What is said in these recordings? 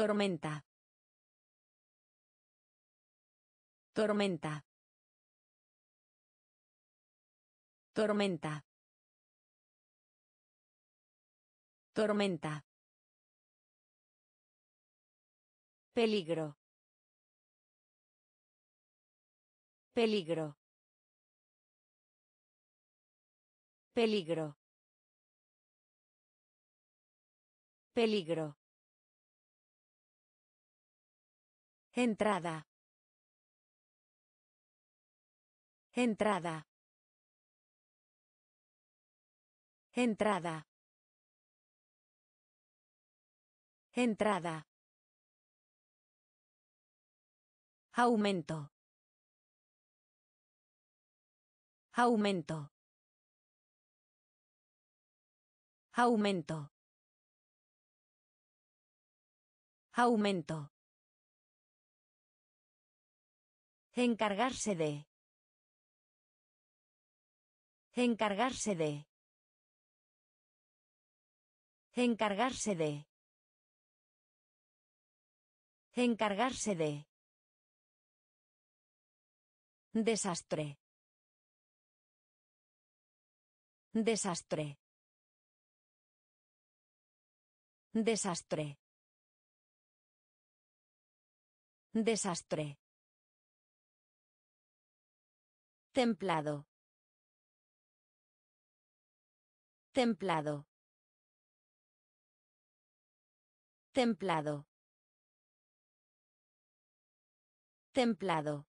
Tormenta. Tormenta. Tormenta. Tormenta. Peligro. Peligro. Peligro. Peligro. Entrada. Entrada. Entrada. Entrada. Aumento. Aumento. Aumento. Aumento. Encargarse de. Encargarse de. Encargarse de. Encargarse de. Desastre. Desastre. Desastre. Desastre. Templado. Templado. Templado. Templado.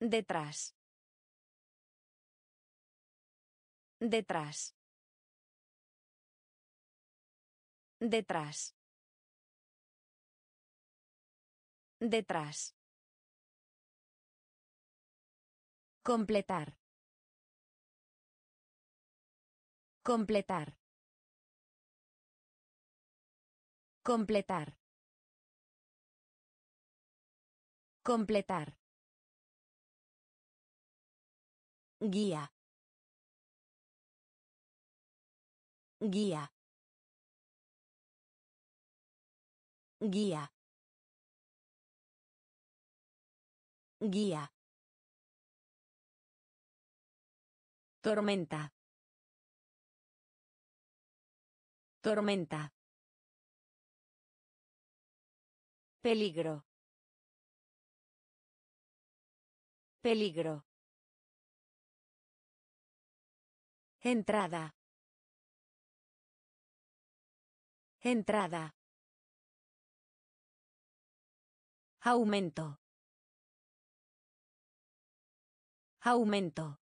Detrás. Detrás. Detrás. Detrás. Completar. Completar. Completar. Completar. Guía. Guía. Guía. Guía. Tormenta. Tormenta. Peligro. Peligro. Entrada. Entrada. Aumento. Aumento.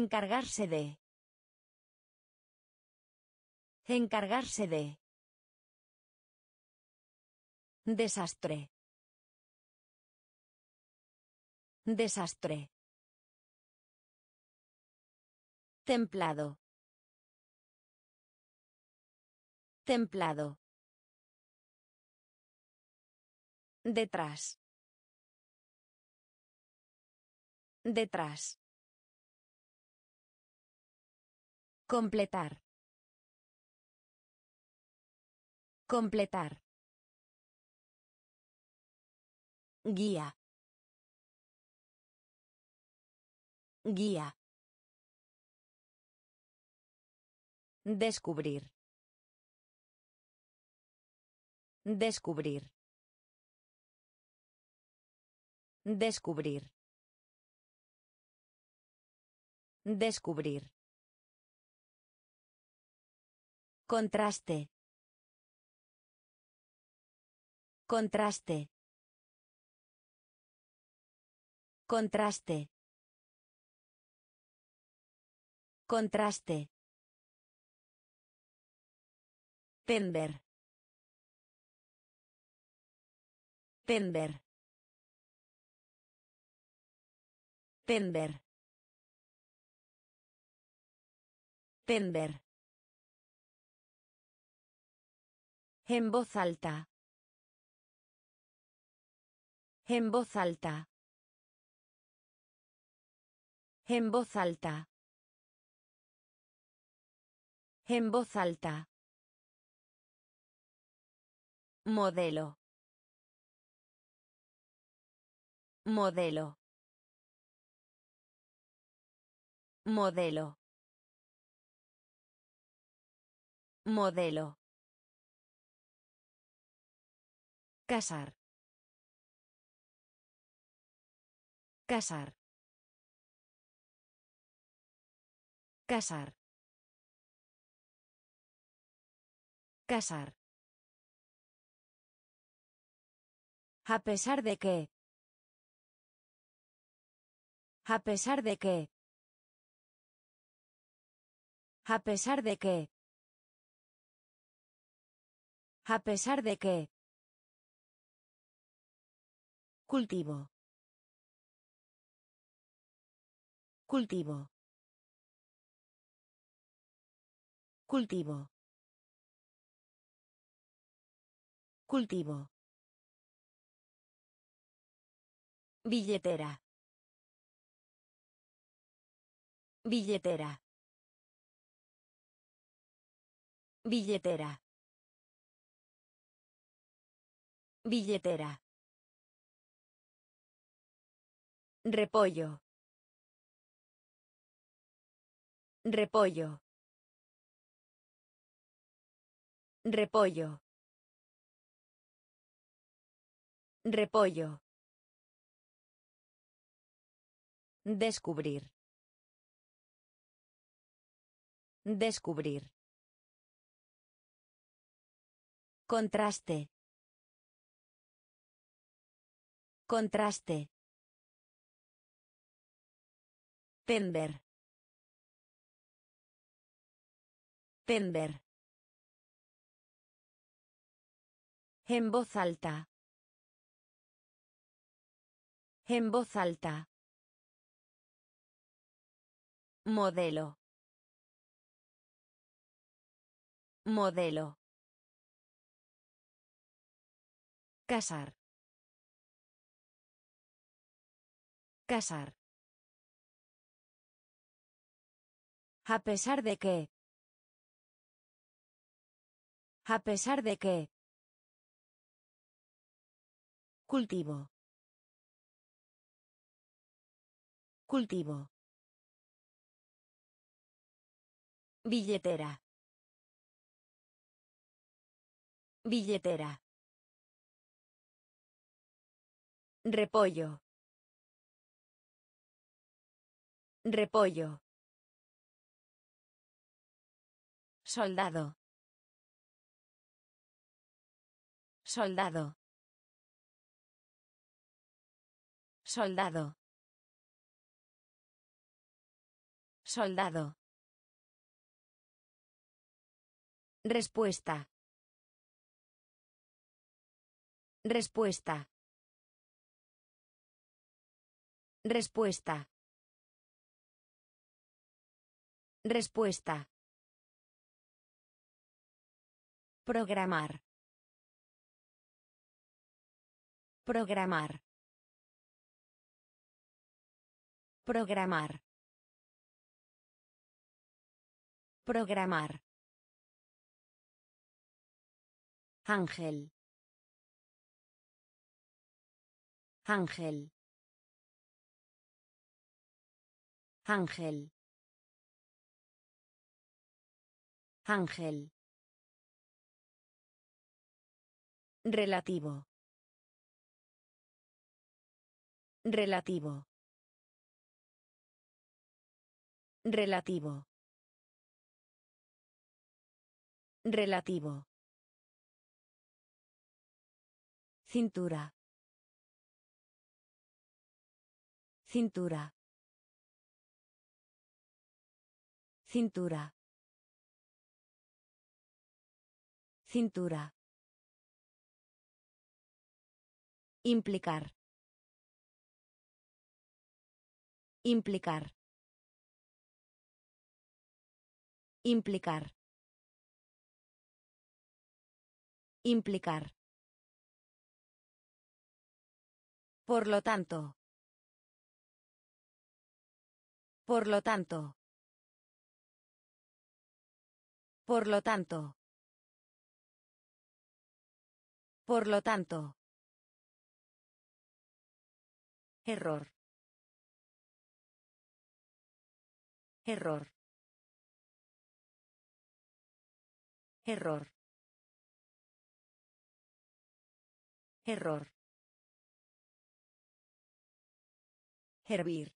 Encargarse de. Encargarse de. Desastre. Desastre. Templado. Templado. Detrás. Detrás. Completar. Completar. Guía. Guía. Descubrir. Descubrir. Descubrir. Descubrir. Contraste. Contraste. Contraste. Contraste. Pender. Pender. Pender. Pender. En voz alta. En voz alta. En voz alta. En voz alta. Modelo. Modelo. Modelo. Modelo. Casar. Casar. Casar. Casar. A pesar de que. A pesar de que. A pesar de que. A pesar de que. Cultivo. Cultivo. Cultivo. Cultivo. Billetera. Billetera. Billetera. Billetera. Repollo. Repollo. Repollo. Repollo. Descubrir. Descubrir. Contraste. Contraste. Pender. Pender. En voz alta. En voz alta. Modelo. Modelo. Casar. Casar. A pesar de que. A pesar de que. Cultivo. Cultivo. Billetera. Billetera. Repollo. Repollo. Soldado. Soldado. Soldado. Soldado. Respuesta. Respuesta. Respuesta. Respuesta. Programar. Programar. Programar. Programar. Ángel. Ángel. Ángel. Ángel. Relativo. Relativo. Relativo. Relativo. Cintura. Cintura. Cintura. Cintura. Implicar. Implicar. Implicar. Implicar. Por lo tanto. Por lo tanto. Por lo tanto. Por lo tanto. Error. Error. Error. Error. Hervir.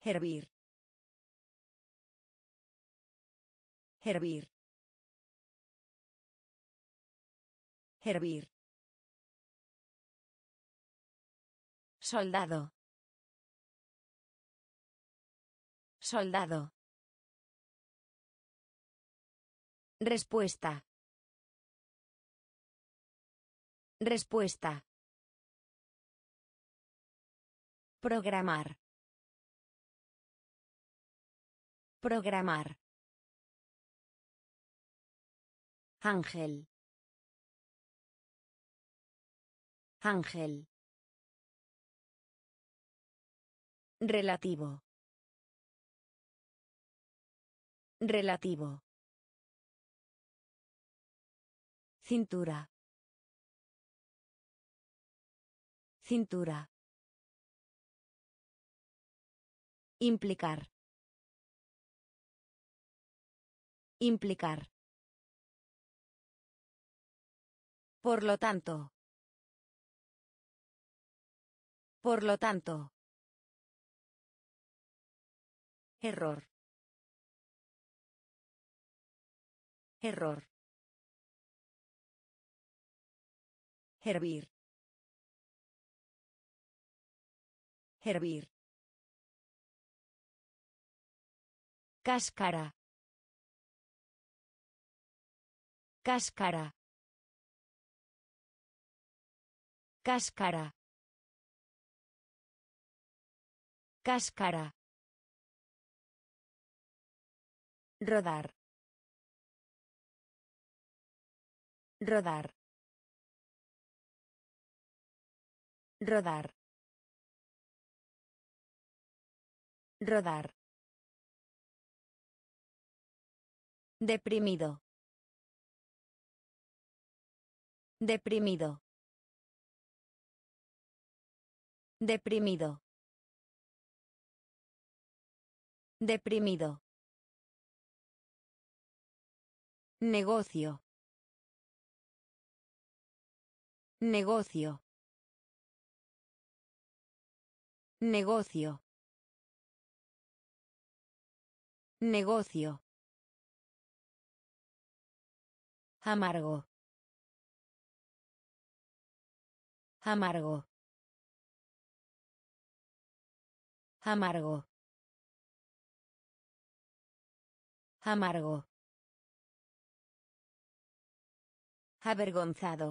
Hervir. Hervir. Hervir. Soldado. Soldado. Respuesta. Respuesta. Programar. Programar. Ángel. Ángel. Relativo. Relativo. Cintura. Cintura. Implicar. Implicar. Por lo tanto. Por lo tanto. Error. Error. Hervir. Hervir. Cáscara. Cáscara. Cáscara. Cáscara. Rodar. Rodar. Rodar. Rodar. Deprimido. Deprimido. Deprimido. Deprimido. Negocio. Negocio. Negocio. Negocio. Amargo. Amargo. Amargo. Amargo. Avergonzado.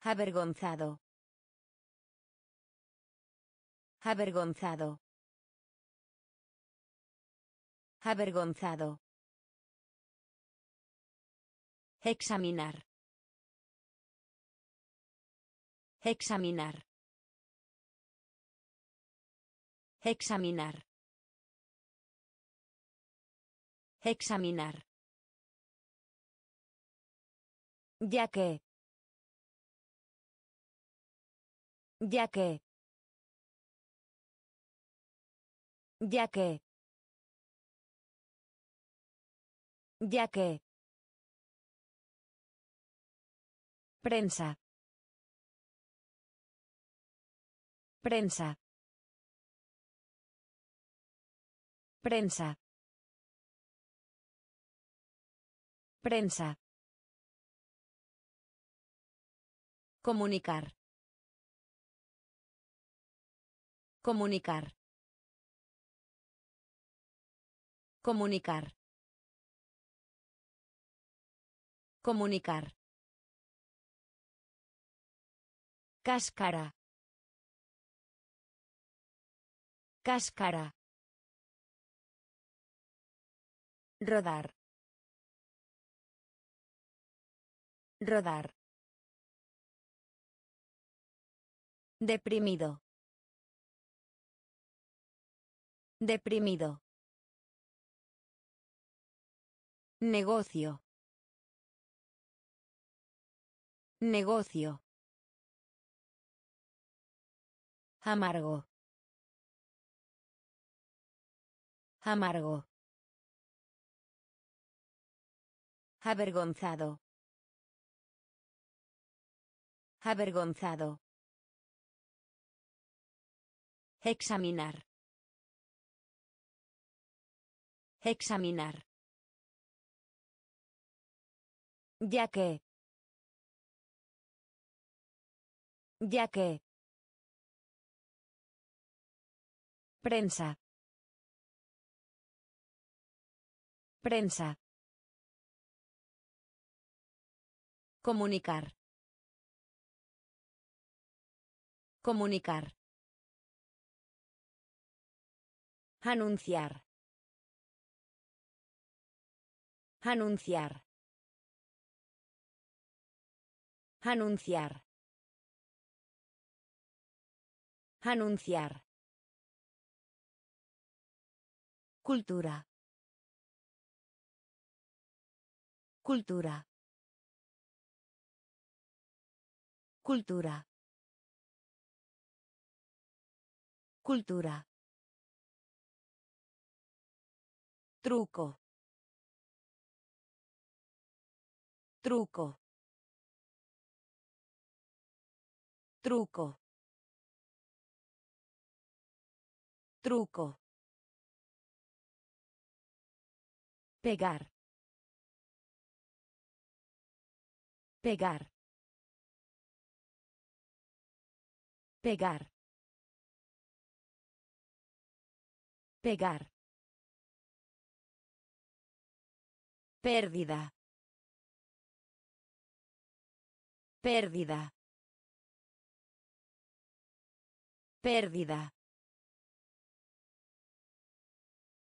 Avergonzado. Avergonzado. Avergonzado. Examinar. Examinar. Examinar. Examinar. Ya que. Ya que. Ya que. Ya que. Prensa. Prensa. Prensa. Prensa. Comunicar. Comunicar. Comunicar. Comunicar. Cáscara. Cáscara. Rodar. Rodar. Deprimido. Deprimido. Negocio. Negocio. Amargo. Amargo. Avergonzado. Avergonzado. Examinar. Examinar. Ya que. Ya que. Prensa. Prensa. Comunicar. Comunicar. Anunciar. Anunciar. Anunciar. Anunciar. Cultura. Cultura. Cultura. Cultura. Truco. Truco. Truco. Truco. Pegar. Pegar. Pegar. Pegar. Pérdida. Pérdida. Pérdida.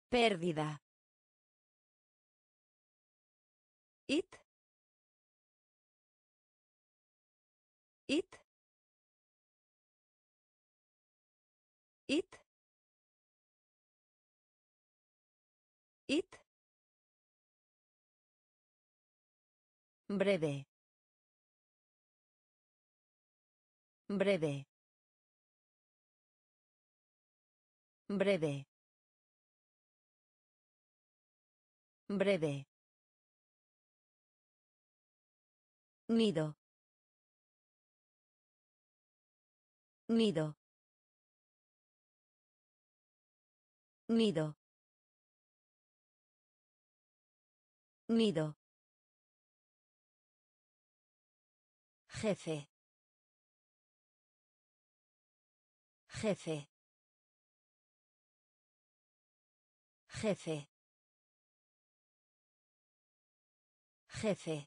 Pérdida. It. It. It. It. Breve. Breve. Breve. Breve. Nido. Nido. Nido. Nido. Jefe. Jefe. Jefe. Jefe.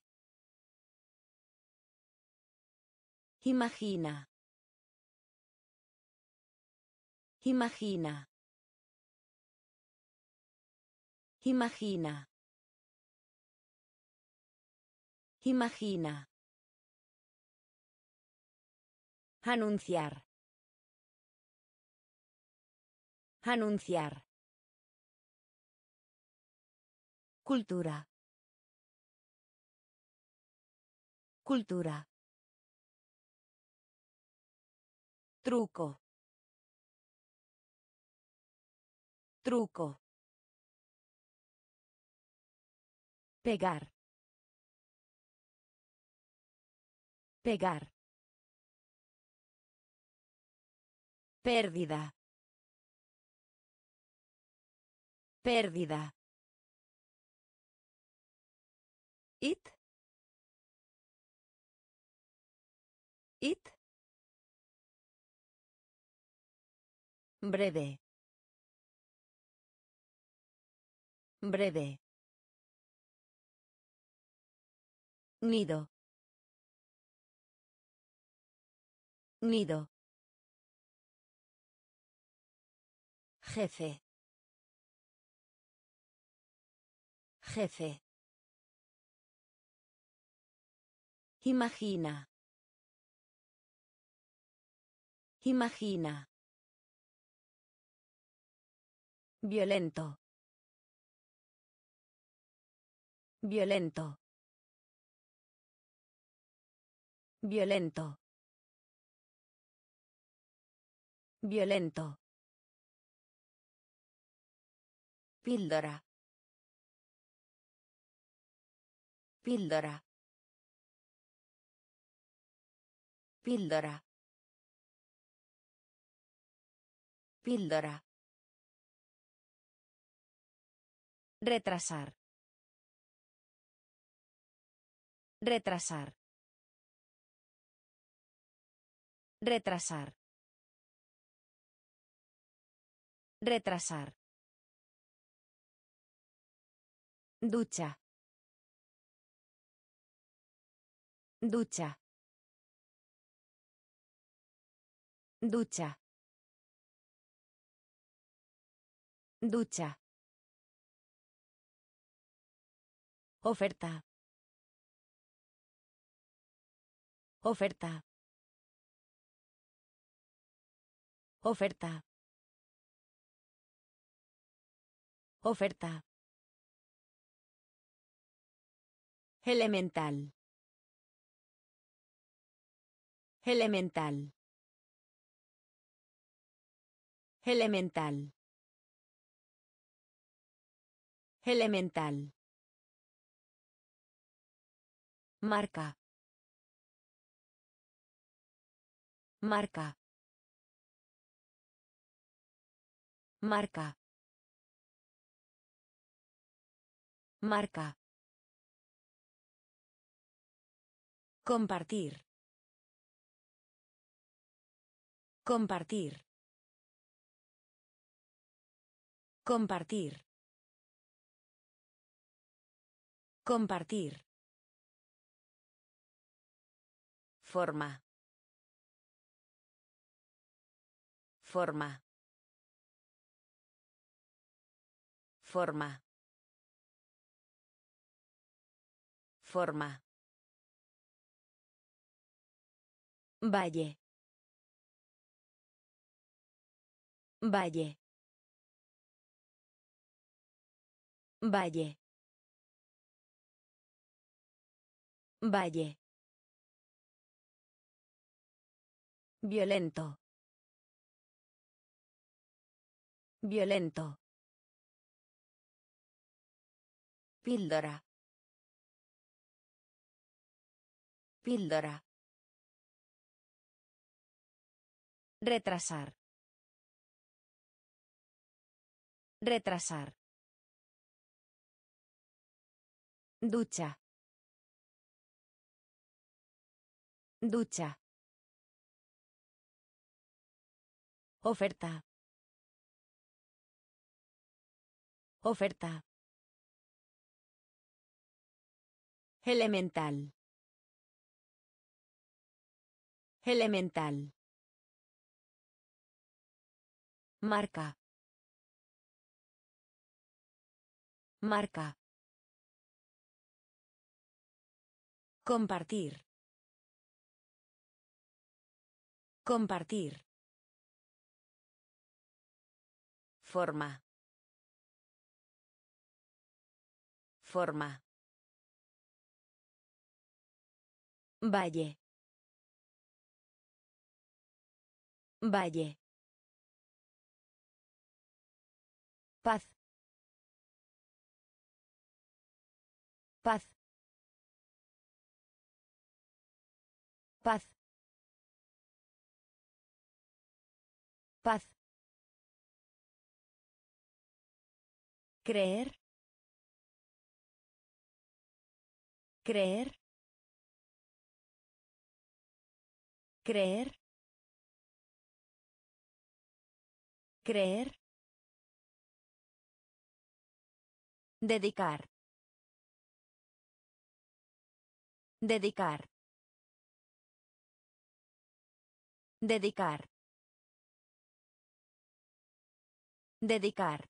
Imagina. Imagina. Imagina. Imagina. Anunciar. Anunciar. Cultura. Cultura. Truco. Truco. Pegar. Pegar. Pérdida. Pérdida. It. It. Breve. Breve. Nido. Nido. Jefe. Jefe. Imagina. Imagina. Violento. Violento. Violento. Violento. Píldora. Píldora. Píldora. Píldora. Retrasar. Retrasar. Retrasar. Retrasar. Ducha. Ducha. Ducha. Ducha. Oferta. Oferta. Oferta. Oferta. Elemental. Elemental. Elemental. Elemental. Marca. Marca. Marca. Marca. Compartir. Compartir. Compartir. Compartir. Forma. Forma. Forma. Forma. Valle. Valle. Valle. Valle. Violento. Violento. Píldora. Píldora. Retrasar. Retrasar. Ducha. Ducha. Oferta. Oferta. Elemental. Elemental. Marca. Marca. Compartir. Compartir. Forma. Forma. Valle. Valle. Paz. Paz. Paz. Paz. Creer. Creer. Creer. Creer. Dedicar. Dedicar. Dedicar. Dedicar.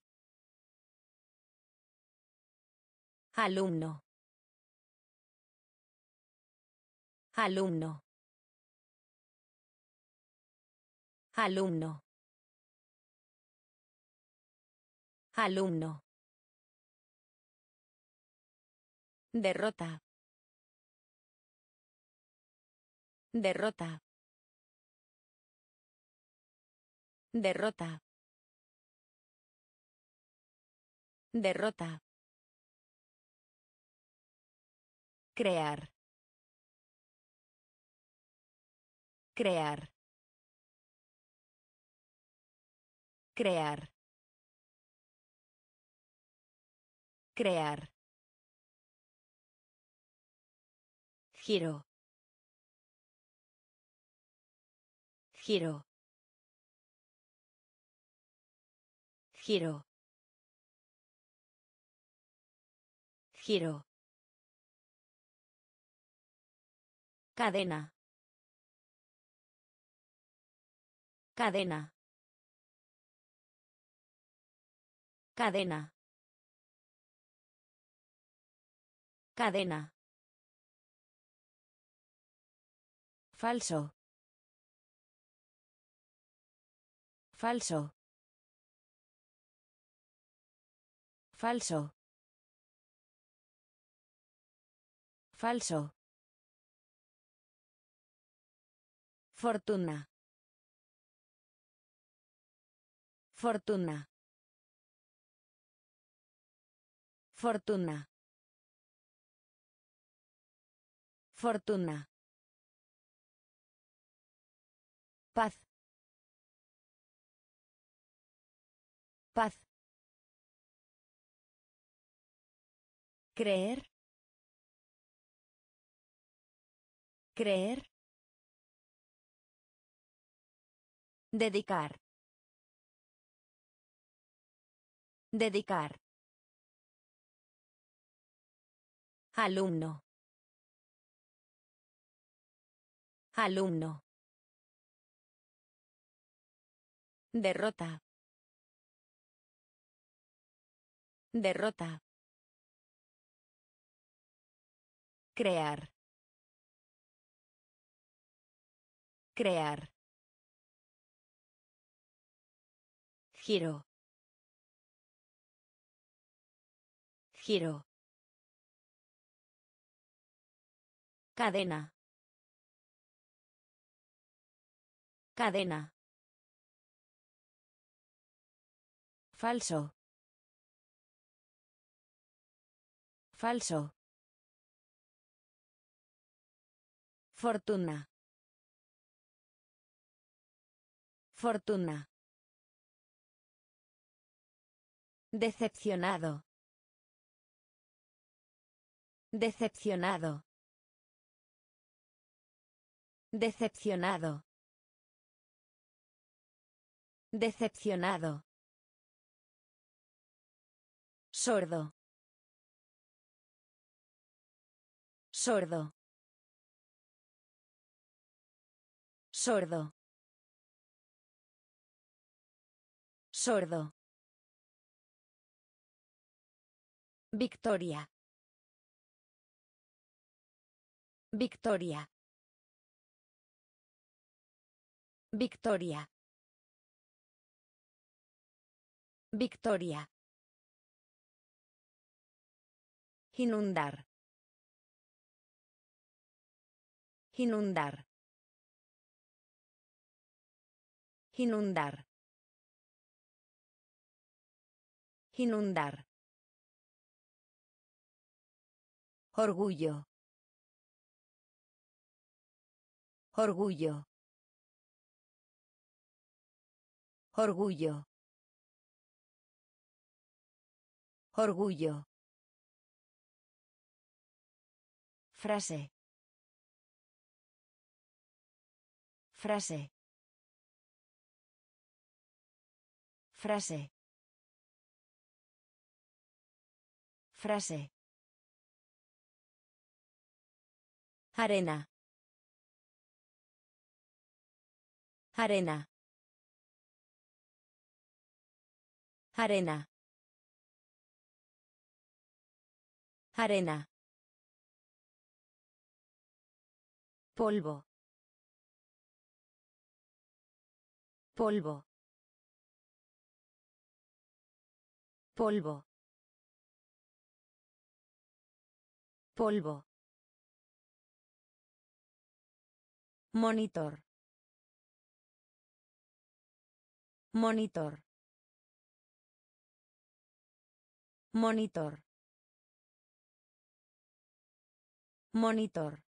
Alumno. Alumno. Alumno. Alumno. Derrota. Derrota. Derrota. Derrota. Crear. Crear. Crear. Crear. Giro. Giro. Giro. Giro. Cadena. Cadena. Cadena. Cadena. Falso. Falso. Falso. Falso. Fortuna. Fortuna. Fortuna. Fortuna. Paz. Paz. Creer. Creer. Dedicar. Dedicar. Alumno. Alumno. Derrota. Derrota. Crear. Crear. Giro. Giro. Cadena. Cadena. Falso. Falso. Fortuna. Fortuna. Decepcionado. Decepcionado. Decepcionado. Decepcionado. Sordo. Sordo. Sordo. Sordo. Victoria. Victoria. Victoria. Victoria. Inundar. Inundar. Inundar. Inundar. Orgullo. Orgullo. Orgullo. Orgullo. Frase. Frase. Frase. Frase. Arena. Arena. Arena. Arena. Polvo. Polvo. polvo. Polvo. Monitor. Monitor. Monitor. Monitor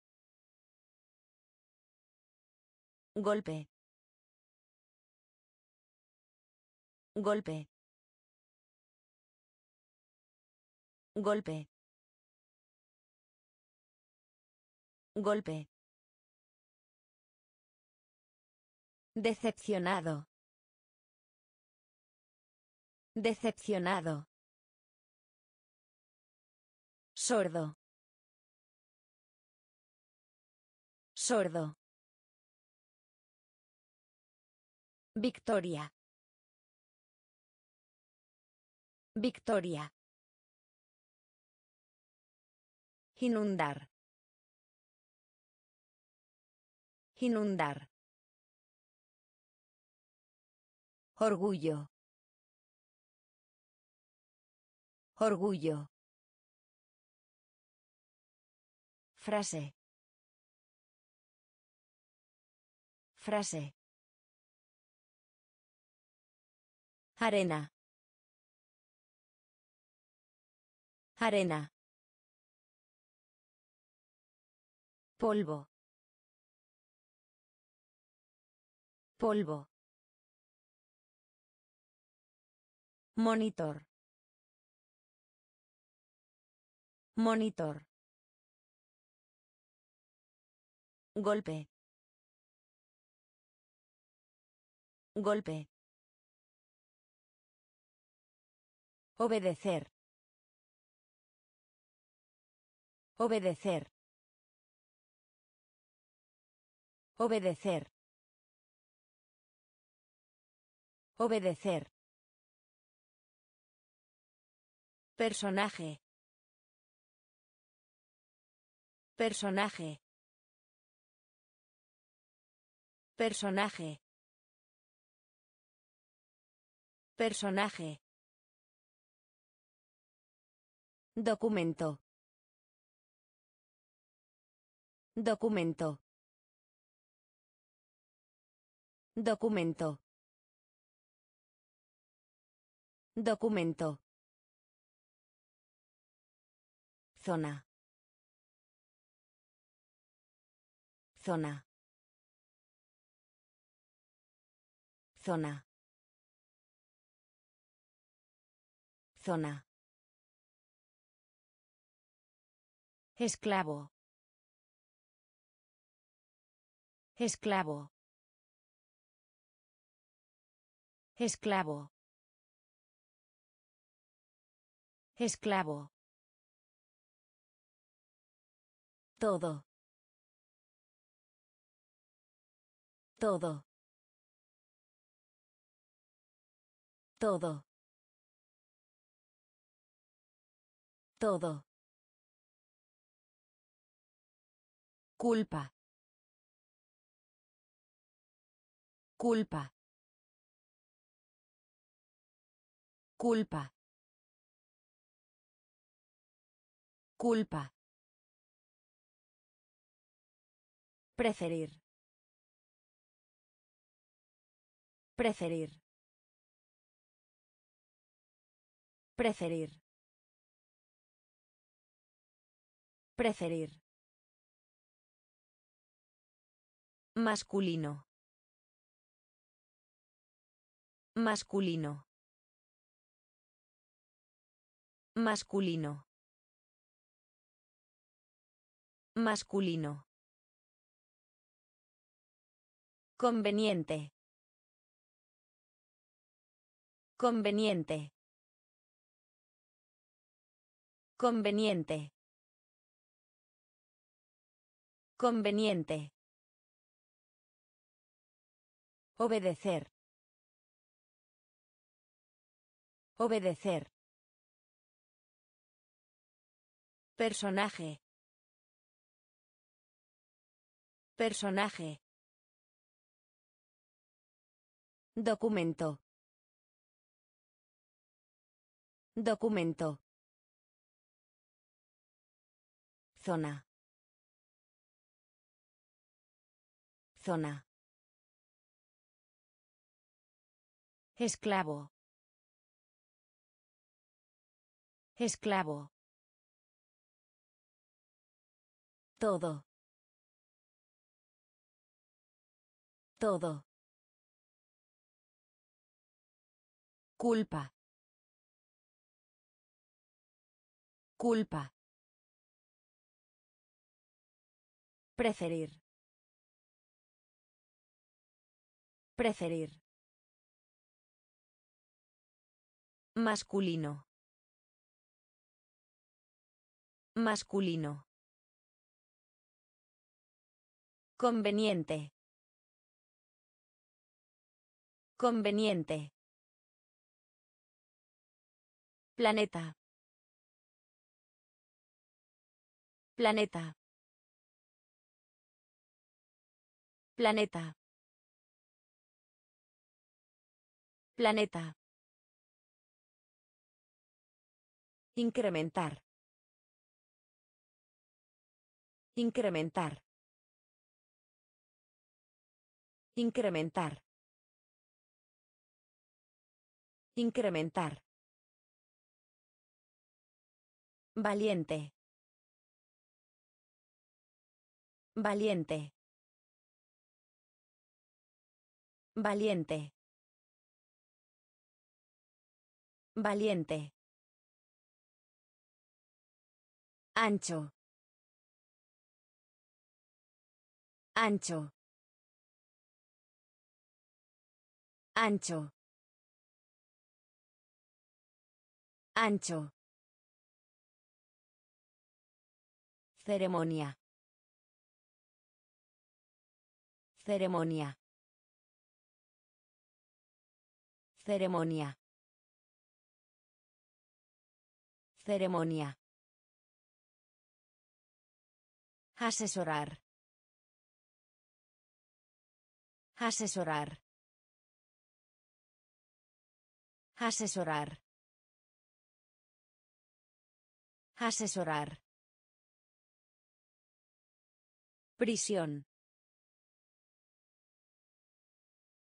golpe. Golpe. Golpe. Golpe. Decepcionado. Decepcionado. Sordo. Sordo Victoria. Victoria. Inundar. Inundar. Orgullo. Orgullo. Frase. Frase. Arena. Arena. Polvo. Polvo. Monitor. Monitor. Golpe. Golpe. Obedecer. Obedecer. Obedecer. Obedecer. Personaje. Personaje. Personaje. Personaje. Documento. Documento. Documento. Documento. Zona. Zona. Zona. Zona. Esclavo. Esclavo. Esclavo. Esclavo. Todo. Todo. Todo. Todo. Culpa. Culpa. Culpa. Culpa. Preferir. Preferir. Preferir. Preferir. Masculino. Masculino. Masculino. Masculino. Conveniente. Conveniente. Conveniente. Conveniente. Obedecer. Obedecer. Personaje. Personaje. Documento. Documento. Zona. Zona. Esclavo. Esclavo. Todo. Todo. Culpa. Culpa. Preferir. Preferir. Masculino. Masculino. Conveniente. Conveniente. Planeta. Planeta. Planeta. Planeta. Incrementar. Incrementar. Incrementar. Incrementar. Valiente. Valiente. Valiente. Valiente. Ancho. Ancho. Ancho. Ancho. Ceremonia. Ceremonia. Ceremonia. Ceremonia. Asesorar. Asesorar. Asesorar. Asesorar. Prisión.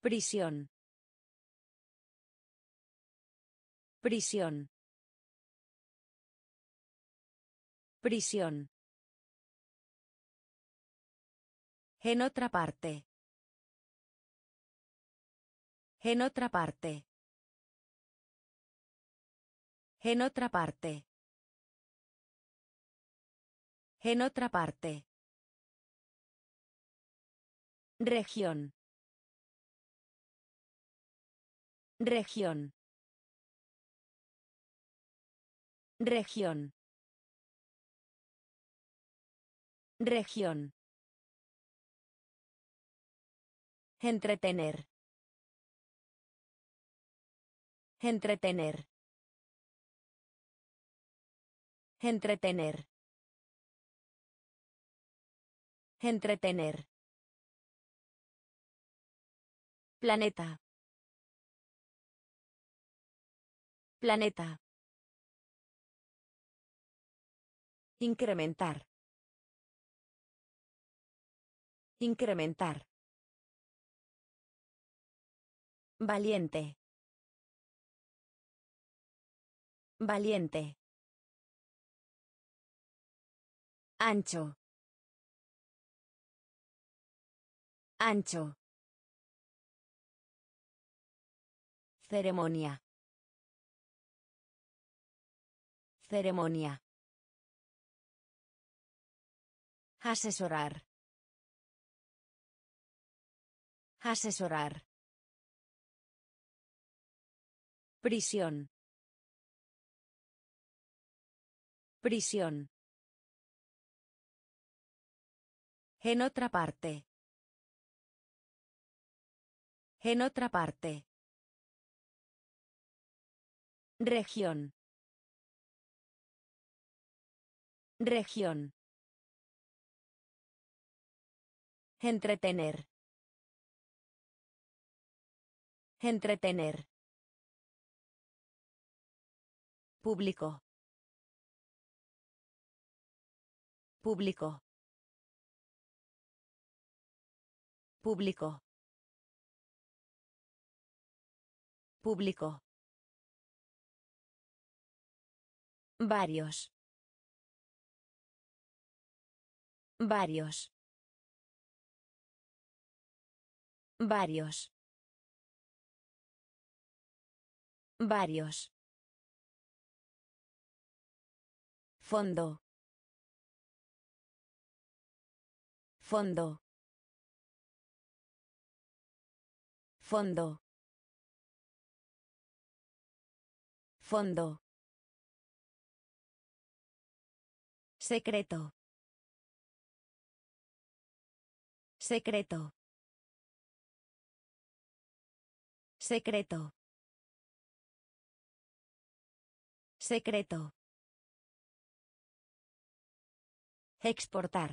Prisión. Prisión. Prisión. En otra parte. En otra parte. En otra parte. En otra parte. Región. Región. Región. Región. Entretener. Entretener. Entretener. Entretener. Planeta. Planeta. Incrementar. Incrementar. Valiente. Valiente. Ancho. Ancho. Ceremonia. Ceremonia. Asesorar. Asesorar. Prisión. Prisión. En otra parte. En otra parte. Región. Región. Entretener. Entretener. Público. Público. Público. Público. Varios. Varios. Varios. Varios. Fondo. Fondo. Fondo. Fondo. Secreto. Secreto. Secreto. Secreto. Exportar.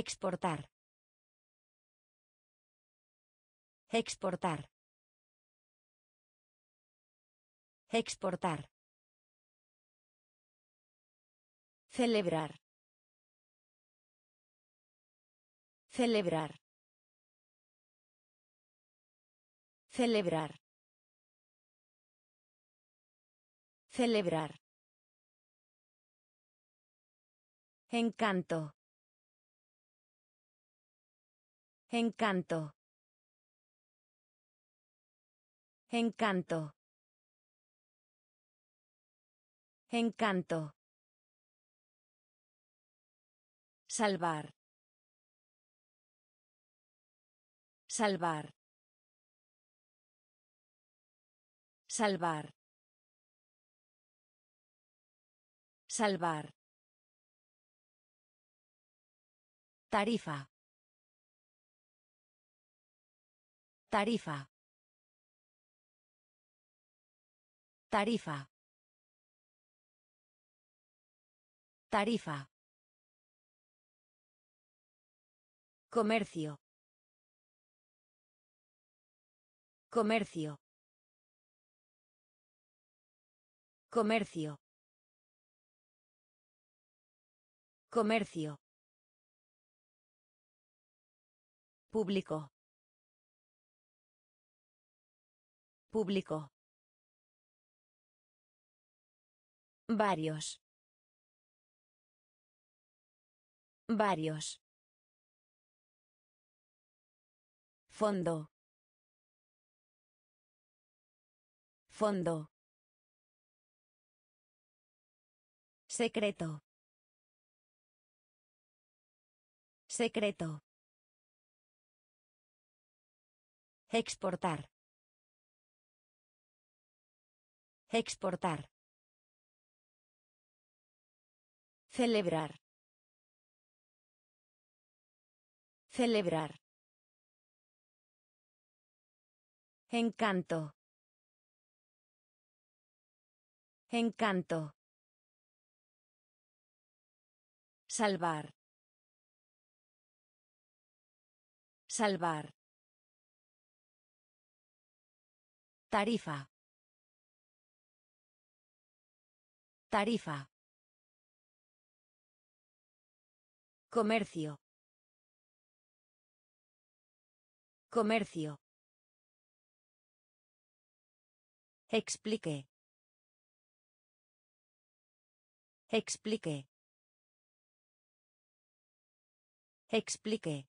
Exportar. Exportar. Exportar. Celebrar. Celebrar. Celebrar. Celebrar. Encanto. Encanto. Encanto. Encanto. Salvar. Salvar. Salvar. Salvar. Tarifa. Tarifa. Tarifa. Tarifa. Comercio. Comercio. Comercio. Comercio. Público. Público. Varios. Varios. Fondo. Fondo. Secreto. Secreto. Exportar. Exportar. Celebrar. Celebrar. Encanto. Encanto. Salvar. Salvar. Tarifa. Tarifa. Comercio. Comercio. Explique. Explique. Explique.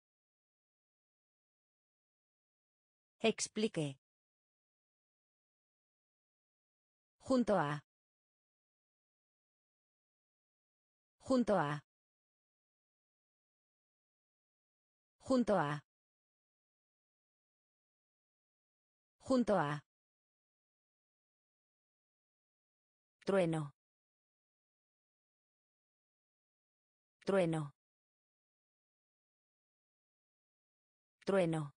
Explique. Junto a. Junto a. Junto a. Junto a. Trueno. Trueno. Trueno.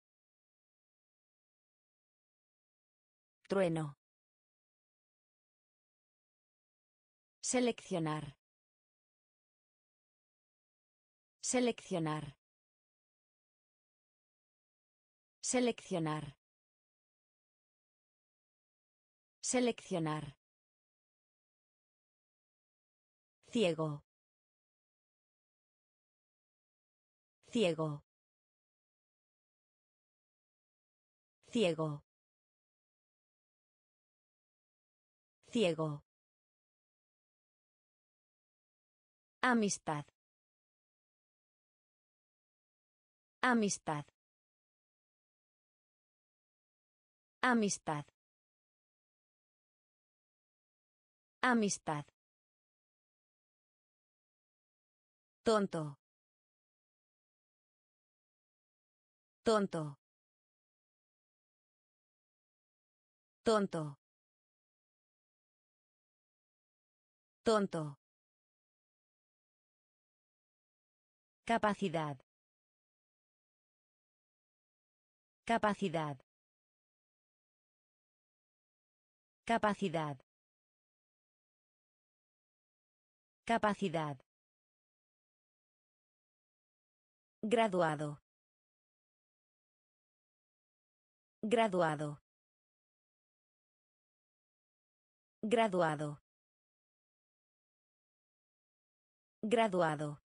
Trueno. Seleccionar. Seleccionar. Seleccionar. Seleccionar. Ciego. Ciego. Ciego. Ciego. Amistad. Amistad. Amistad. Amistad. Tonto. Tonto. Tonto. Tonto. Capacidad. Capacidad. Capacidad. Capacidad. Graduado. Graduado. Graduado. Graduado.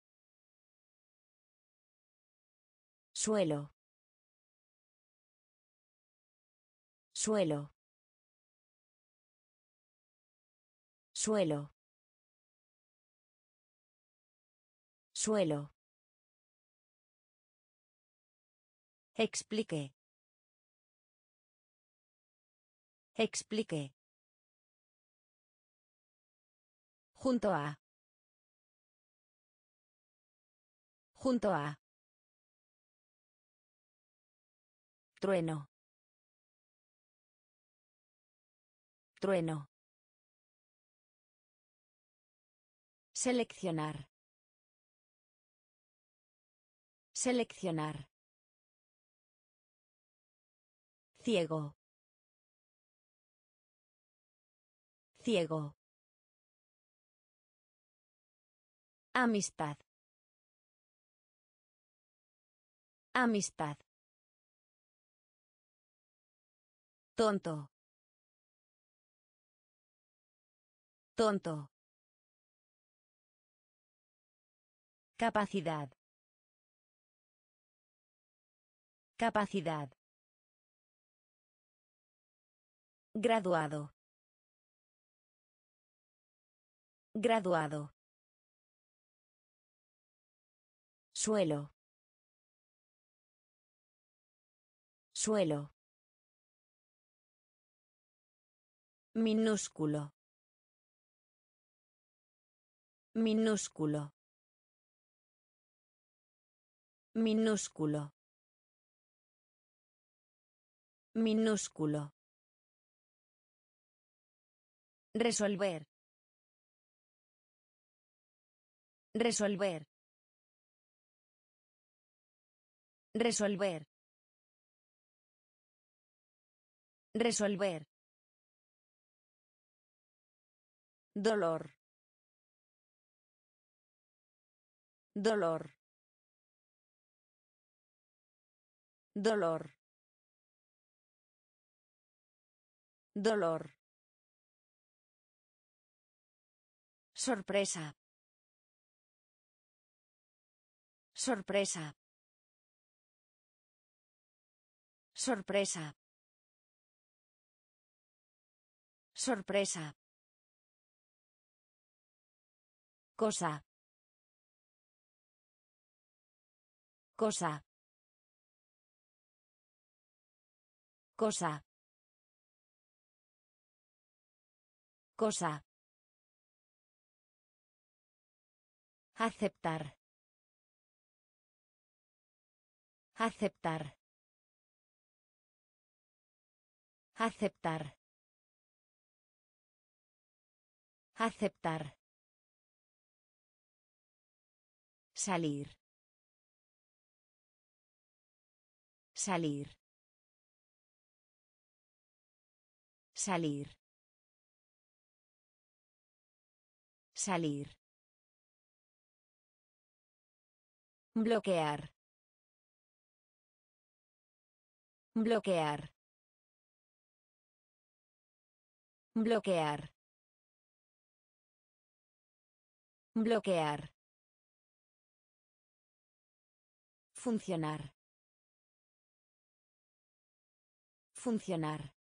Suelo. Suelo. Suelo. Suelo. Explique. Explique. Junto a. Junto a. Trueno. Trueno. Seleccionar. Seleccionar. Ciego. Ciego. Amistad. Amistad. Tonto. Tonto. Capacidad. Capacidad. Graduado. Graduado. Suelo. Suelo. Minúsculo. Minúsculo. Minúsculo. Minúsculo. Resolver. Resolver. Resolver. Resolver. Dolor. Dolor. Dolor. Dolor. Sorpresa. Sorpresa. Sorpresa. Sorpresa. Cosa. Cosa. Cosa. Cosa. Aceptar. Aceptar. Aceptar. Aceptar. Salir. Salir. Salir. Salir. Bloquear. Bloquear. Bloquear. Bloquear. Funcionar. Funcionar.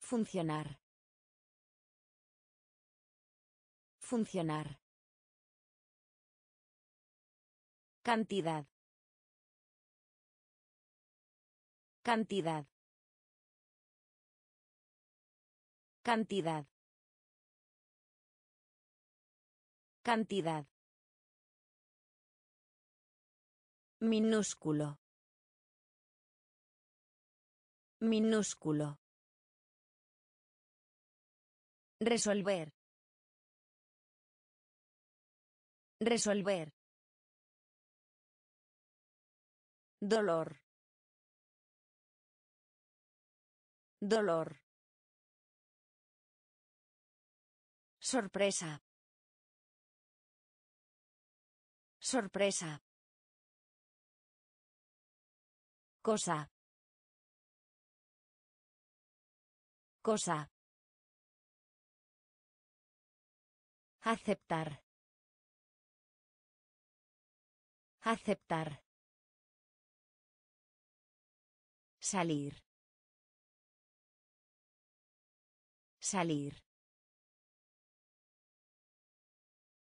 Funcionar. Funcionar. Cantidad. Cantidad. Cantidad. Cantidad. Minúsculo. Minúsculo. Resolver. Resolver. Dolor. Dolor. Sorpresa. Sorpresa. Cosa. Cosa. Aceptar. Aceptar. Salir. Salir.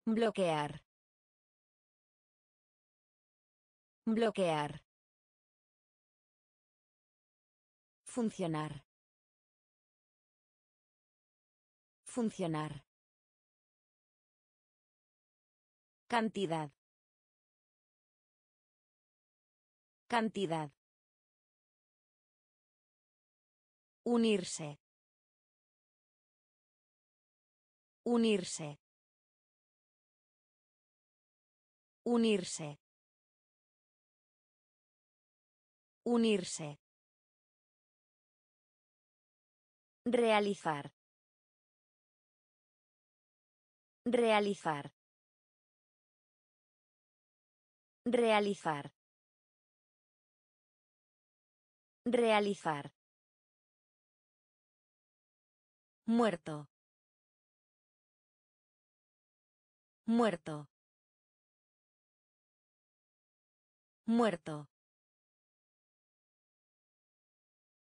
Bloquear. Bloquear. Funcionar. Funcionar. Cantidad. Cantidad. Unirse. Unirse. Unirse. Unirse. Realizar. Realizar. Realizar. Realizar. Muerto. Muerto. Muerto.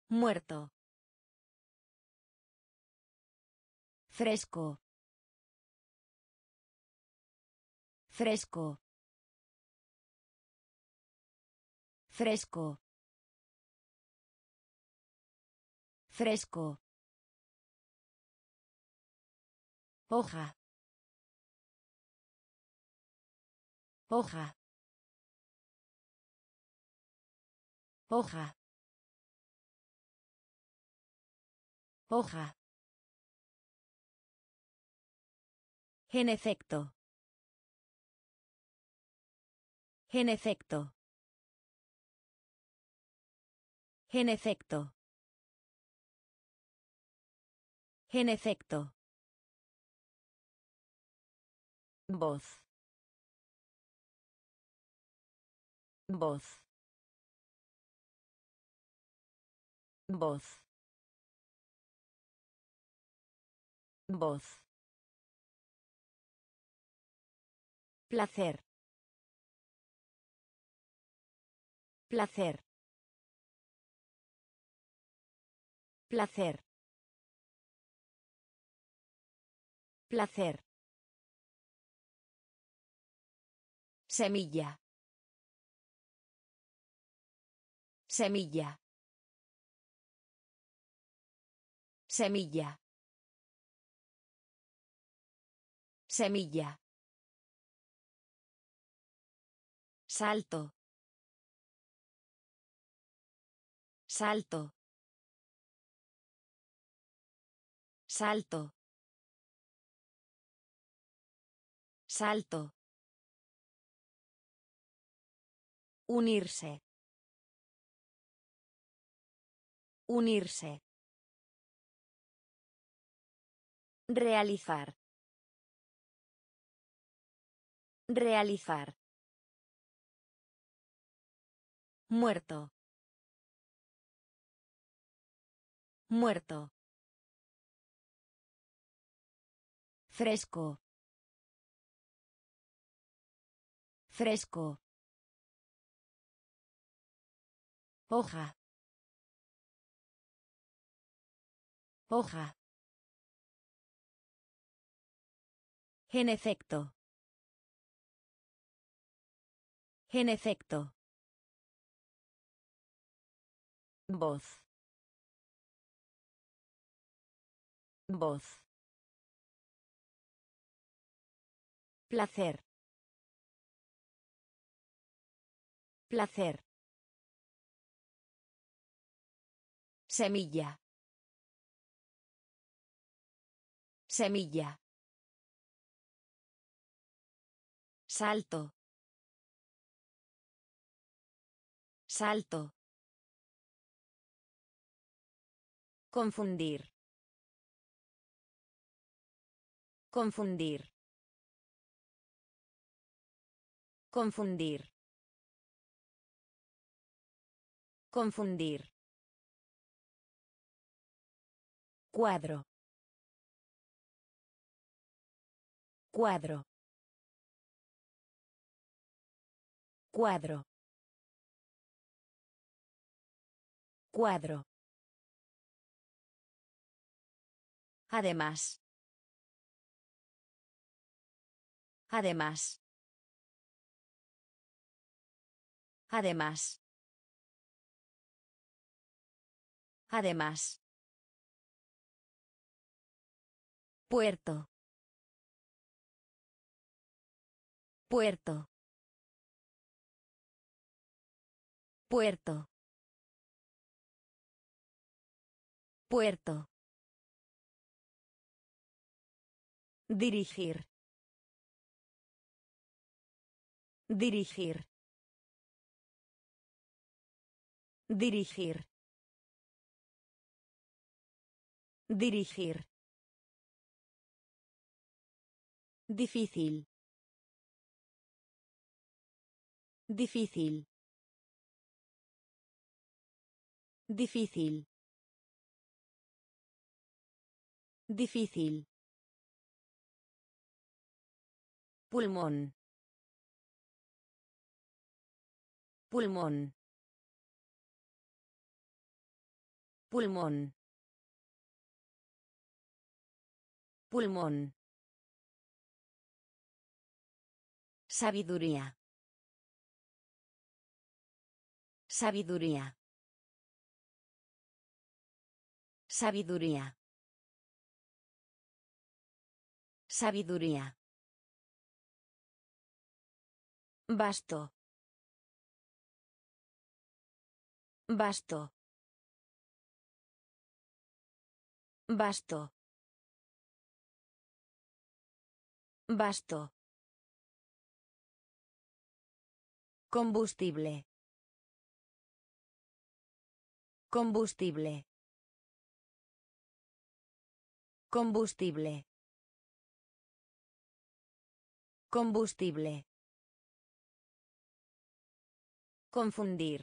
Muerto. Fresco. Fresco. Fresco. Fresco. Hoja. Hoja. Hoja. Hoja. En efecto. En efecto. En efecto. En efecto. Voz. Voz. Voz. Voz. Placer. Placer. Placer. Placer. Semilla. Semilla. Semilla. Semilla. Salto. Salto. Salto. Salto. Unirse. Unirse. Realizar. Realizar. Muerto. Muerto. Fresco. Fresco. Hoja. Hoja. En efecto. En efecto. Voz. Voz. Placer. Placer. Semilla. Semilla. Salto. Salto. Confundir. Confundir. Confundir. Confundir. Cuadro. Cuadro. Cuadro. Cuadro. Además. Además. Además. Además. Puerto. Puerto. Puerto. Puerto. Dirigir. Dirigir. Dirigir. Dirigir. Difícil. Difícil. Difícil. Difícil. Pulmón. Pulmón. Pulmón. Pulmón. Sabiduría. Sabiduría. Sabiduría. Sabiduría. Basto. Basto. Basto. Basto. Combustible. Combustible. Combustible. Combustible. Confundir.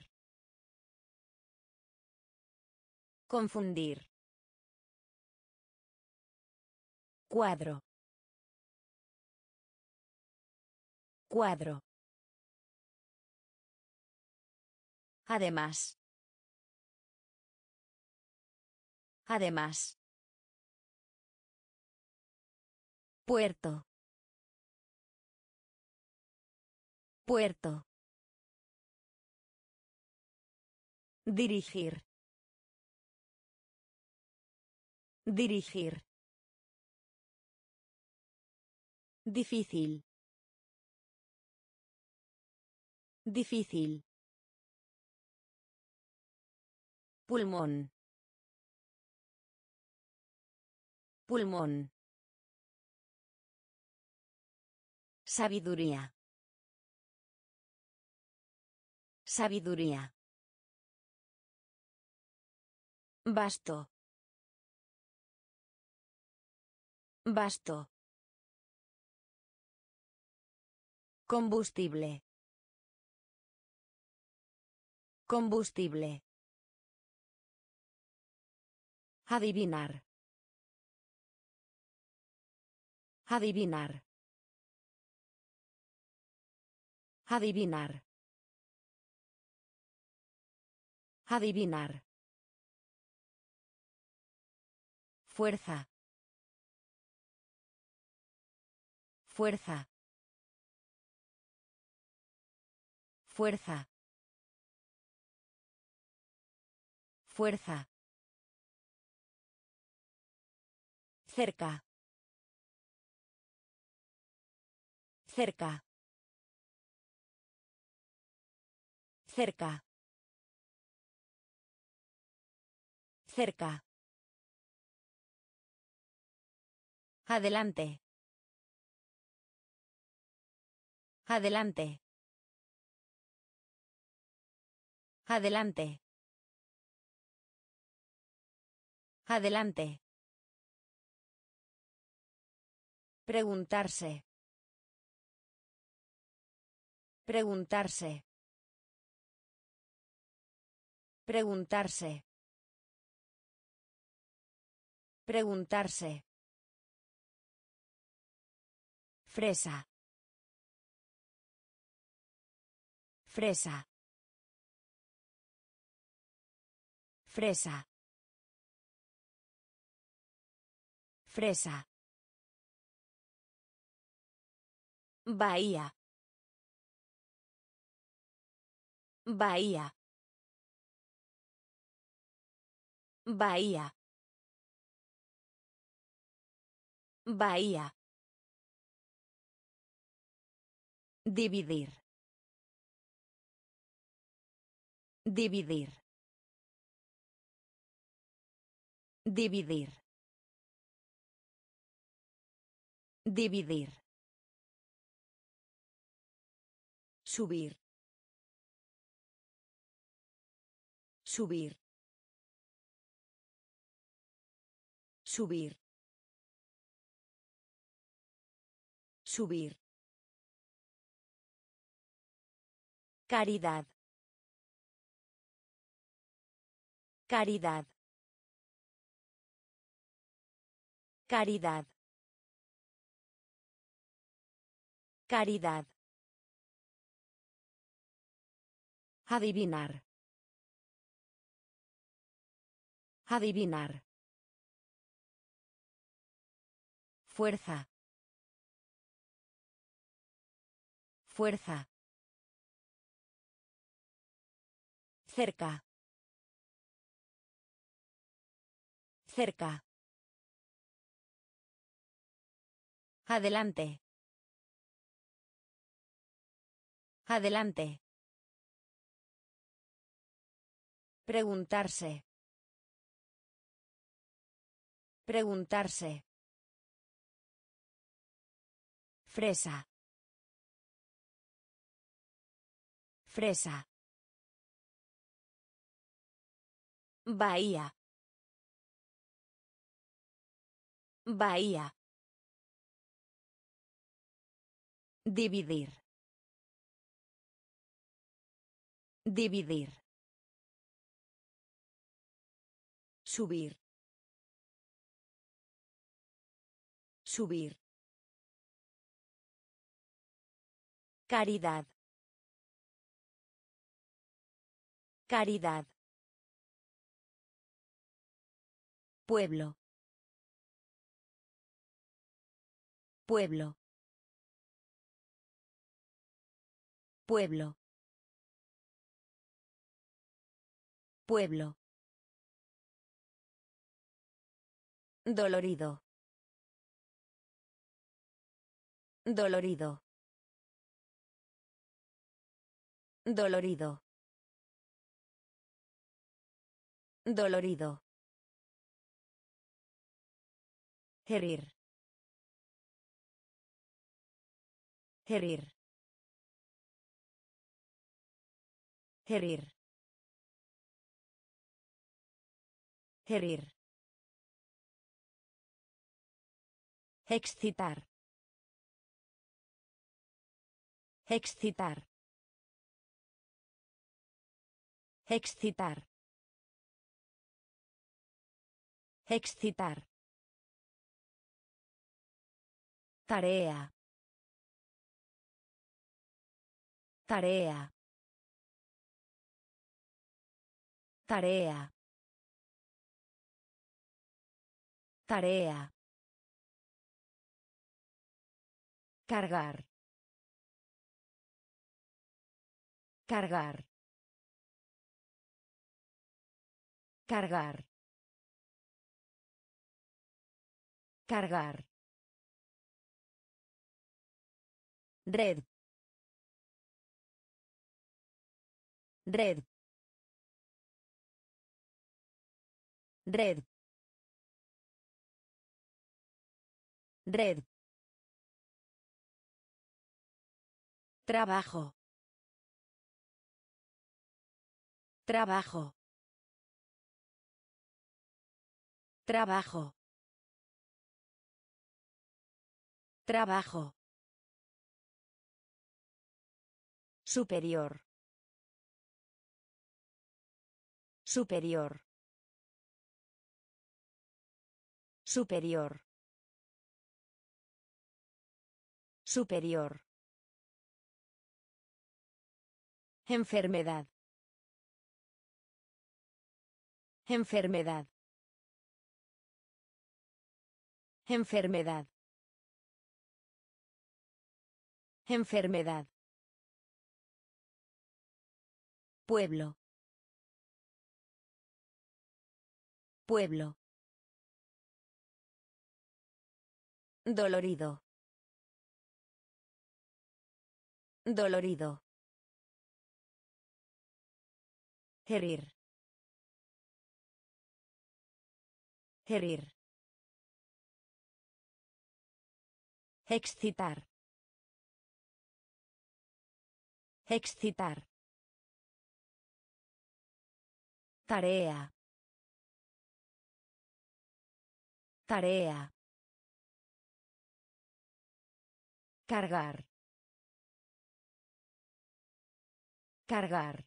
Confundir. Cuadro. Cuadro. Además. Además. Puerto. Puerto. Dirigir. Dirigir. Difícil. Difícil. Pulmón. Pulmón. Sabiduría. Sabiduría. Basto. Basto. Combustible. Combustible. Adivinar. Adivinar. Adivinar. Adivinar. Fuerza. Fuerza. Fuerza. Fuerza. Cerca. Cerca. Cerca. Cerca. Adelante. Adelante. Adelante. Adelante. Preguntarse. Preguntarse. Preguntarse. Preguntarse. Fresa. Fresa. Fresa. Fresa. Bahía. Bahía. Bahía. Bahía. Dividir. Dividir. Dividir. Dividir. Subir. Subir. Subir. Subir. Caridad. Caridad. Caridad. Caridad. Adivinar. Adivinar. Fuerza. Fuerza. Cerca. Cerca. Adelante. Adelante. Preguntarse. Preguntarse. Fresa. Fresa. Bahía. Bahía. Dividir. Dividir. Subir. Subir. Caridad. Caridad. Pueblo. Pueblo. Pueblo. Pueblo. Dolorido. Dolorido. Dolorido. Dolorido. Herir. Herir. Herir. Herir. Excitar. Excitar. Excitar. Excitar. Tarea. Tarea. Tarea. Tarea. Cargar. Cargar. Cargar. Cargar. Red. Red. Red. Red. Trabajo. Trabajo. Trabajo. Trabajo. Superior. Superior. Superior. Superior. Enfermedad. Enfermedad. Enfermedad. Enfermedad. Pueblo. Pueblo. Dolorido. Dolorido. Herir. Herir. Excitar. Excitar. Tarea. Tarea. Cargar. Cargar.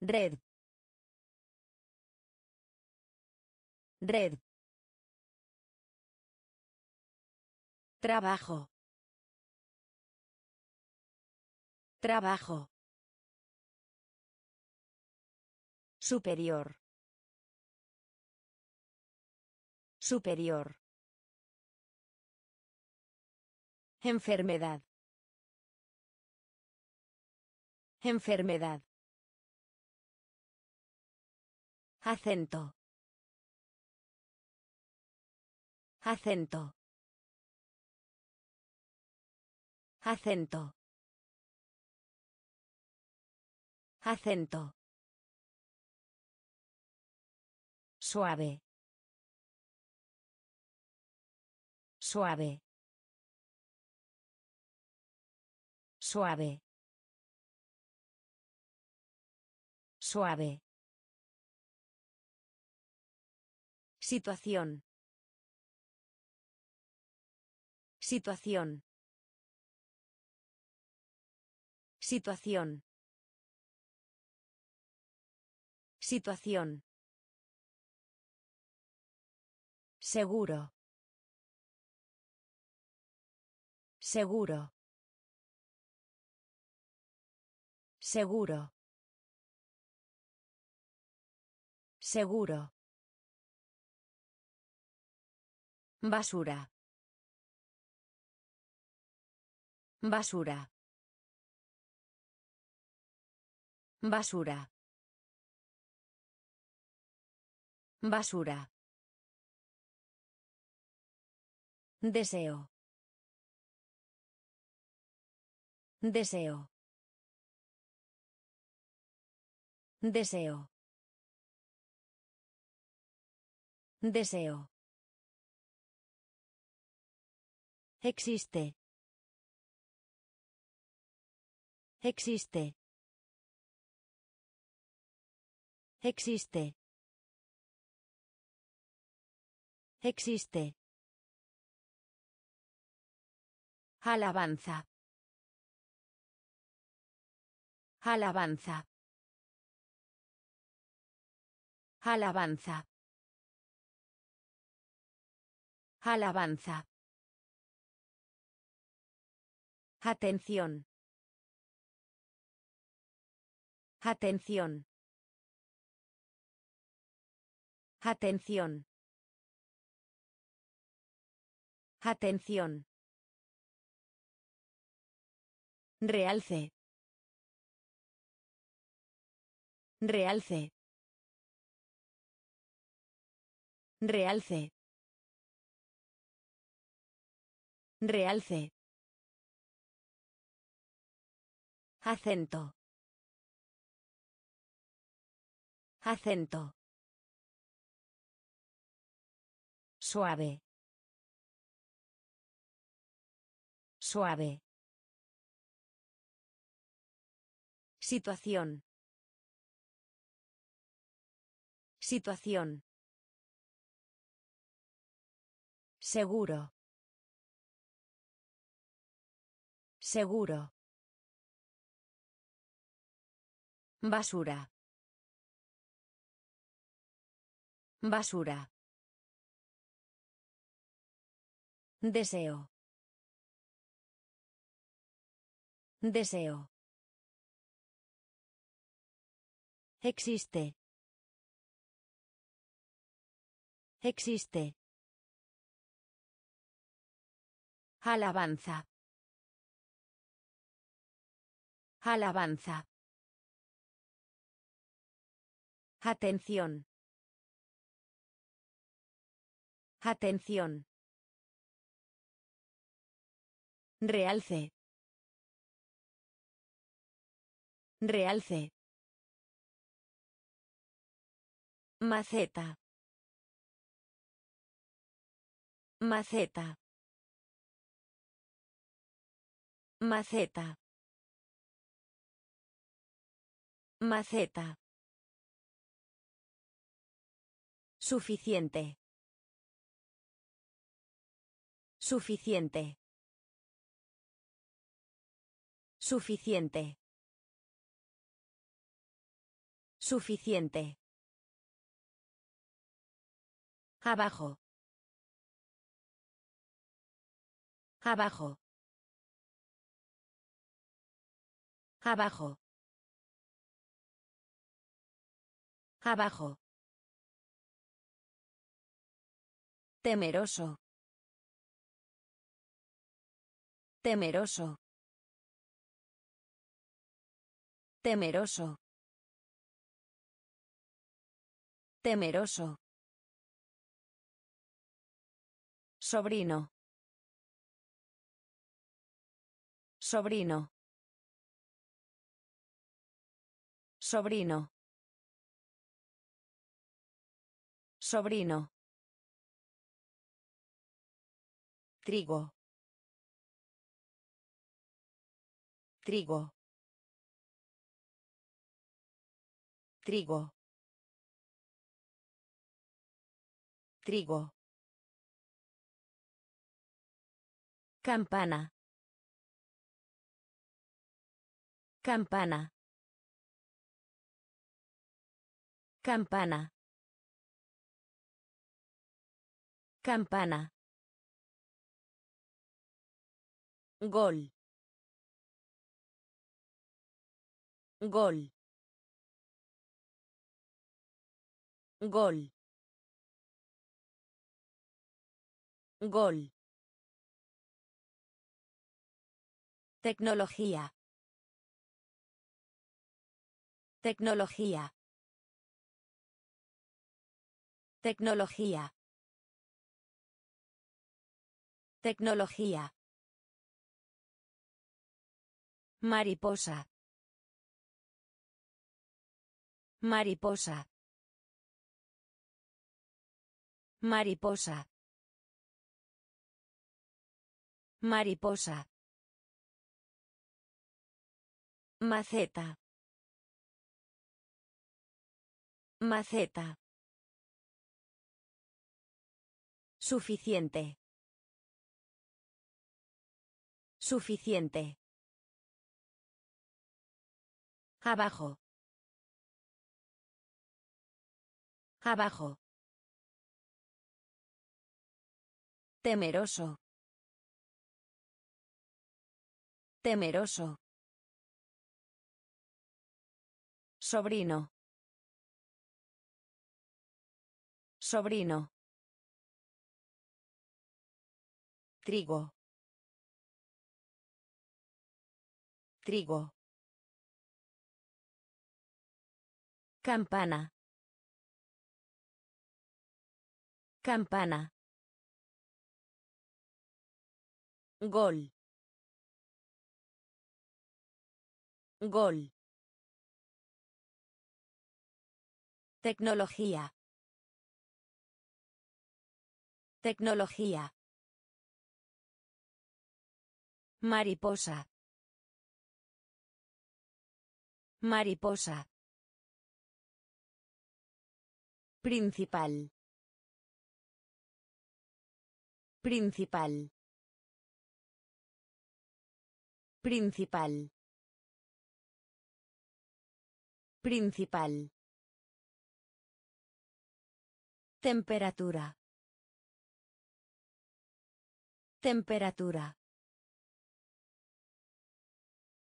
Red. Red. Trabajo. Trabajo. Superior. Superior. Enfermedad. Enfermedad. Acento. Acento. Acento. Acento. Suave. Suave. Suave. Suave. Situación. Situación. Situación. Situación. Seguro. Seguro. Seguro. Seguro. Basura. Basura. Basura. Basura. Deseo. Deseo. Deseo. Deseo. Existe. Existe. Existe. Existe. Alabanza. Alabanza. Alabanza. Alabanza. Atención. Atención. Atención. Atención. Realce. Realce. Realce. Realce. Acento. Acento. Suave. Suave. Situación. Situación. Seguro. Seguro. Basura. Basura. Deseo. Deseo. Existe. Existe. Alabanza. Alabanza. Atención. Atención. Realce. Realce. Maceta. Maceta. Maceta. Maceta. Suficiente. Suficiente. Suficiente. Suficiente. Abajo. Abajo. Abajo. Abajo. Temeroso. Temeroso. Temeroso. Temeroso. Sobrino. Sobrino. Sobrino. Sobrino. Trigo. Trigo. Trigo. Trigo. Campana. Campana. Campana. Campana. Gol. Gol. Gol. Gol. Tecnología. Tecnología. Tecnología. Tecnología. Mariposa. Mariposa. Mariposa. Mariposa. Maceta. Maceta. Suficiente. Suficiente. Abajo. Abajo. Temeroso. Temeroso. Sobrino. Sobrino. Trigo. Trigo. Campana. Campana. Gol. Gol. Tecnología. Tecnología. Mariposa. Mariposa. Principal. Principal. Principal. Principal. Temperatura. Temperatura.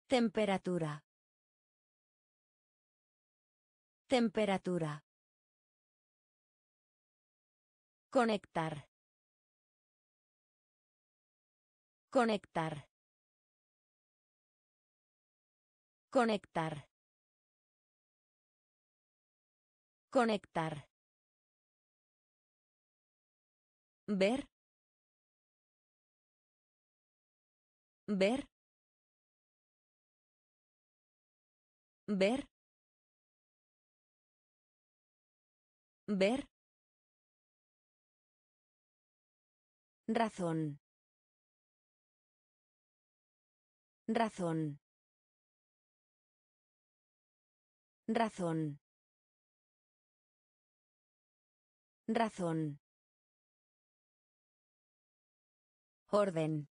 Temperatura. Temperatura. Conectar. Conectar. Conectar. Conectar. Ver. Ver. Ver. Ver. Razón. Razón. Razón. Razón. Orden.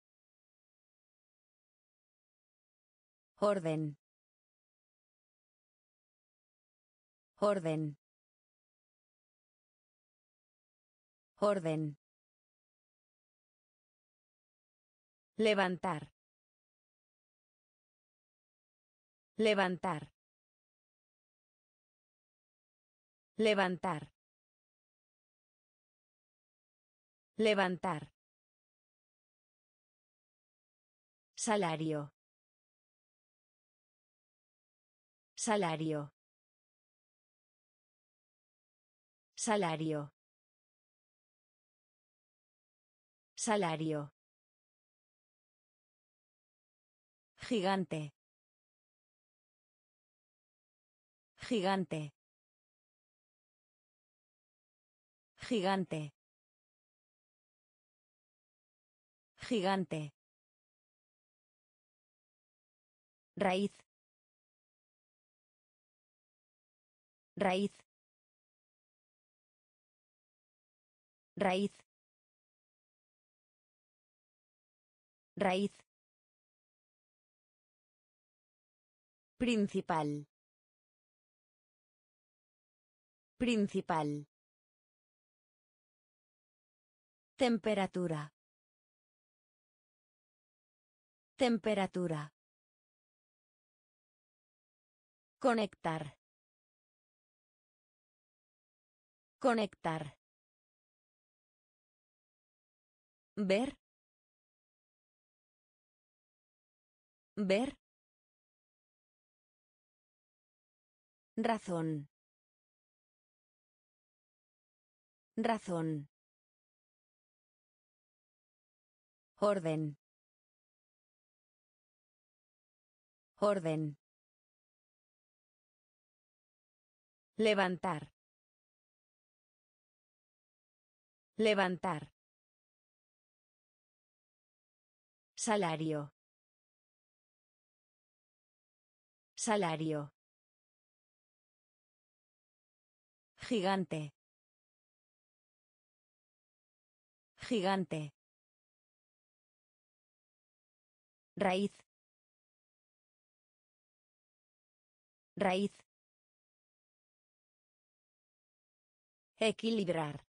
Orden. Orden. Orden. Levantar. Levantar. Levantar. Levantar. Salario. Salario. Salario. Salario. Gigante. Gigante. Gigante. Gigante. Raíz. Raíz. Raíz. Raíz. Principal. Principal. Temperatura. Temperatura. Conectar. Conectar. Ver. Ver. Razón. Razón. Orden. Orden. Levantar. Levantar. Salario. Salario. Gigante. Gigante. Raíz. Raíz. Equilibrar.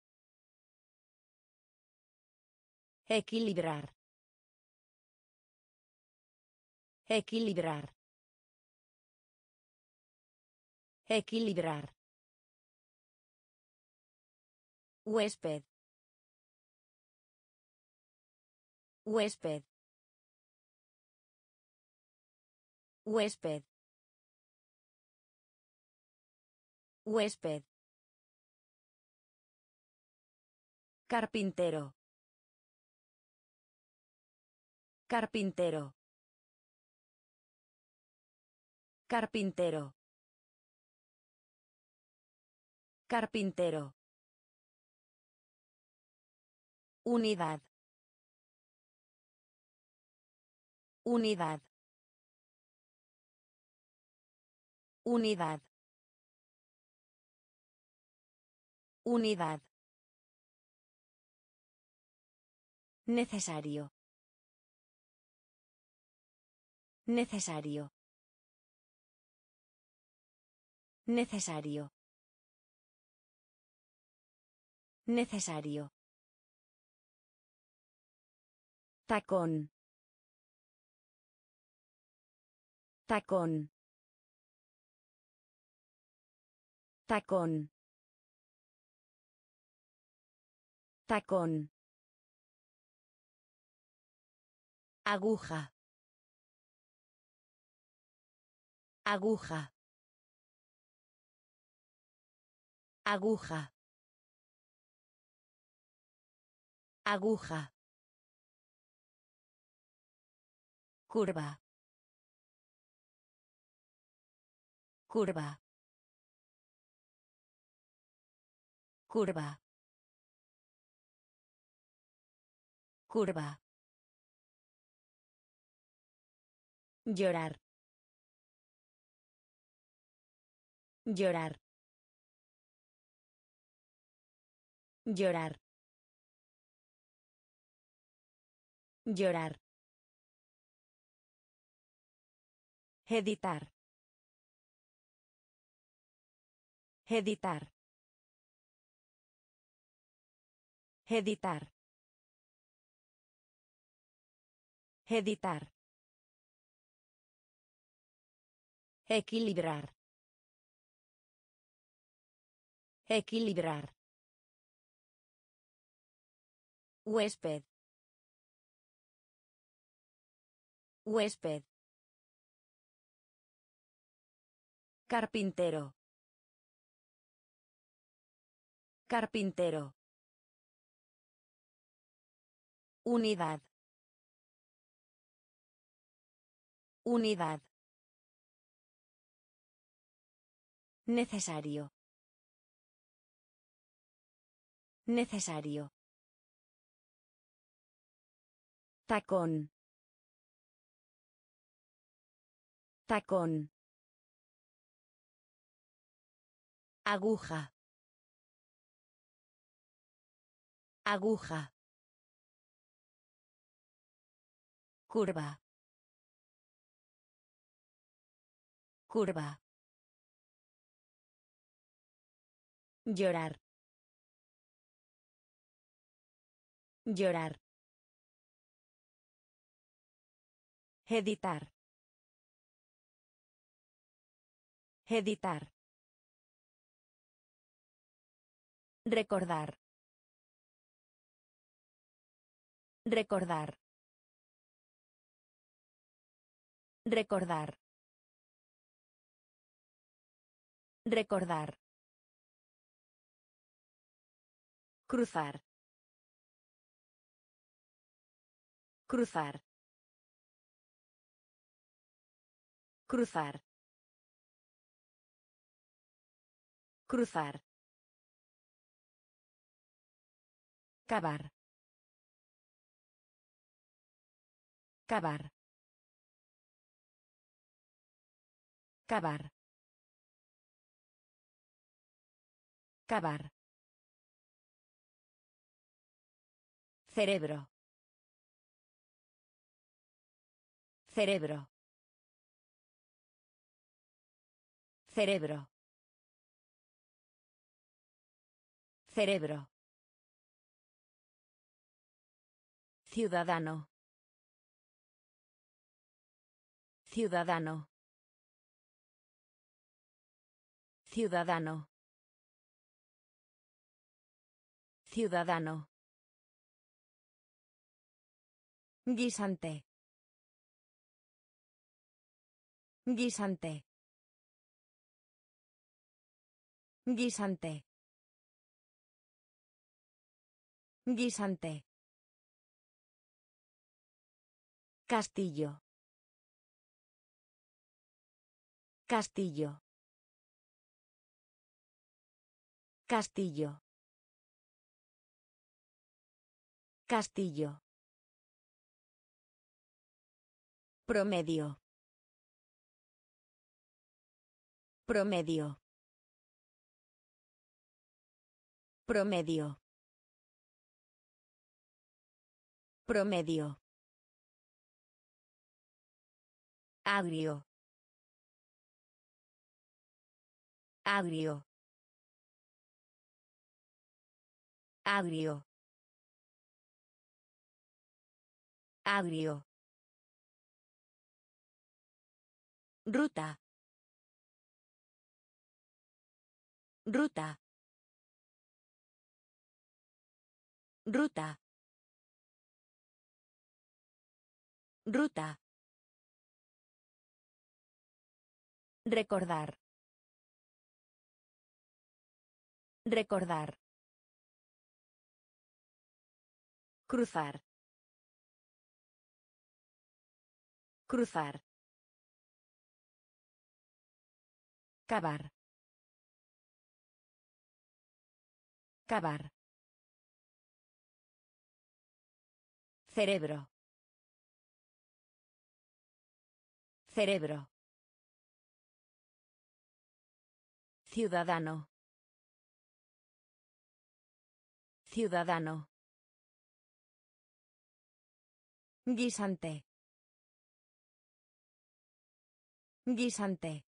Equilibrar. Equilibrar. Equilibrar. Huésped. Huésped. Huésped. Huésped. Carpintero. Carpintero. Carpintero. Carpintero. Unidad. Unidad. Unidad. Unidad. Necesario. Necesario. Necesario. Necesario. Tacón. Tacón. Tacón. Tacón. Aguja. Aguja. Aguja. Aguja. Curva. Curva. Curva. Curva. Llorar. Llorar. Llorar. Llorar. Editar. Editar. Editar. Editar. Equilibrar. Equilibrar. Huésped. Huésped. Carpintero. Carpintero. Unidad. Unidad. Necesario. Necesario. Tacón. Tacón. Aguja. Aguja. Curva. Curva. Llorar. Llorar. Editar. Editar. Recordar. Recordar. Recordar. Recordar. Cruzar. Cruzar. Cruzar. Cruzar. Cavar. Cavar. Cavar. Cavar. Cerebro. Cerebro. Cerebro. Cerebro. Ciudadano. Ciudadano. Ciudadano. Ciudadano. Guisante. Guisante. Guisante. Guisante. Castillo. Castillo. Castillo. Castillo. Promedio. Promedio. Promedio. Promedio. Agrio. Agrio. Agrio. Agrio. Ruta. Ruta. Ruta. Ruta. Recordar. Recordar. Cruzar. Cruzar. Cavar. Cavar. Cerebro. Cerebro. Ciudadano. Ciudadano. Guisante. Guisante.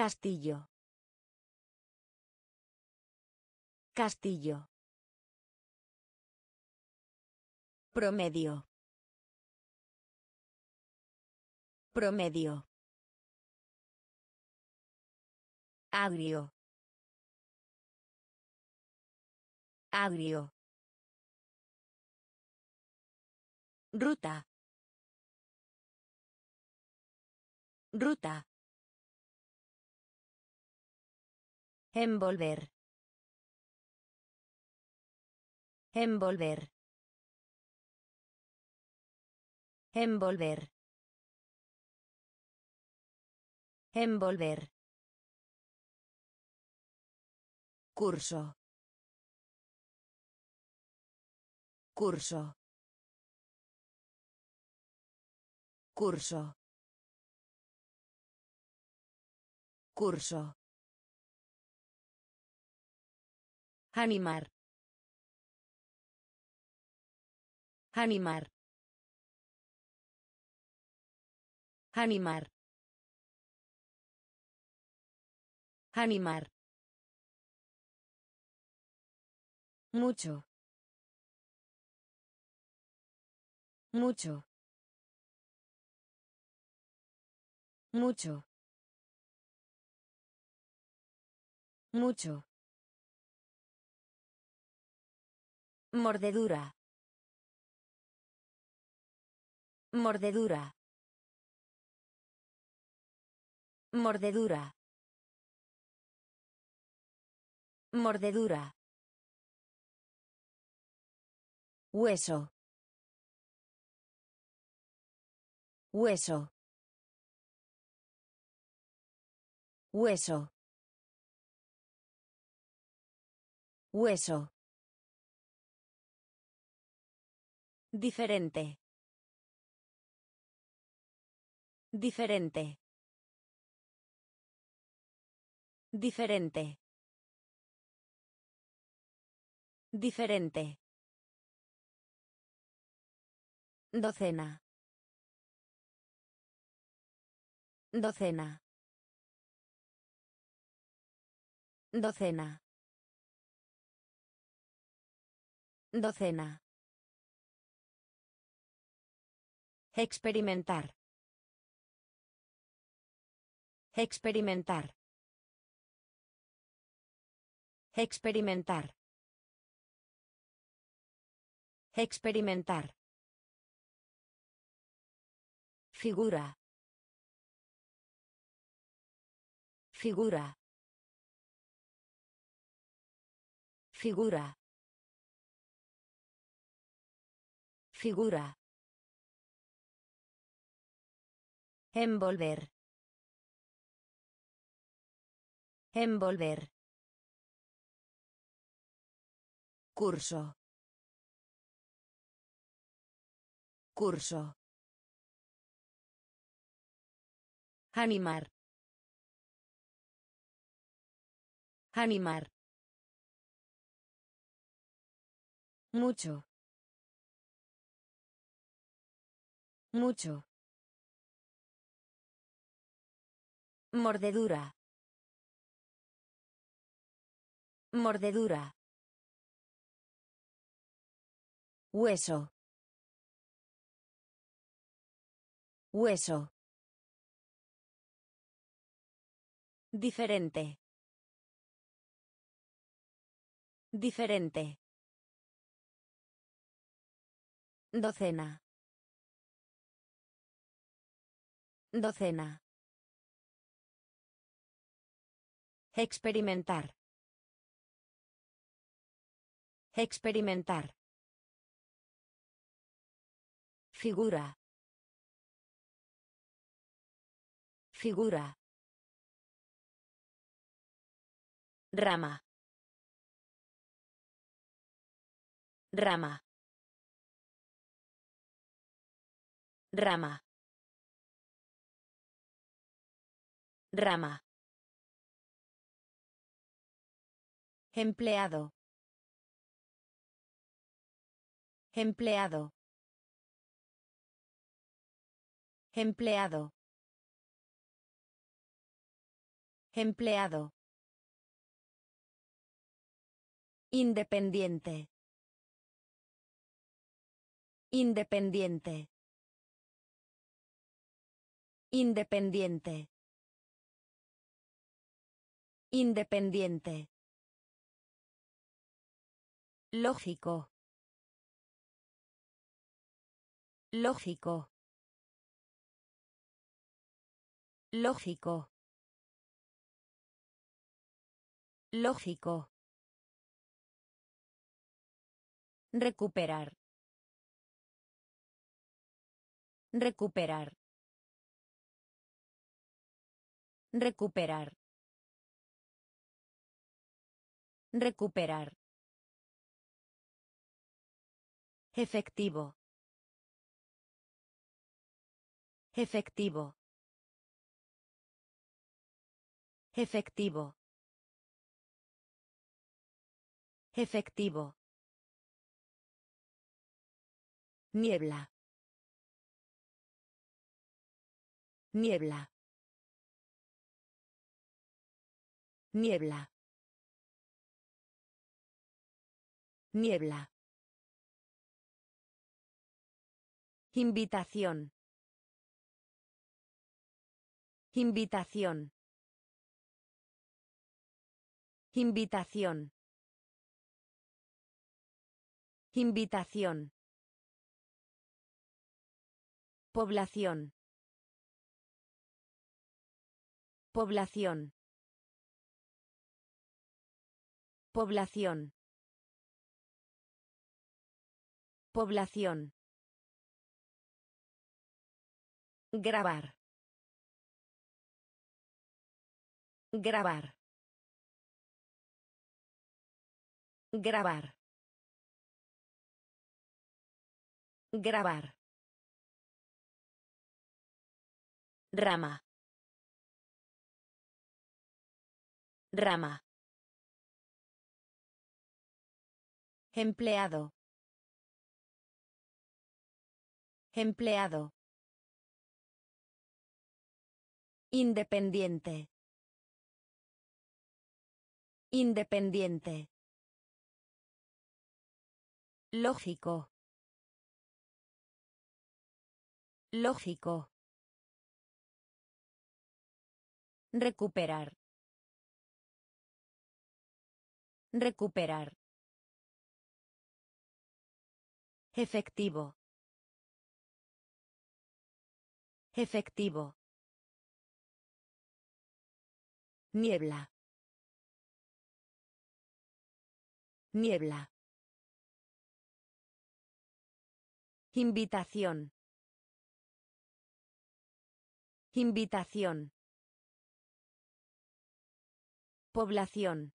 Castillo. Castillo. Promedio. Promedio. Agrio. Agrio. Ruta. Ruta. Envolver. Envolver. Envolver. Envolver. Curso. Curso. Curso. Curso. Animar. Animar. Animar. Animar. Mucho. Mucho. Mucho. Mucho. Mordedura. Mordedura. Mordedura. Mordedura. Hueso. Hueso. Hueso. Hueso. Diferente. Diferente. Diferente. Diferente. Docena. Docena. Docena. Docena. Experimentar. Experimentar. Experimentar. Experimentar. Figura. Figura. Figura. Figura. Envolver. Envolver. Curso. Curso. Animar. Animar. Mucho. Mucho. Mordedura. Mordedura. Hueso. Hueso. Diferente. Diferente. Docena. Docena. Experimentar. Experimentar. Figura. Figura. Rama. Rama. Rama. Rama. Empleado. Empleado. Empleado. Empleado. Independiente. Independiente. Independiente. Independiente. Lógico. Lógico. Lógico. Lógico. Recuperar. Recuperar. Recuperar. Recuperar. Efectivo. Efectivo. Efectivo. Efectivo. Niebla. Niebla. Niebla. Niebla. Invitación. Invitación. Invitación. Invitación. Población. Población. Población. Población. Grabar. Grabar. Grabar. Grabar. Rama. Rama. Empleado. Empleado. Independiente. Independiente. Lógico. Lógico. Recuperar. Recuperar. Efectivo. Efectivo. Niebla. Niebla. Invitación. Invitación. Población.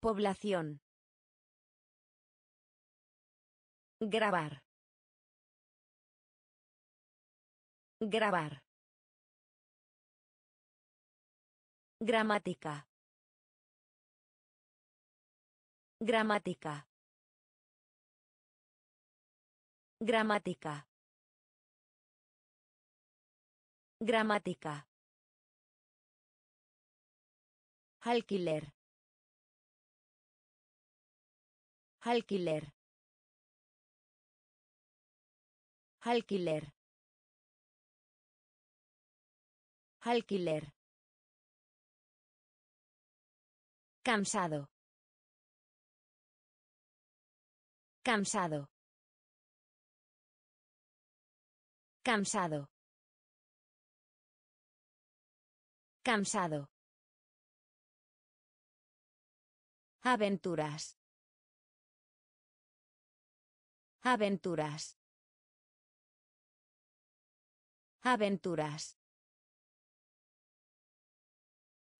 Población. Grabar. Grabar. Gramática. Gramática. Gramática. Gramática. Alquiler. Alquiler. Alquiler. Alquiler. Cansado. Cansado. Cansado. Cansado. Aventuras. Aventuras. Aventuras.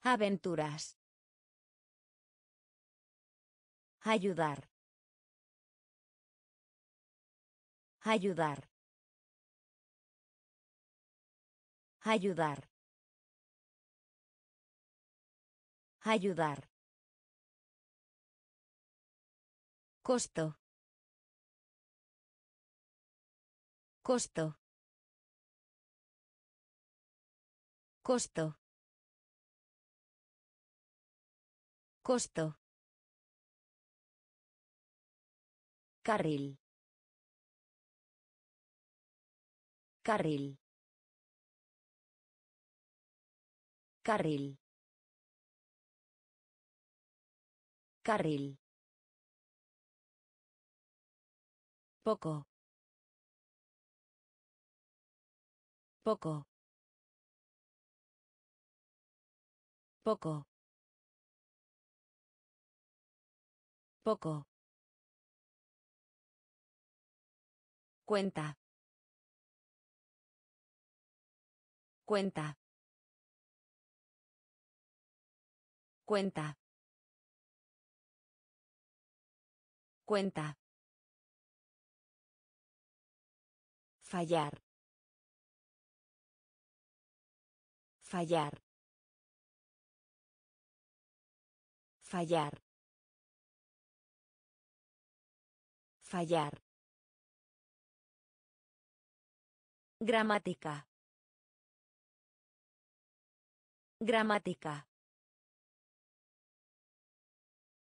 Aventuras. Ayudar. Ayudar. Ayudar. Ayudar. Costo. Costo. Costo. Costo. Carril. Carril. Carril. Carril. Poco. Poco. Poco. Poco. Cuenta. Cuenta. Cuenta. Cuenta. Fallar. Fallar. Fallar. Fallar. Gramática. Gramática.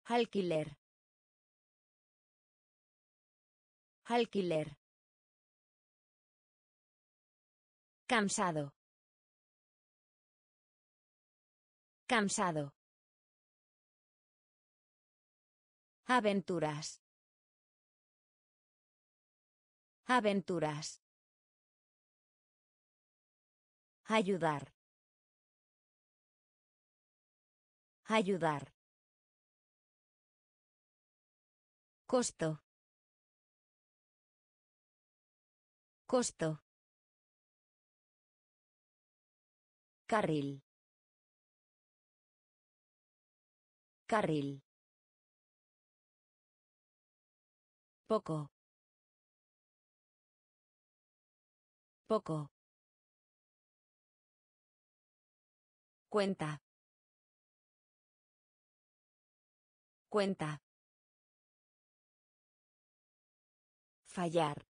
Alquiler. Alquiler. Cansado. Cansado. Aventuras. Aventuras. Ayudar. Ayudar. Costo. Costo. Carril. Carril. Poco. Poco. Cuenta. Cuenta. Fallar.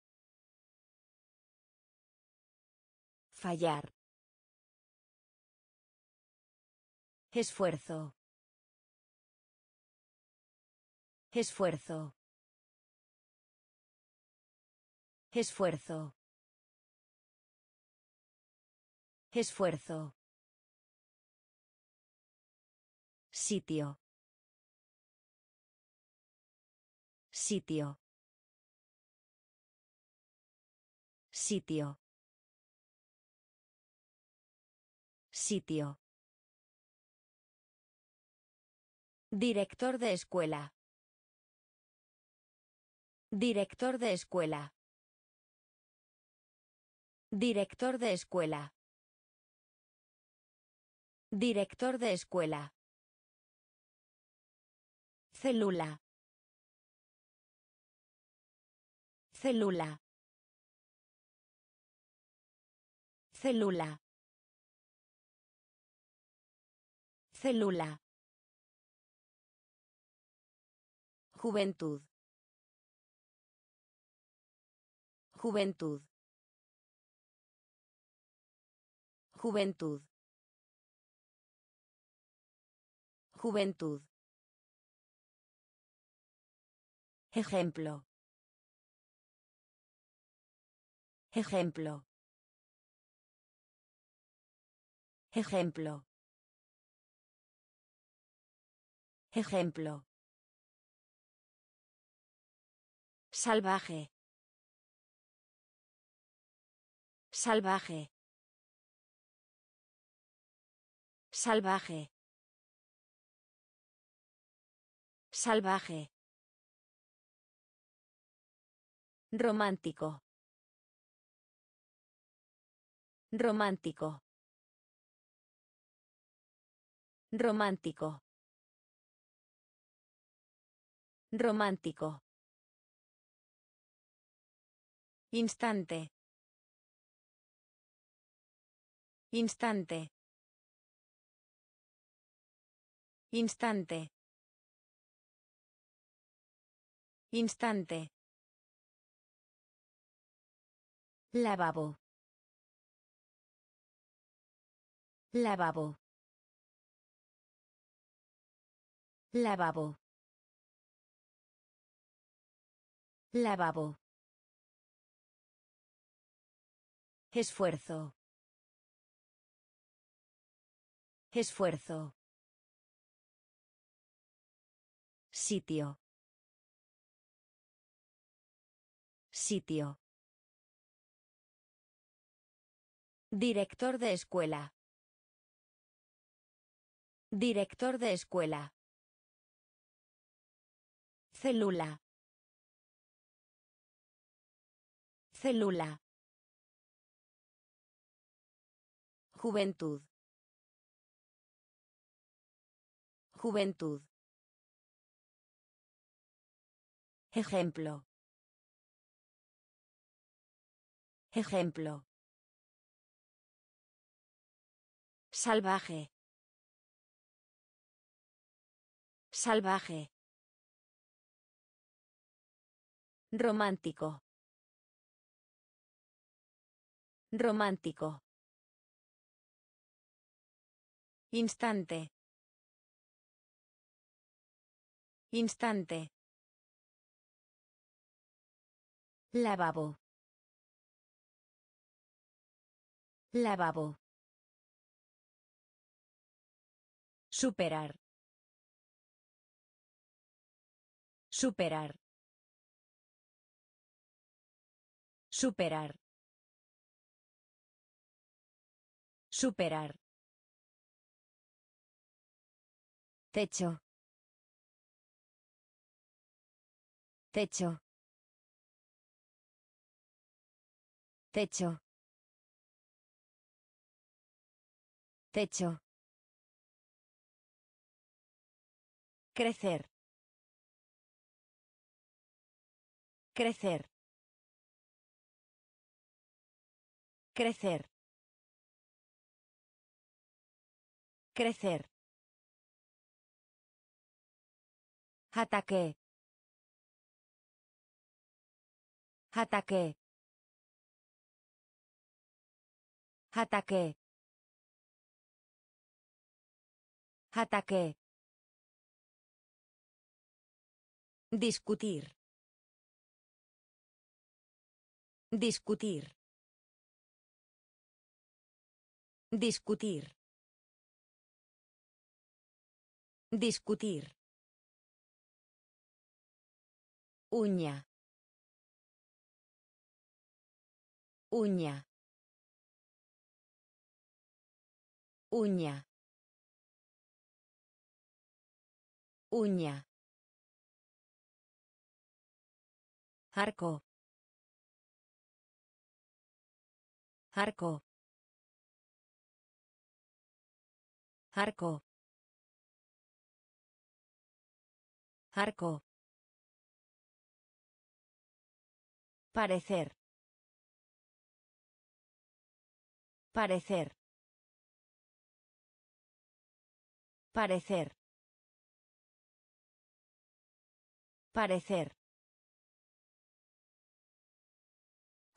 Fallar. Esfuerzo. Esfuerzo. Esfuerzo. Esfuerzo. Sitio. Sitio. Sitio. Sitio. Director de escuela. Director de escuela. Director de escuela. Director de escuela. Célula. Célula. Célula. Célula. Juventud. Juventud. Juventud. Juventud. Ejemplo. Ejemplo. Ejemplo. Ejemplo. Salvaje. Salvaje. Salvaje. Salvaje. Romántico. Romántico. Romántico. Romántico. Instante. Instante. Instante. Instante. Lavabo. Lavabo. Lavabo. Lavabo. Esfuerzo. Esfuerzo. Sitio. Sitio. Director de escuela. Director de escuela. Célula. Célula. Juventud. Juventud. Ejemplo. Ejemplo. Salvaje. Salvaje. Romántico. Romántico. Instante. Instante. Lavabo. Lavabo. Superar. Superar. Superar. Superar. Techo. Techo. Techo. Techo. Crecer. Crecer. Crecer. Crecer. Ataque. Ataque. Ataque. Ataque. Discutir. Discutir. Discutir. Discutir. Uña. Uña. Uña. Uña. Arco. Arco. Arco. Arco. Parecer. Parecer. Parecer. Parecer.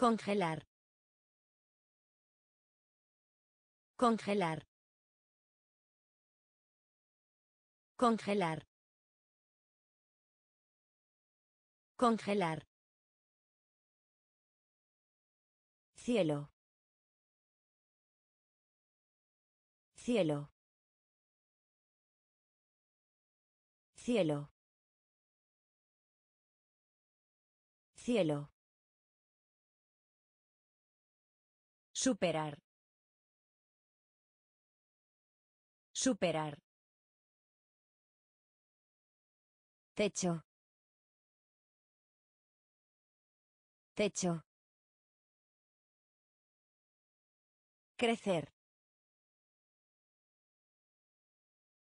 Congelar. Congelar. Congelar. Congelar. Cielo. Cielo. Cielo. Cielo. Superar. Superar. Techo. Techo. Crecer.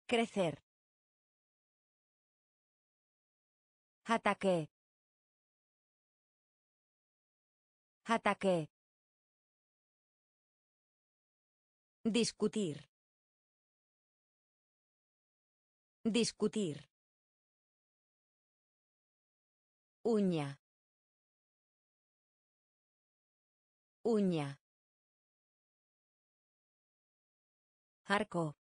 Crecer. Ataque. Ataque. Discutir. Discutir. Uña. Uña. Arco.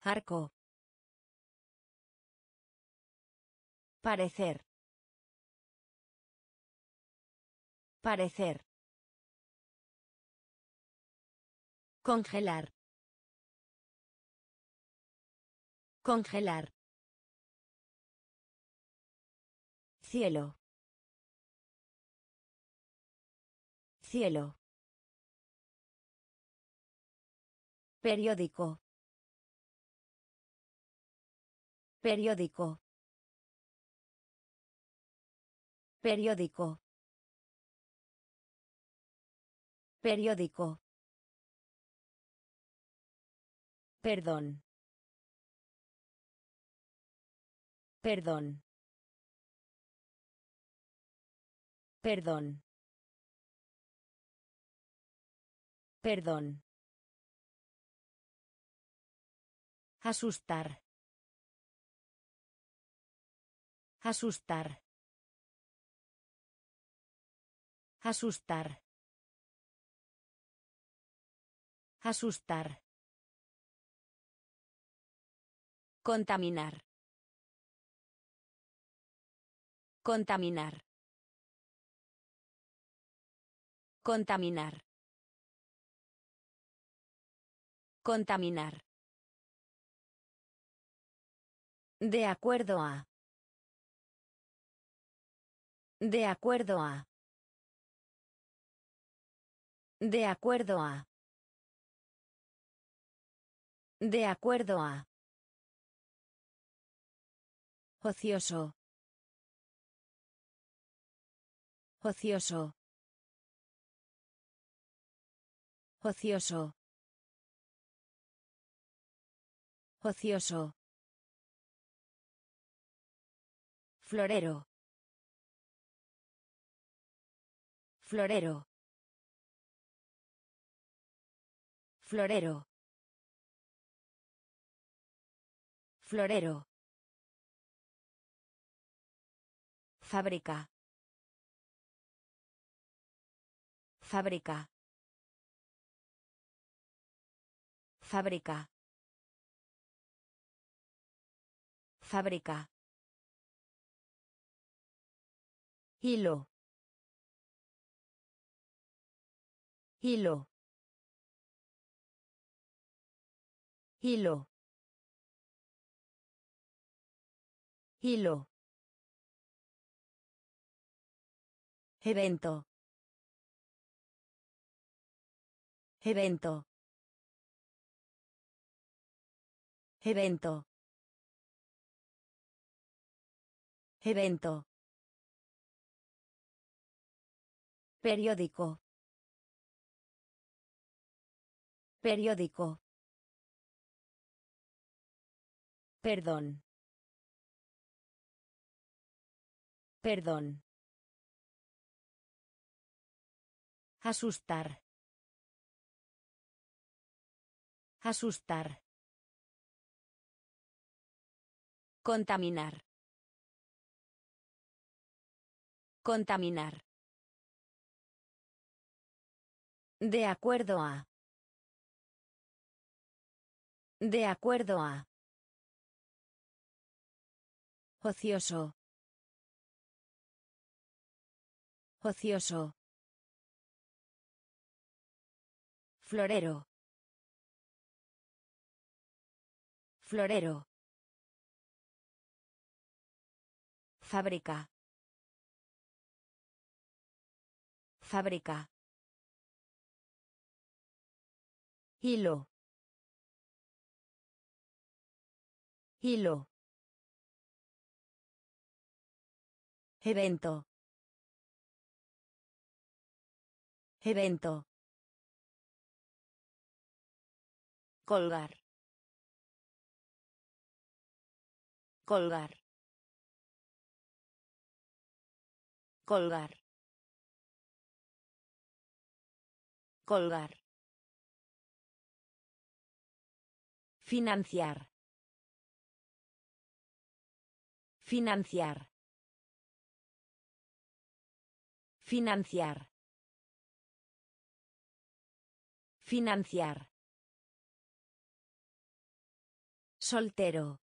Arco. Parecer. Parecer. Congelar. Congelar. Cielo. Cielo. Periódico. Periódico. Periódico. Periódico. Perdón. Perdón. Perdón. Perdón. Asustar. Asustar. Asustar. Asustar. Contaminar. Contaminar. Contaminar. Contaminar. De acuerdo a. De acuerdo a. De acuerdo a. De acuerdo a. Ocioso. Ocioso. Ocioso. Ocioso. Florero. Florero. Florero. Florero. Fábrica. Fábrica. Fábrica. Fábrica. Hilo. Hilo. Hilo. Hilo. Evento. Evento. Evento. Evento. Periódico. Periódico. Perdón. Perdón. Asustar. Asustar. Contaminar. Contaminar. De acuerdo a. De acuerdo a. Ocioso. Ocioso. Florero. Florero. Fábrica. Fábrica. Hilo. Hilo. Evento. Evento. Colgar. Colgar. Colgar. Colgar. Financiar. Financiar. Financiar. Financiar. Soltero.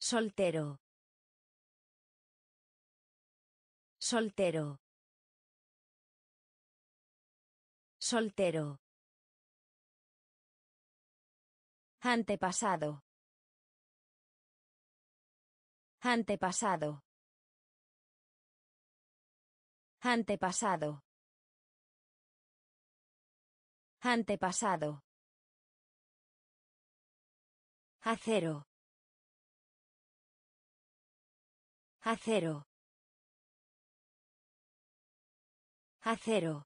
Soltero. Soltero. Soltero. Antepasado. Antepasado. Antepasado. Antepasado. Acero. Acero. Acero.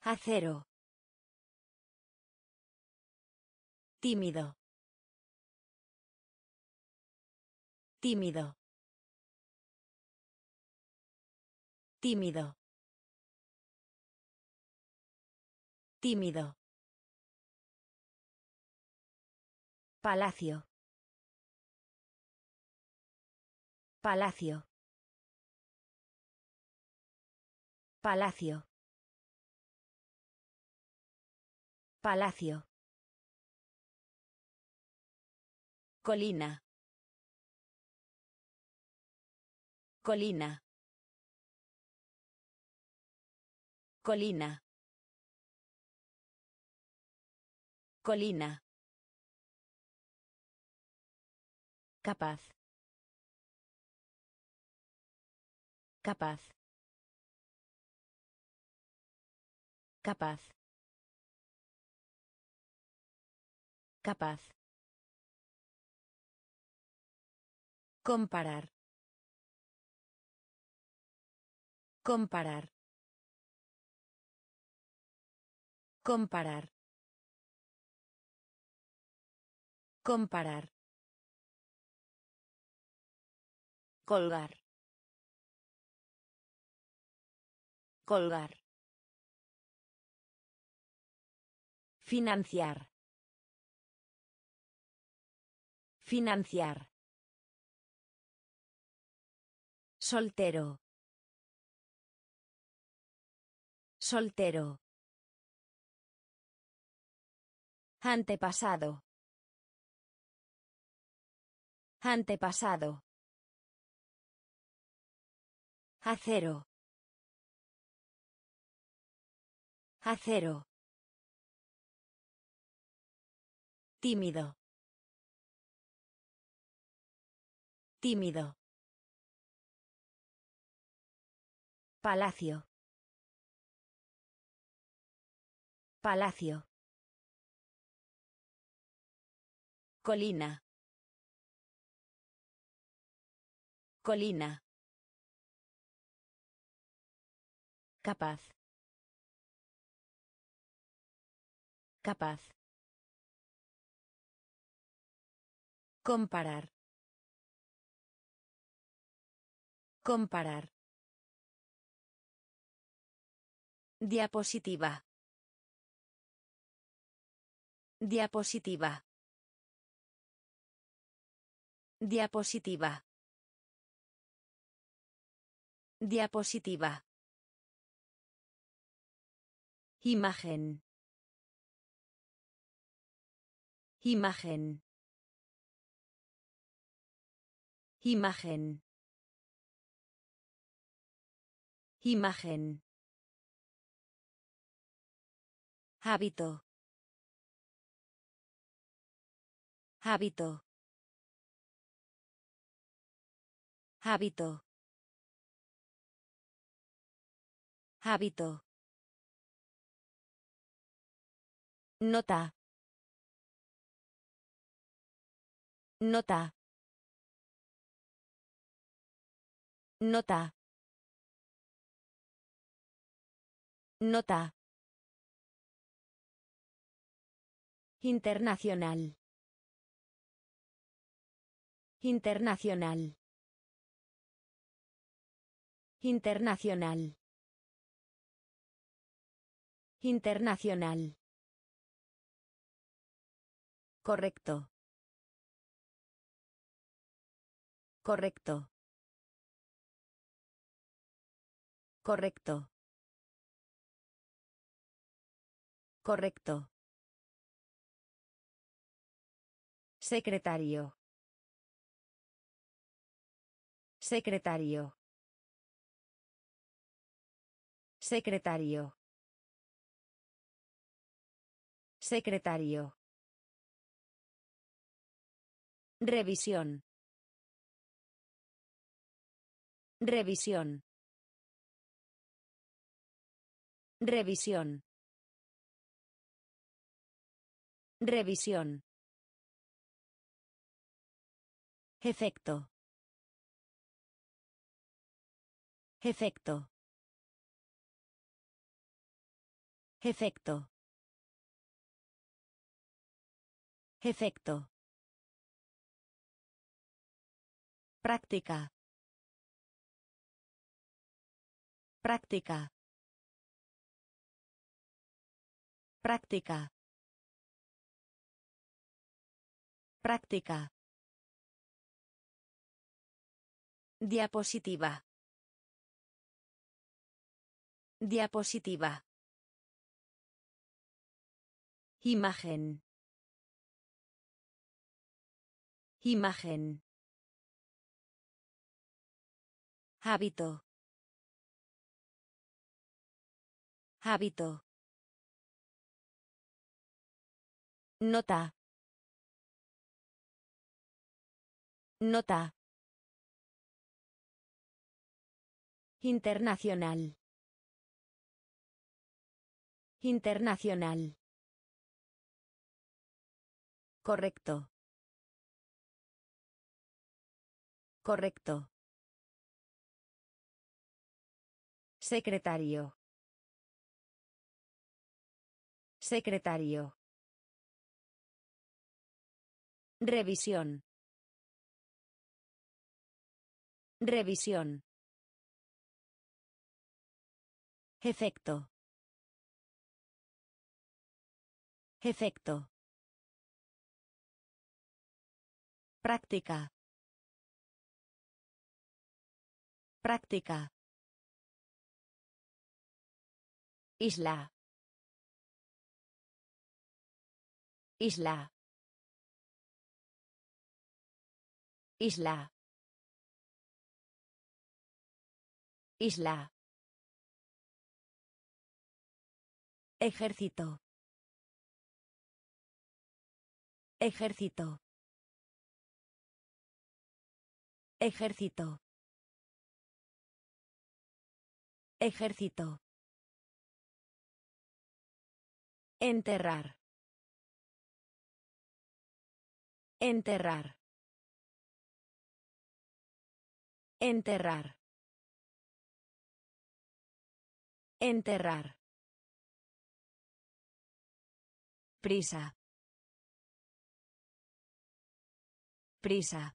Acero. Tímido. Tímido. Tímido. Tímido. Palacio. Palacio. Palacio. Palacio. Colina. Colina. Colina. Colina. Capaz. Capaz. Capaz. Capaz. Comparar. Comparar. Comparar. Comparar. Colgar. Colgar. Financiar. Financiar. Soltero. Soltero. Antepasado. Antepasado. Acero. Acero. Tímido. Tímido. Palacio. Palacio. Colina. Colina. Capaz. Capaz. Comparar. Comparar. Diapositiva. Diapositiva. Diapositiva. Diapositiva. Imagen. Imagen. Imagen. Imagen. Hábito. Hábito. Hábito. Hábito. Nota. Nota. Nota. Nota. Internacional. Internacional. Internacional. Internacional. Correcto. Correcto. Correcto. Correcto. Secretario. Secretario. Secretario. Secretario. Revisión. Revisión. Revisión. Revisión. Efecto. Efecto. Efecto. Efecto. Práctica. Práctica. Práctica. Práctica. Diapositiva. Diapositiva. Imagen. Imagen. Hábito. Hábito. Nota. Nota. Internacional. Internacional. Correcto. Correcto. Secretario. Secretario. Revisión. Revisión. Efecto. Efecto. Práctica. Práctica. Isla. Isla. Isla. Isla. Ejército. Ejército. Ejército. Ejército. Enterrar. Enterrar. Enterrar. Enterrar. Prisa. Prisa.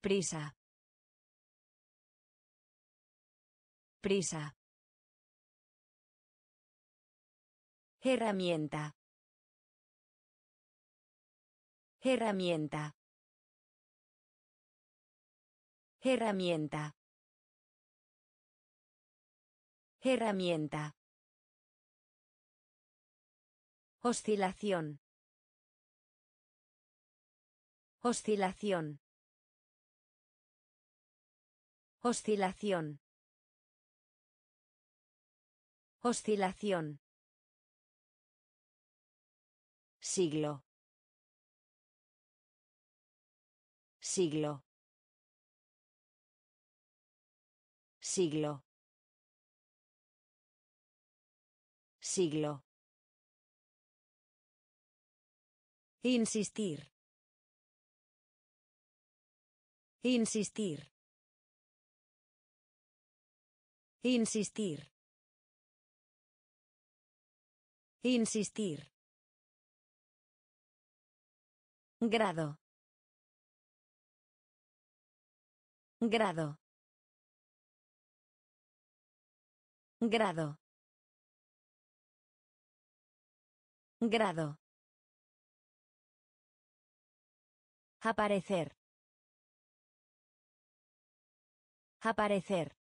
Prisa. Prisa. Herramienta. Herramienta. Herramienta. Herramienta. Oscilación. Oscilación. Oscilación. Oscilación. Siglo. Siglo. Siglo. Siglo. Insistir. Insistir. Insistir. Insistir. Grado. Grado. Grado. Grado. Aparecer. Aparecer.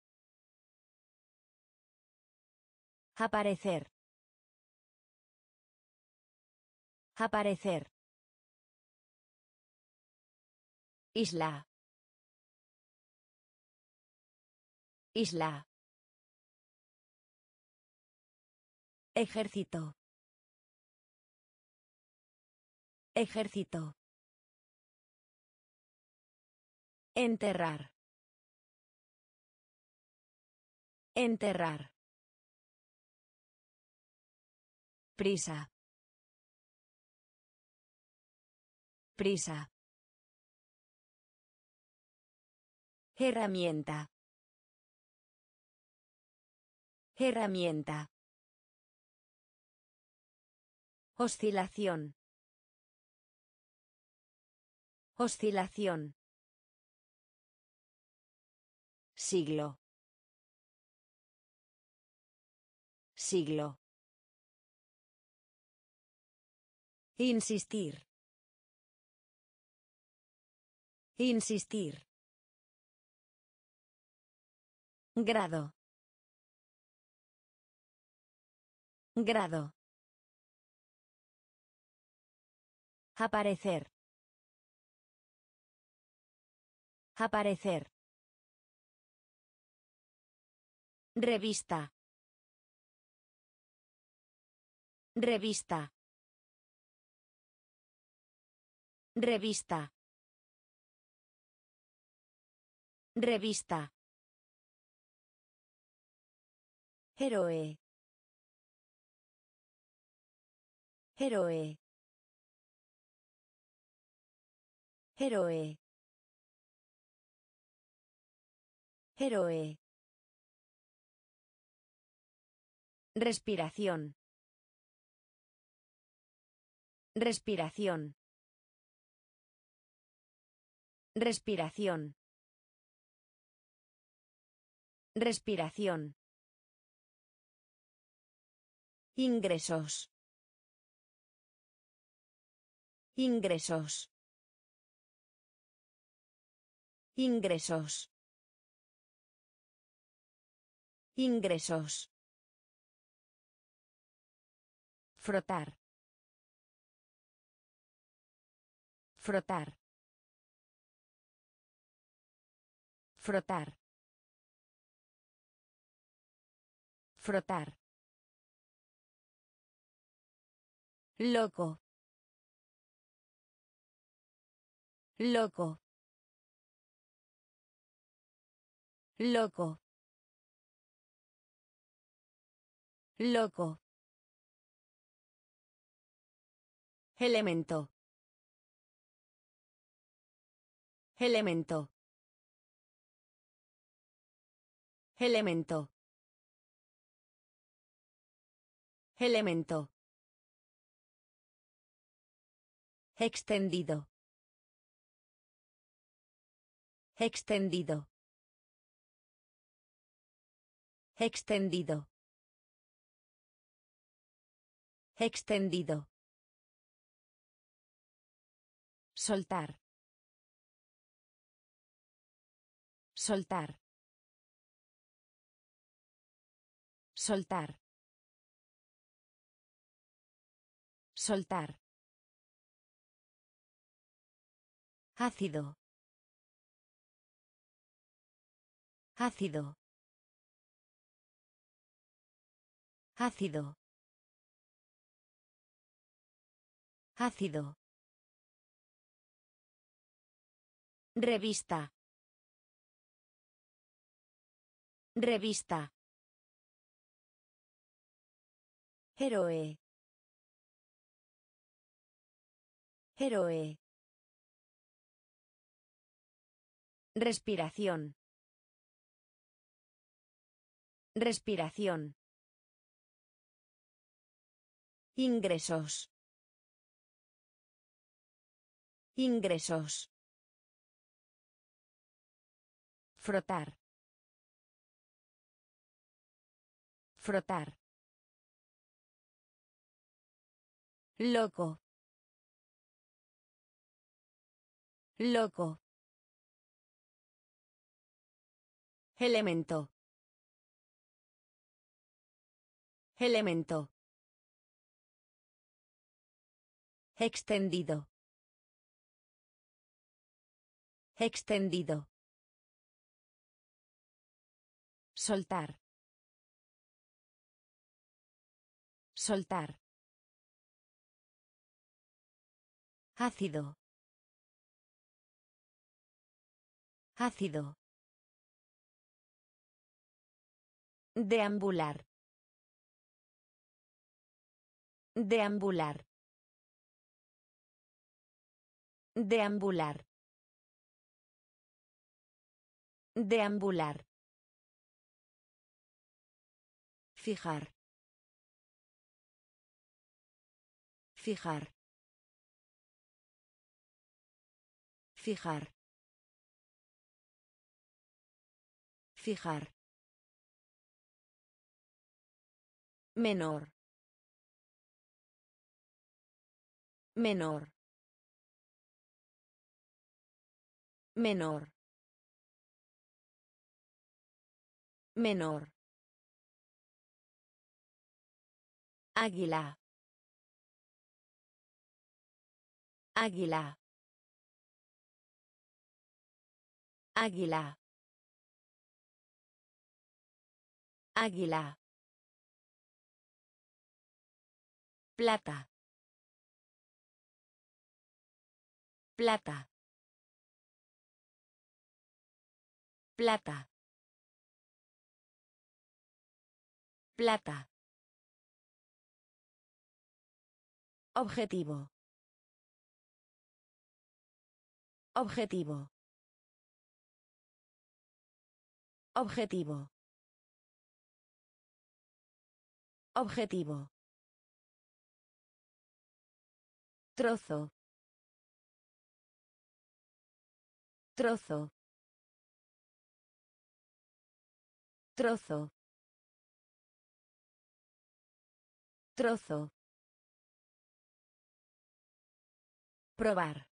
Aparecer. Aparecer. Isla. Isla. Ejército. Ejército. Enterrar. Enterrar. Prisa. Prisa. Herramienta. Herramienta. Oscilación. Oscilación. Siglo. Siglo. Insistir. Insistir. Grado. Grado. Aparecer. Aparecer. Revista. Revista. Revista. Revista. Héroe. Héroe. Héroe. Héroe. Respiración. Respiración. Respiración. Respiración. Ingresos. Ingresos. Ingresos. Ingresos. Frotar. Frotar. Frotar. Frotar. Loco. Loco. Loco. Loco. Elemento. Elemento. Elemento. Elemento. Extendido. Extendido. Extendido. Extendido. Soltar. Soltar. Soltar. Soltar. Ácido. Ácido. Ácido. Ácido. Revista. Revista. Héroe. Héroe. Respiración. Respiración. Ingresos. Ingresos. Frotar. Frotar. Loco. Loco. Elemento. Elemento. Extendido. Extendido. Soltar. Soltar. Ácido. Ácido. Deambular. Deambular. Deambular. Deambular. Fijar. Fijar. Fijar. Fijar. Menor. Menor. Menor. Menor. Águila. Águila. Águila. Águila. Plata. Plata. Plata. Plata. Objetivo. Objetivo. Objetivo. Objetivo. Trozo. Trozo. Trozo. Trozo. Probar.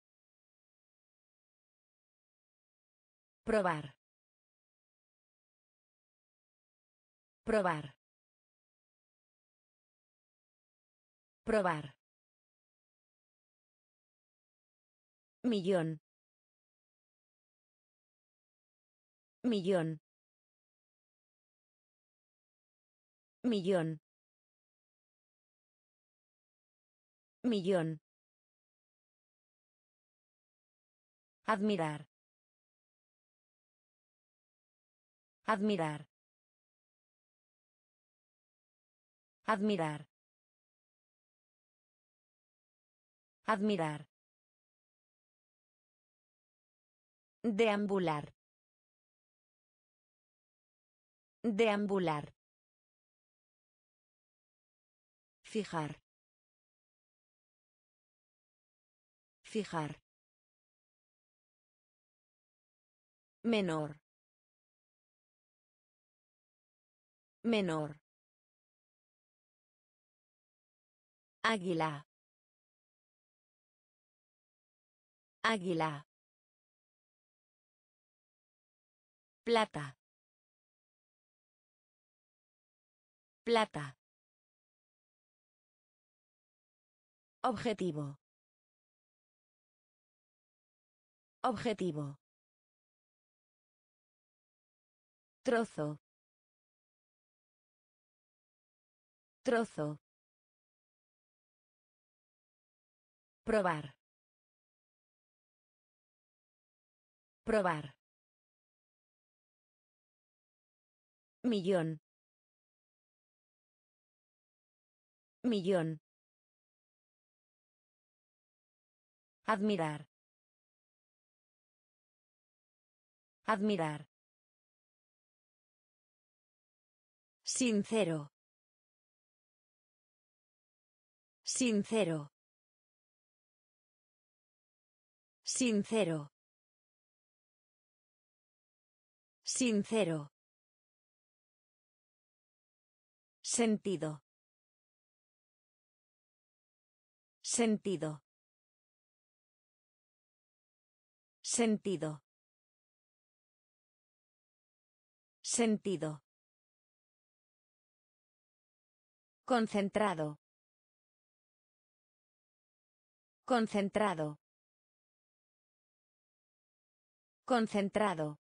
Probar. Probar. Probar. Millón. Millón. Millón. Millón. Admirar. Admirar. Admirar. Admirar. Deambular. Deambular. Fijar. Fijar. Menor. Menor. Águila. Águila. Plata. Plata. Objetivo. Objetivo. Trozo. Trozo. Probar. Probar. Millón. Millón. Admirar. Admirar. Sincero. Sincero. Sincero. Sincero. Sentido. Sentido. Sentido. Sentido. Concentrado. Concentrado. Concentrado.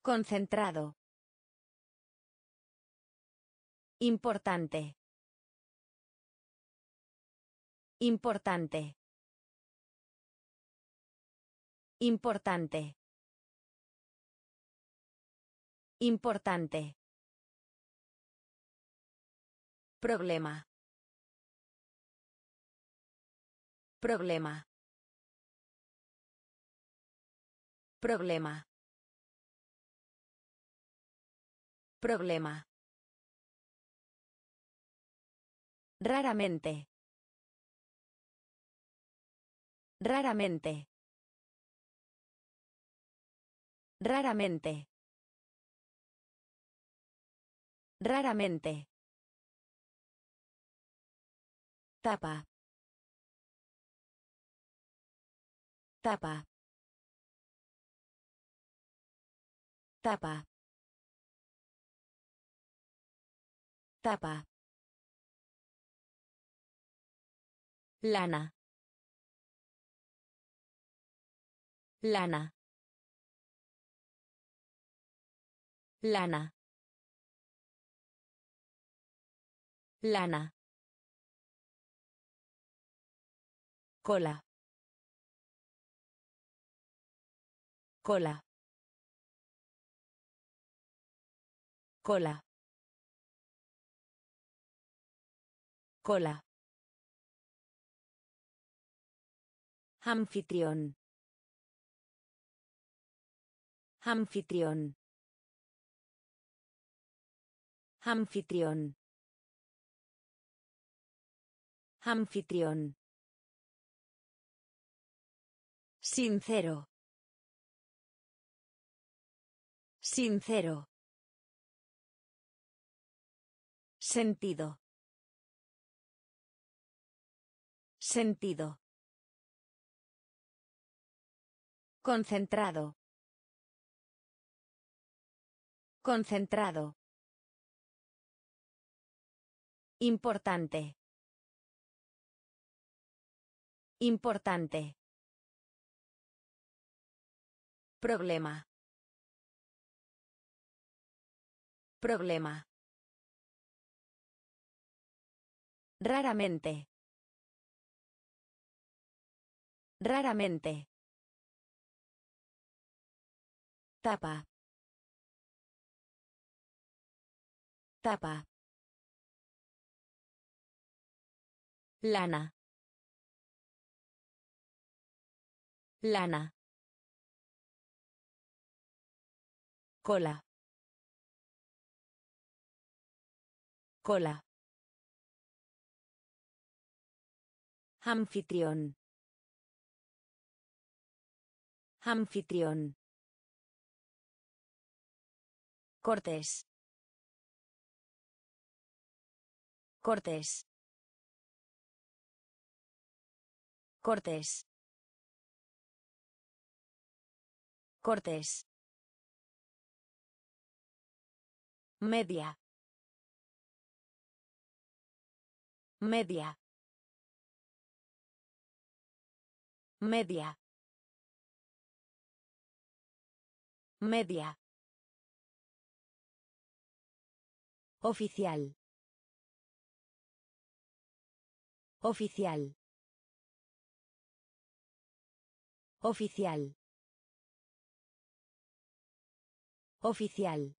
Concentrado. Importante. Importante. Importante. Importante. Problema. Problema. Problema. Problema. Raramente. Raramente. Raramente. Raramente. Tapa. Tapa. Tapa. Tapa. Lana. Lana. Lana. Lana. Cola. Cola. Cola. Cola. Anfitrión. Anfitrión. Anfitrión. Anfitrión. Sincero. Sincero. Sentido. Sentido. Concentrado. Concentrado. Importante. Importante. Problema. Problema. Raramente. Raramente. Tapa. Tapa. Lana. Lana. Cola. Cola. Anfitrión. Anfitrión. Cortés. Cortés. Cortés. Cortés. Media. Media. Media. Media. Oficial. Oficial. Oficial. Oficial.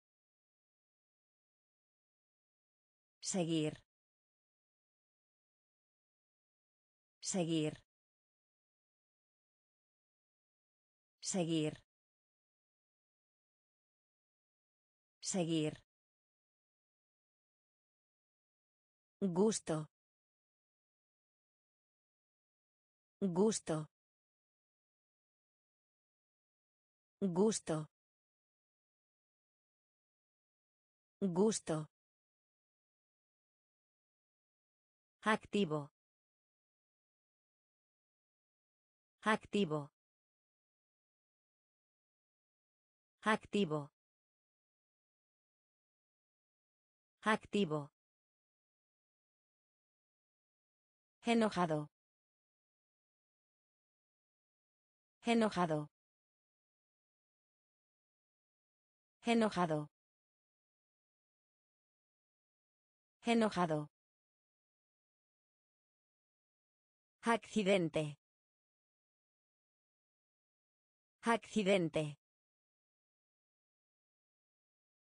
Seguir. Seguir. Seguir. Seguir. Gusto. Gusto. Gusto. Gusto. Activo. Activo. Activo. Activo. Enojado. Enojado. Enojado. Enojado. Accidente. Accidente.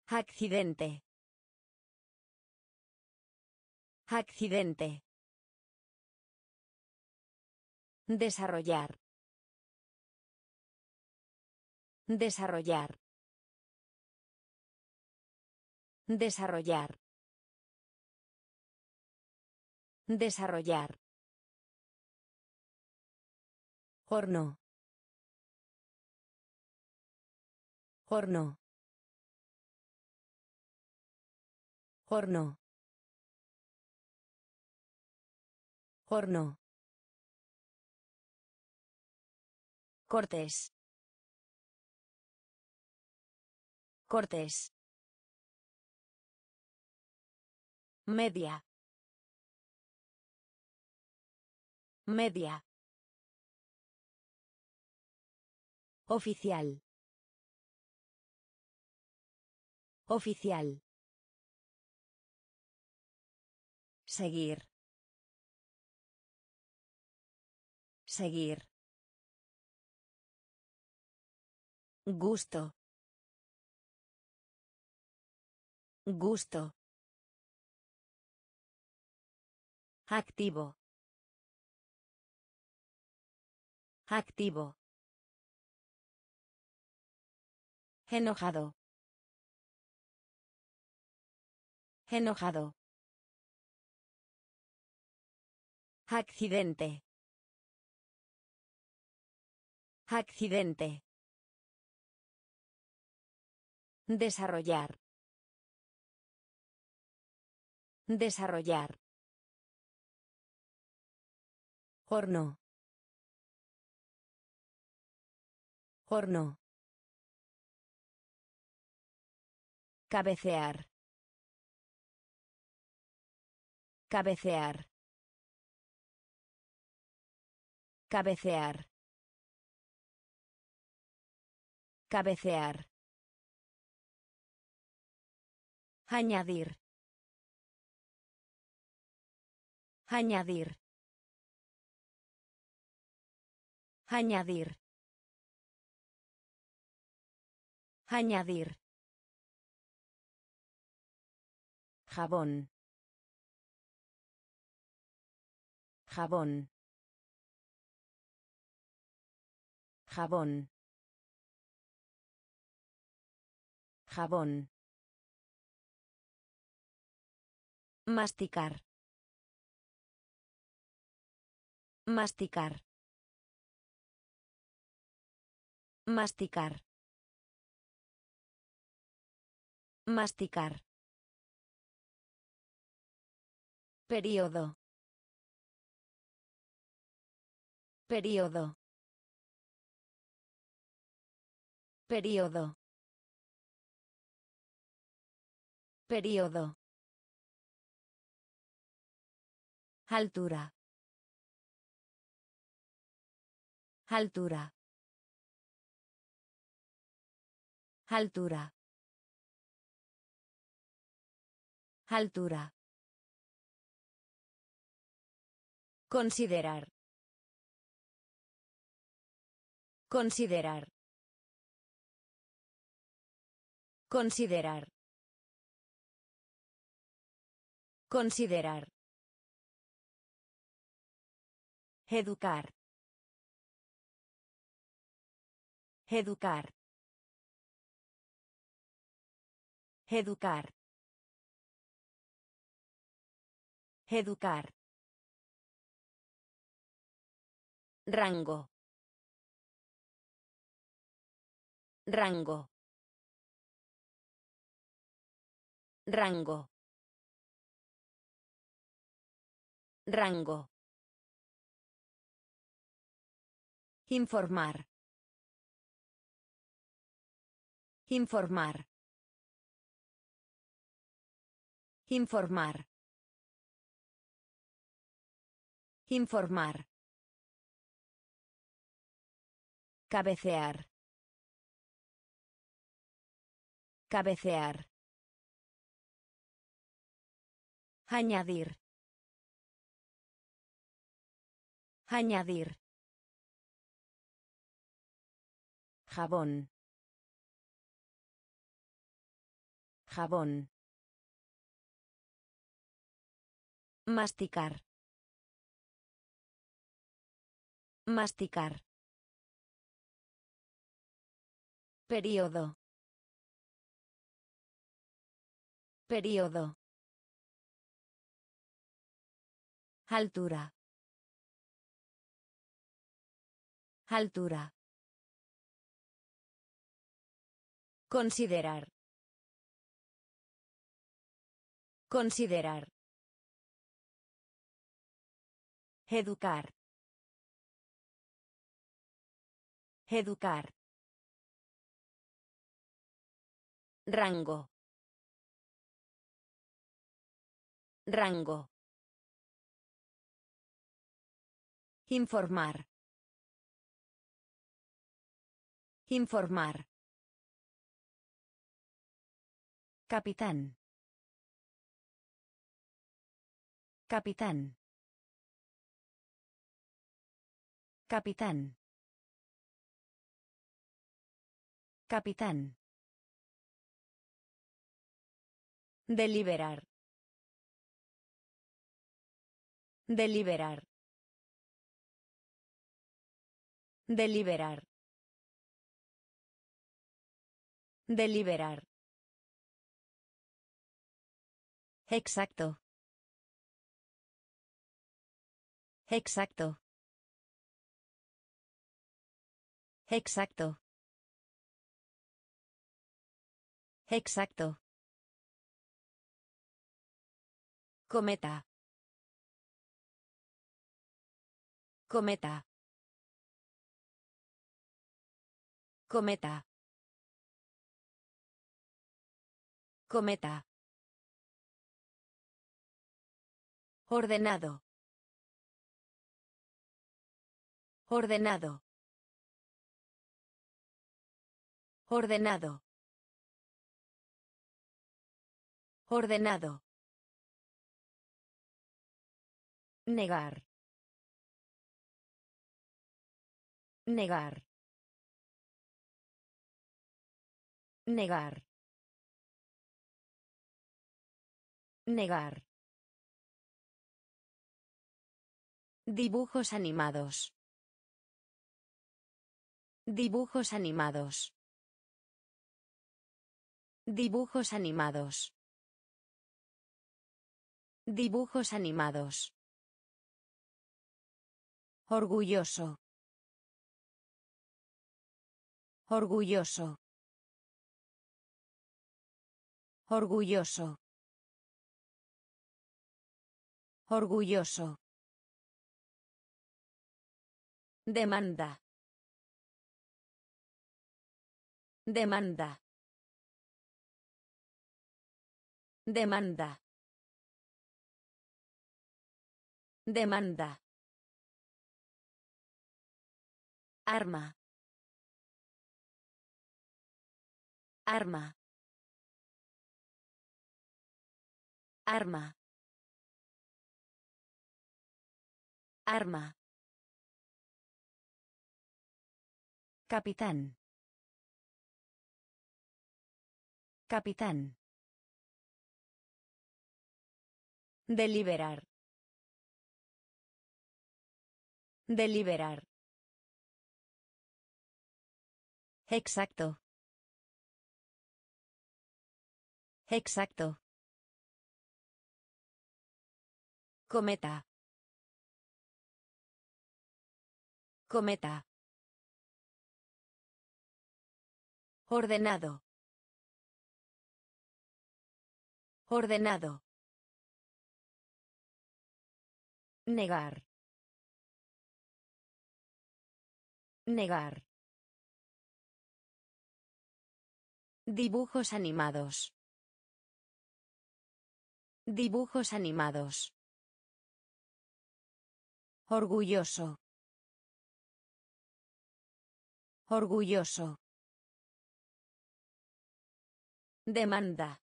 Accidente. Accidente. Desarrollar. Desarrollar. Desarrollar. Desarrollar. Horno. Horno. Horno. Horno. Cortés. Cortés. Media. Media. Oficial. Oficial. Seguir. Seguir. Gusto. Gusto. Activo. Activo. Enojado. Enojado. Accidente. Accidente. Desarrollar. Desarrollar. Horno. Horno. Cabecear. Cabecear. Cabecear. Cabecear. Añadir. Añadir. Añadir. Añadir. Jabón. Jabón. Jabón. Jabón. Masticar. Masticar. Masticar. Masticar. Período. Período. Período. Período. Altura. Altura. Altura. Altura. Considerar. Considerar. Considerar. Considerar. Educar. Educar. Educar. Educar. Rango. Rango. Rango. Rango. Informar. Informar. Informar. Informar. Cabecear. Cabecear. Añadir. Añadir. Jabón. Jabón. Masticar. Masticar. Período. Período. Altura. Altura. Considerar. Considerar. Educar. Educar. Rango. Rango. Informar. Informar. Capitán. Capitán. Capitán. Capitán. Deliberar. Deliberar. Deliberar. Deliberar. Exacto. Exacto. Exacto. Exacto. Cometa. Cometa. Cometa. Cometa. Ordenado. Ordenado. Ordenado. Ordenado. Negar. Negar. Negar. Negar. Dibujos animados. Dibujos animados. Dibujos animados. Dibujos animados. Orgulloso. Orgulloso. Orgulloso. Orgulloso. Demanda. Demanda. Demanda. Demanda. Arma. Arma. Arma. Arma. Capitán. Capitán. Deliberar. Deliberar. Exacto. Exacto. Cometa. Cometa. Ordenado. Ordenado. Negar. Negar. Dibujos animados. Dibujos animados. Orgulloso. Orgulloso. Demanda.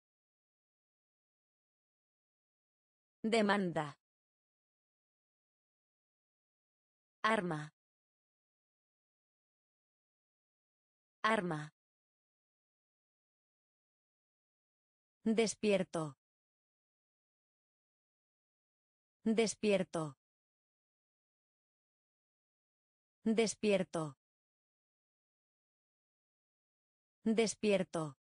Demanda. Arma. Arma. Despierto. Despierto. Despierto. Despierto.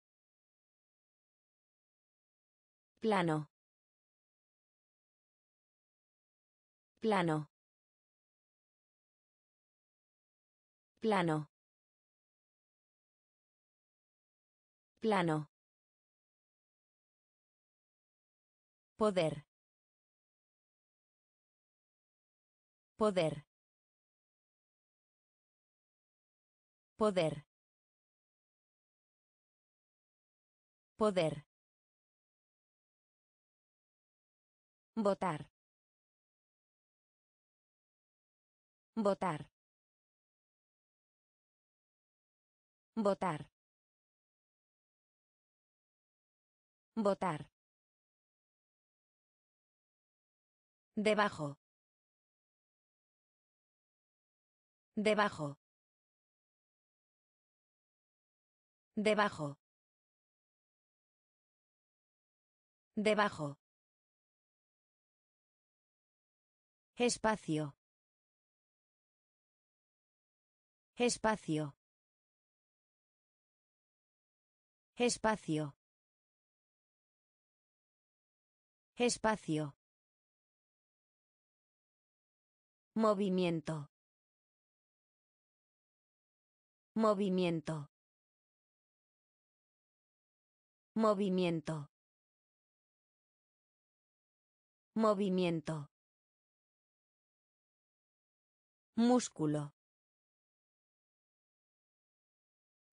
Plano. Plano. Plano. Plano. Poder. Poder. Poder. Poder. Votar. Votar. Votar. Votar. Debajo. Debajo. Debajo. Debajo. Espacio. Espacio. Espacio. Espacio. Movimiento. Movimiento. Movimiento. Movimiento. Músculo.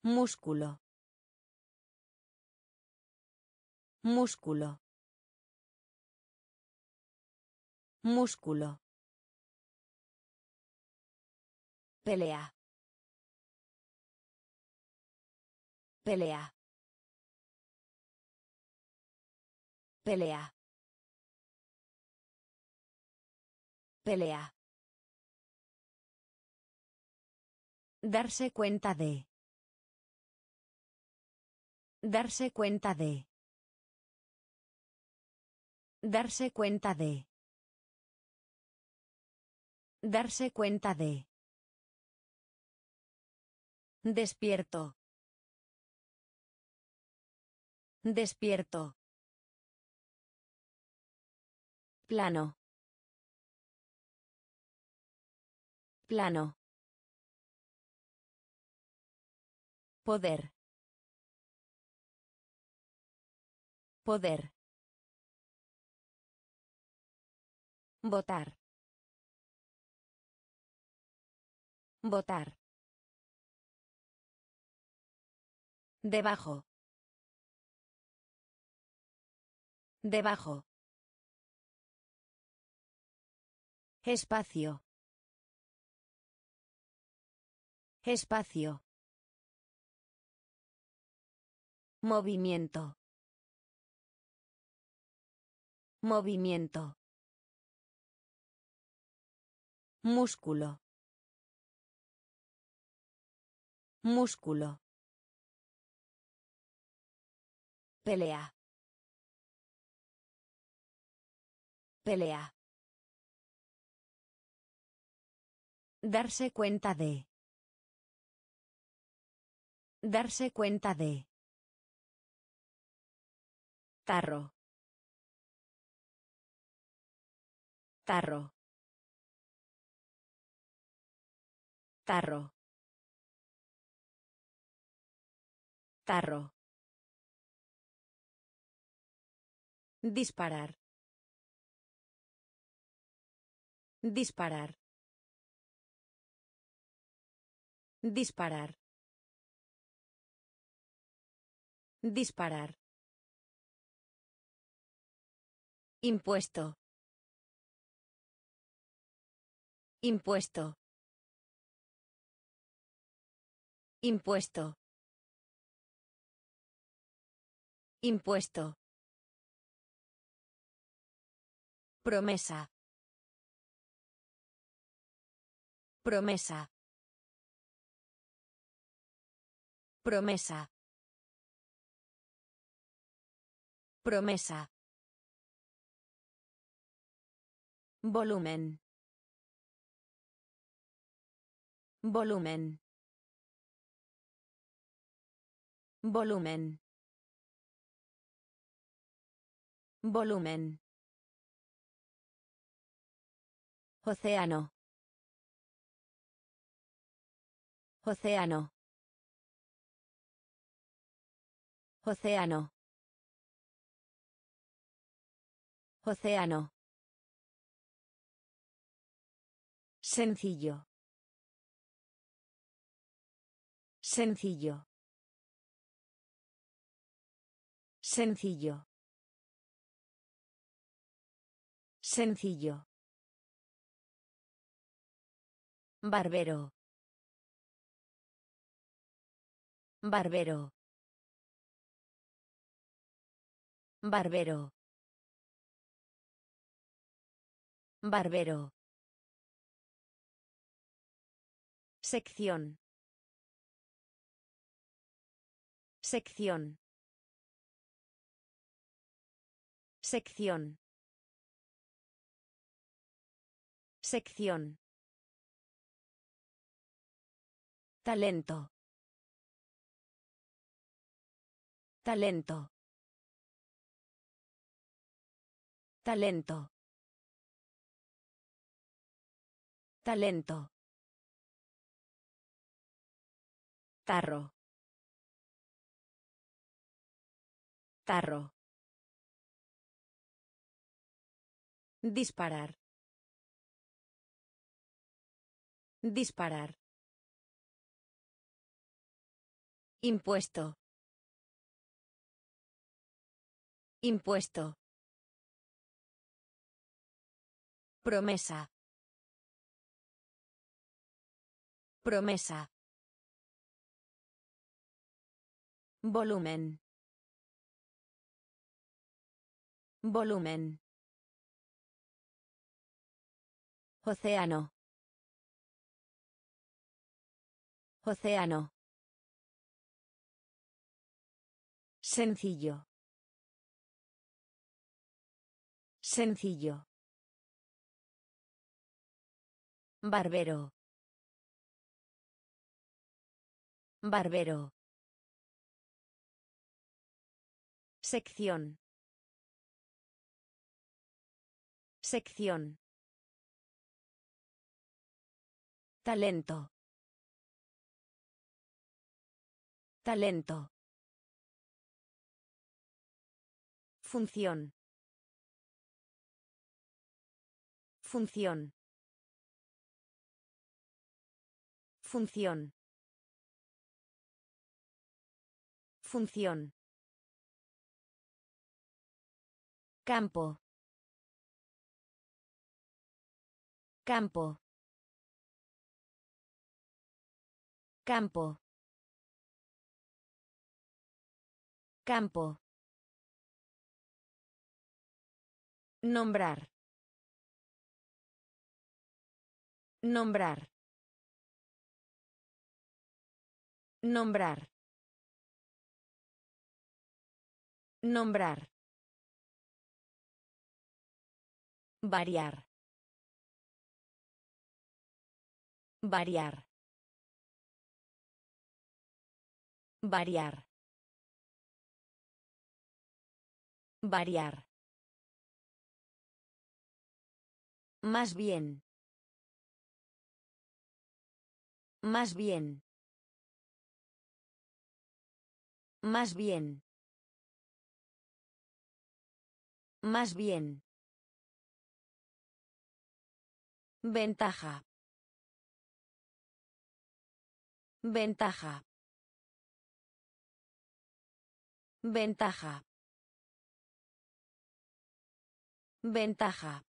Músculo. Músculo. Músculo. Pelea. Pelea. Pelea. Pelea. Darse cuenta de. Darse cuenta de. Darse cuenta de. Darse cuenta de. Despierto. Despierto. Plano. Plano. Poder. Poder. Votar. Votar. Debajo. Debajo. Espacio. Espacio. Movimiento. Movimiento. Músculo. Músculo. Pelea. Pelea. Darse cuenta de. Darse cuenta de. Tarro. Tarro. Tarro. Tarro. Disparar. Disparar. Disparar. Disparar. Impuesto. Impuesto. Impuesto. Impuesto. Promesa. Promesa. Promesa. Promesa. Volumen. Volumen. Volumen. Volumen. Océano. Océano. Océano. Océano. Sencillo. Sencillo. Sencillo. Sencillo. Barbero. Barbero. Barbero. Barbero. Sección. Sección. Sección. Sección. Talento. Talento. Talento. Talento. Tarro. Tarro. Disparar. Disparar. Impuesto. Impuesto. Promesa. Promesa. Volumen. Volumen. Océano. Océano. Sencillo. Sencillo. Barbero. Barbero. Sección. Sección. Talento. Talento. Función. Función. Función. Función. Campo. Campo. Campo. Campo. Nombrar. Nombrar. Nombrar. Nombrar. Variar. Variar. Variar. Variar. Más bien. Más bien. Más bien. Más bien. Ventaja. Ventaja. Ventaja. Ventaja.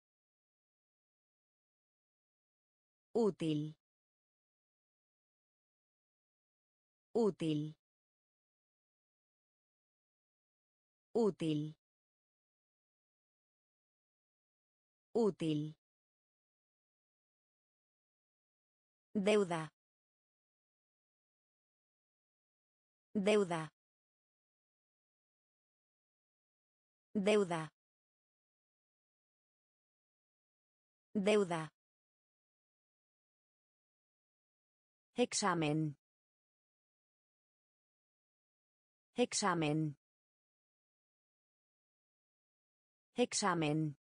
Útil. Útil. Útil. Útil. Deuda. Deuda. Deuda. Deuda. Examen. Examen. Examen.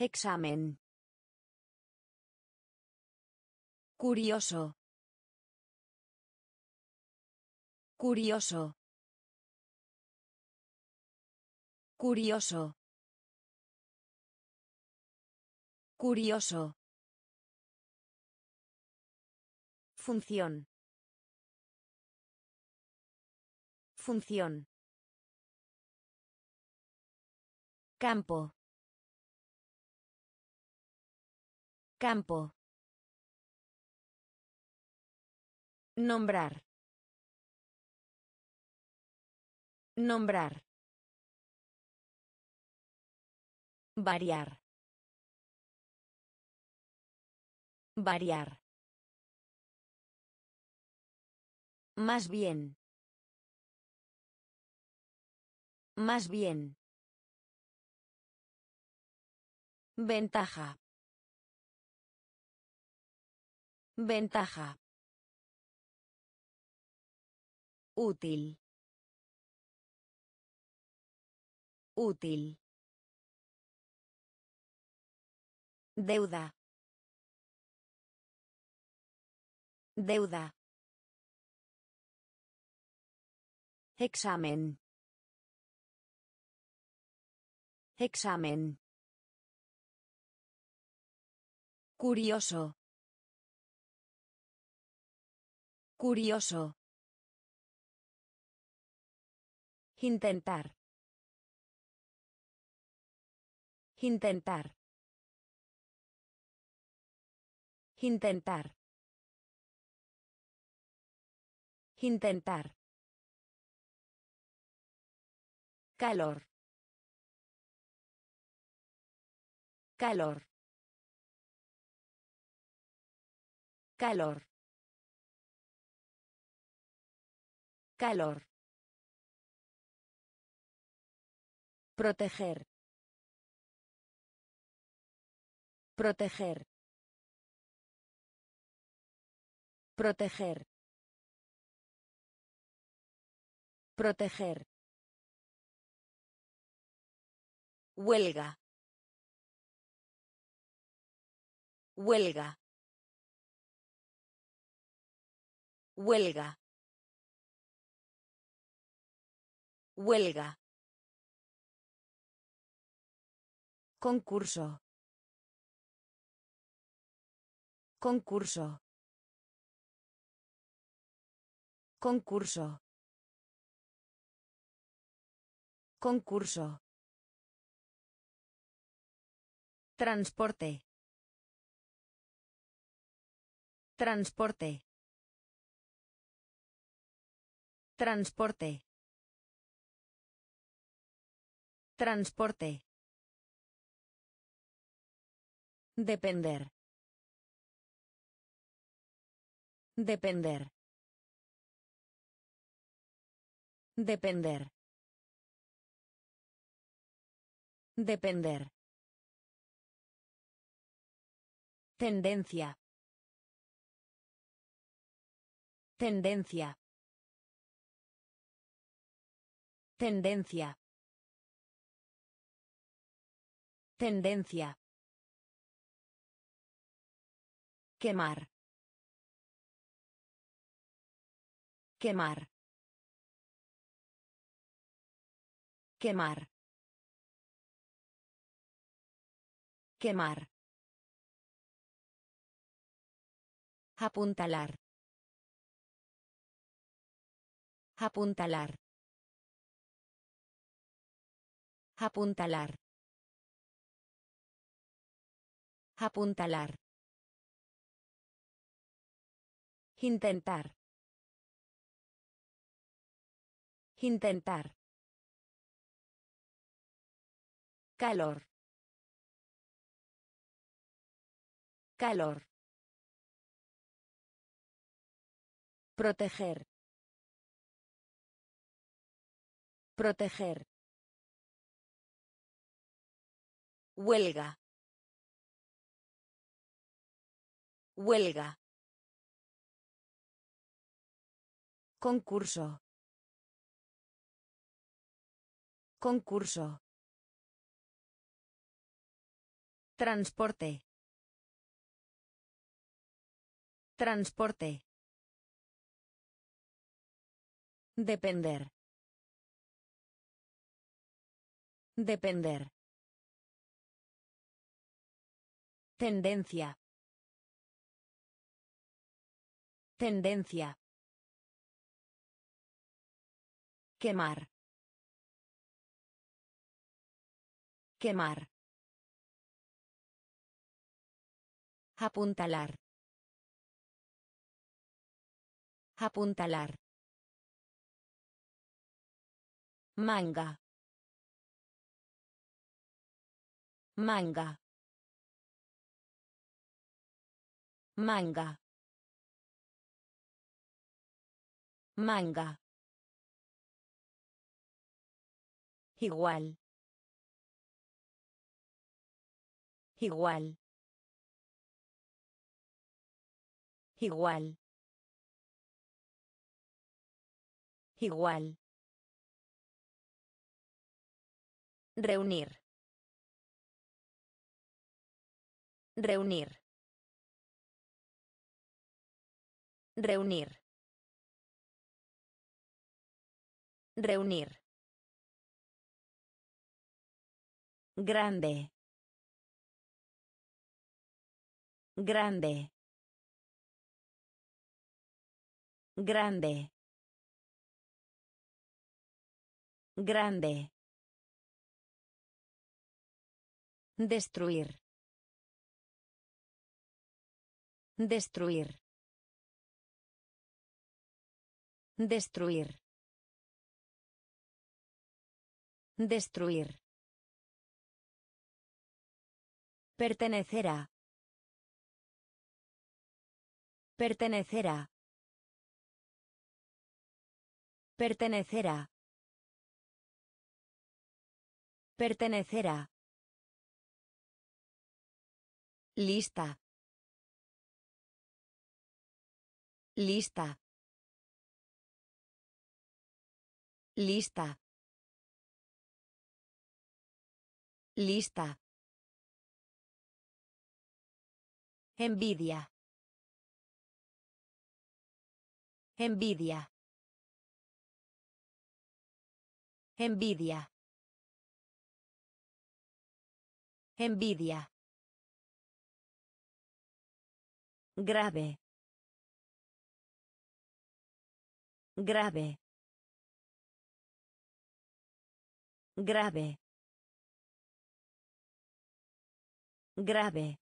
Examen. Curioso. Curioso. Curioso. Curioso. Función. Función. Campo. Campo. Nombrar. Nombrar. Variar. Variar. Más bien. Más bien. Ventaja. Ventaja. Útil. Útil. Deuda. Deuda. Examen. Examen. Curioso. Curioso. Intentar. Intentar. Intentar. Intentar. Calor. Calor. Calor. Calor. Proteger. Proteger. Proteger. Proteger. Huelga. Huelga. Huelga. Huelga. Concurso. Concurso. Concurso. Concurso. Transporte. Transporte. Transporte. Transporte. Depender. Depender. Depender. Depender. Tendencia. Tendencia. Tendencia. Tendencia. Quemar. Quemar. Quemar. Quemar. Apuntalar. Apuntalar. Apuntalar. Apuntalar. Intentar. Intentar. Calor. Calor. Proteger. Proteger. Huelga. Huelga. Concurso. Concurso. Transporte. Transporte. Depender. Depender. Tendencia. Tendencia. Quemar. Quemar. Apuntalar. Apuntalar. Manga. Manga. Manga. Manga. Igual. Igual. Igual. Igual. Reunir. Reunir. Reunir. Reunir. Grande. Grande. Grande. Grande. Destruir. Destruir. Destruir. Destruir. Pertenecerá. Pertenecerá. Pertenecerá. Pertenecerá. Lista. Lista. Lista. Lista. Envidia. Envidia. Envidia. Envidia. Grave. Grave. Grave. Grave.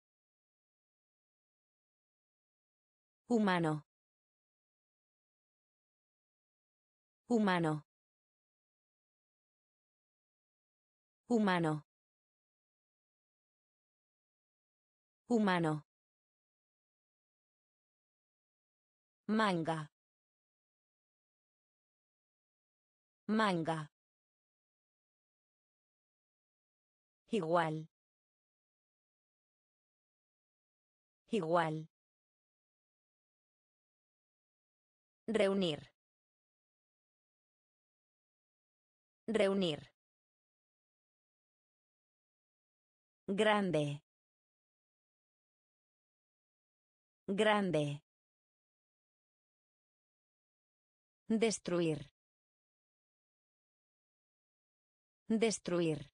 Humano. Humano. Humano. Humano. Manga. Manga. Igual. Igual. Reunir. Reunir. Grande. Grande. Destruir. Destruir.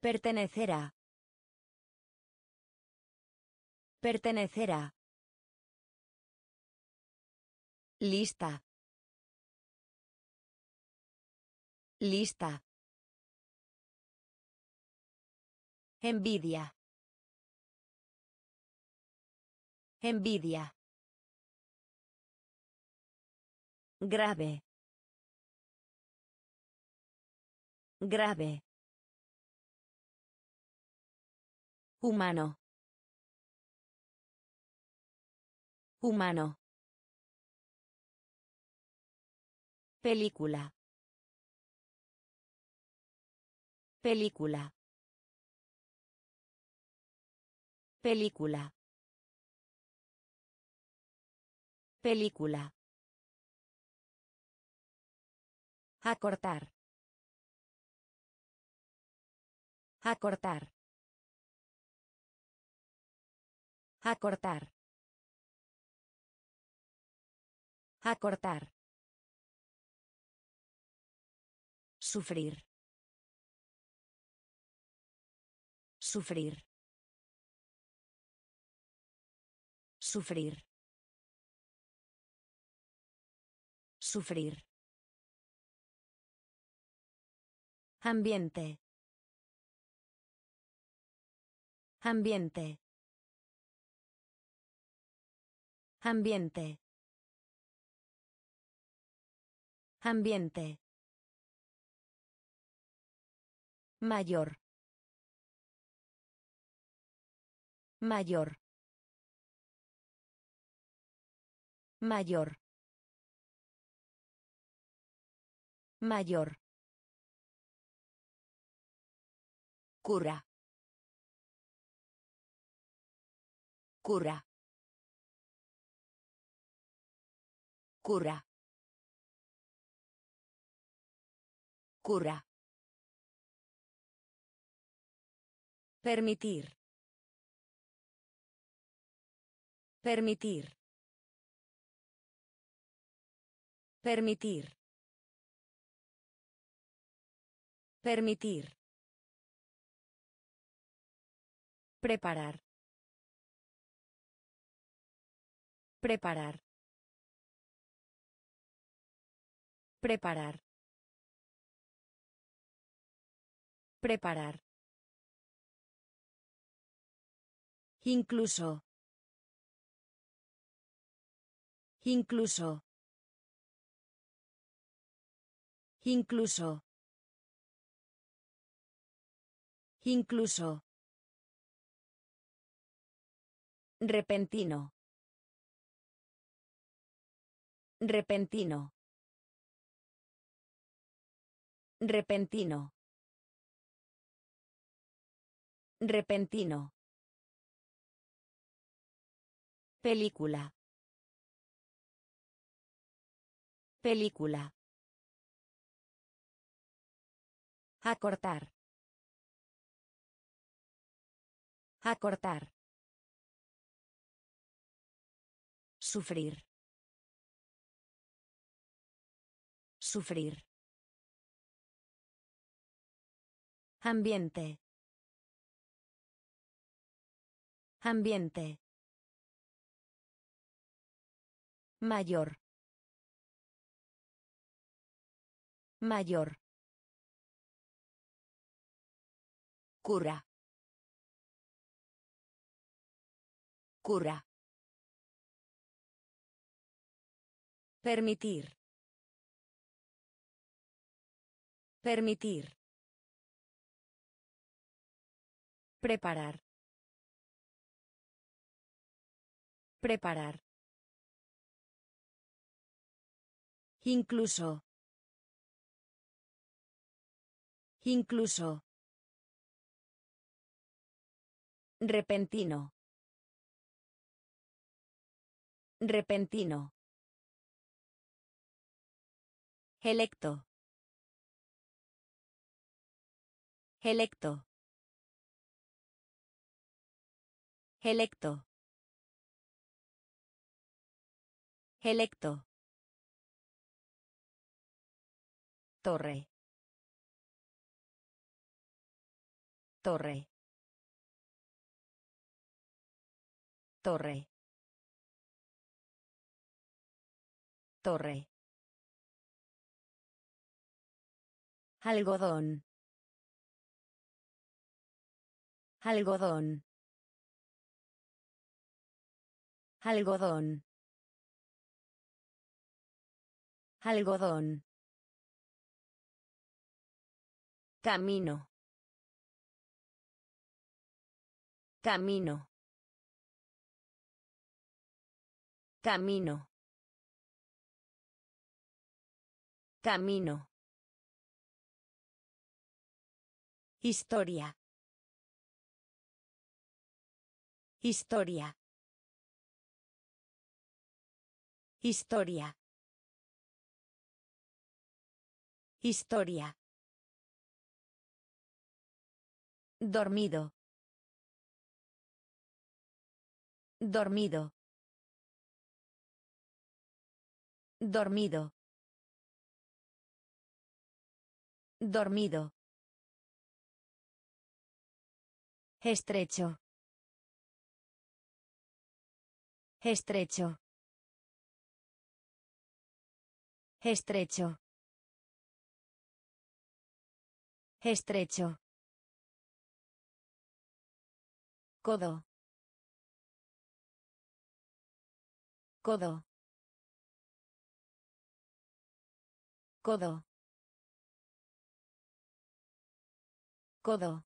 Pertenecerá. Pertenecerá. Lista. Lista. Envidia. Envidia. Grave. Grave. Humano. Humano. Película. Película. Película. Película. Acortar. Acortar. Acortar. Acortar. Sufrir. Sufrir. Sufrir. Sufrir. Ambiente. Ambiente. Ambiente. Ambiente. Mayor. Mayor. Mayor. Mayor. Cura. Cura. Cura. Cura. Permitir. Permitir. Permitir. Permitir. Preparar. Preparar. Preparar. Preparar. Incluso. Incluso. Incluso. Incluso. Repentino. Repentino. Repentino. Repentino. Película. Película. Acortar. Acortar. Sufrir. Sufrir. Ambiente. Ambiente. Mayor. Mayor. Cura. Cura. Permitir. Permitir. Preparar. Preparar. Incluso. Incluso. Repentino. Repentino. Electo. Electo. Electo. Electo. Torre. Torre. Torre. Torre. Algodón. Algodón. Algodón. Algodón. Camino. Camino. Camino. Camino. Historia. Historia. Historia. Historia. Dormido. Dormido. Dormido. Dormido. Estrecho. Estrecho. Estrecho. Estrecho. Codo. Codo. Codo. Codo.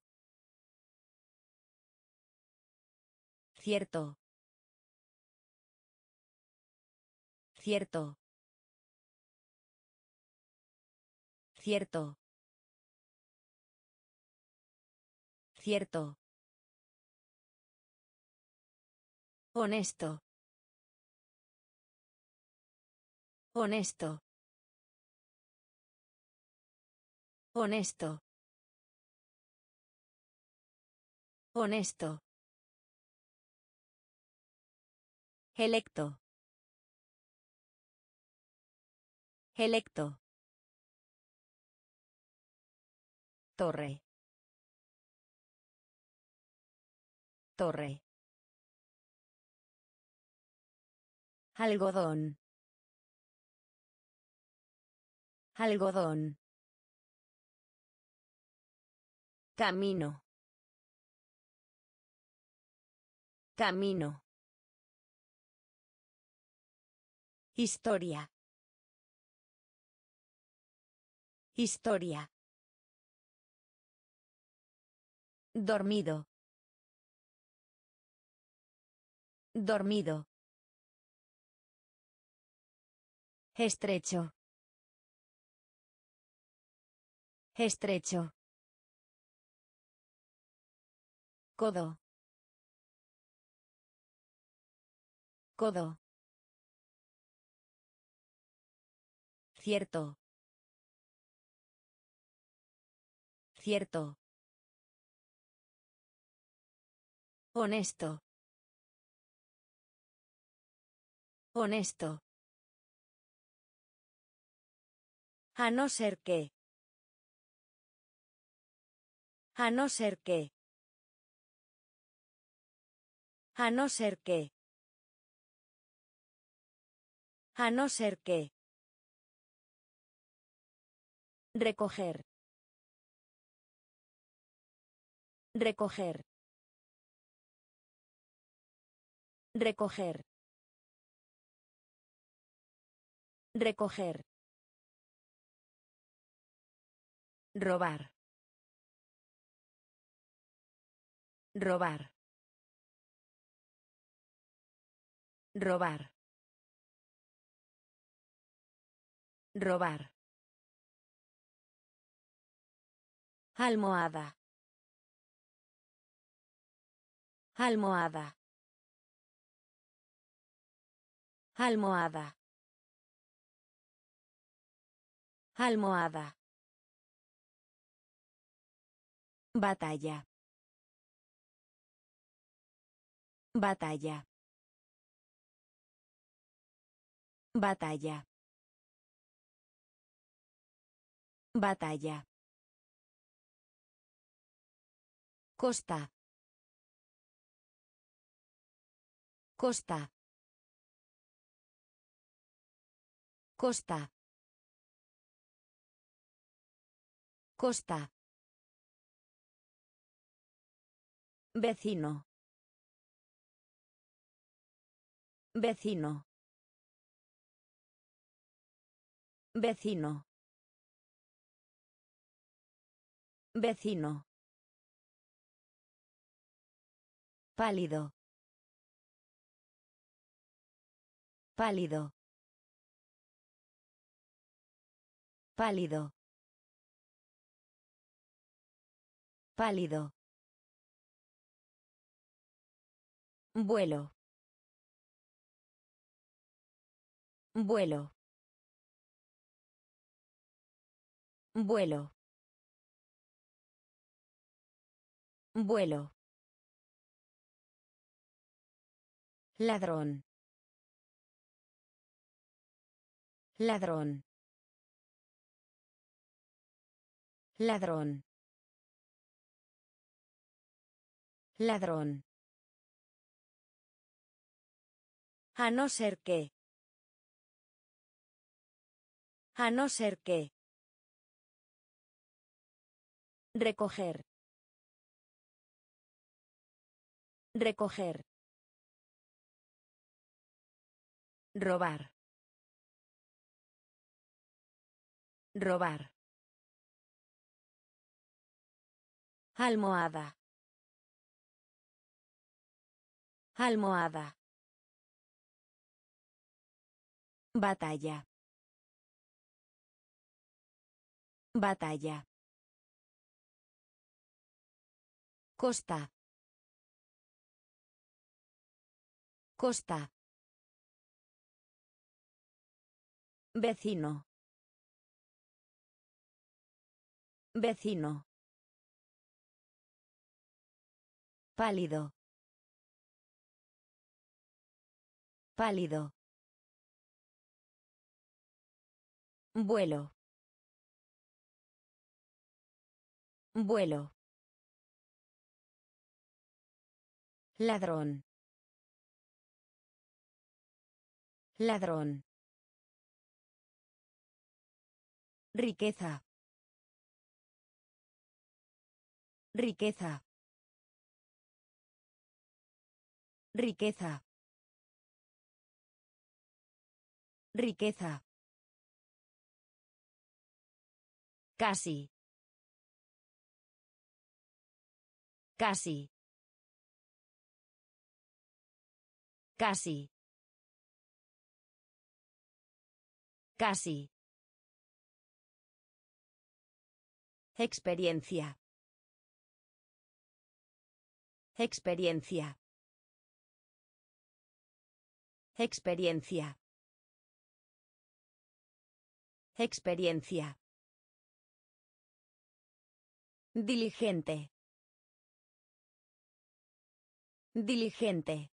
Cierto. Cierto. Cierto. Cierto. Honesto. Honesto. Honesto. Honesto. Electo. Electo. Torre. Torre. Algodón. Algodón. Camino. Camino. Historia. Historia. Dormido. Dormido. Estrecho. Estrecho. Codo. Codo. Cierto. Cierto. Honesto. Honesto. A no ser que. A no ser que. A no ser que. A no ser que. Recoger. Recoger. Recoger. Recoger. Robar. Robar. Robar. Robar. Almohada. Almohada. Almohada. Almohada. Batalla. Batalla. Batalla. Batalla. Costa. Costa. Costa. Costa. Vecino. Vecino. Vecino. Vecino. Pálido. Pálido. Pálido. Pálido. Vuelo. Vuelo. Vuelo. Vuelo. Ladrón. Ladrón. Ladrón. Ladrón. A no ser que. A no ser que. Recoger. Recoger. Robar. Robar. Almohada. Almohada. Batalla. Batalla. Costa. Costa. Vecino. Vecino. Pálido. Pálido. Vuelo. Vuelo. Ladrón. Ladrón. Riqueza. Riqueza. Riqueza. Riqueza. Casi. Casi. Casi. Casi. Experiencia. Experiencia. Experiencia. Experiencia. Diligente. Diligente.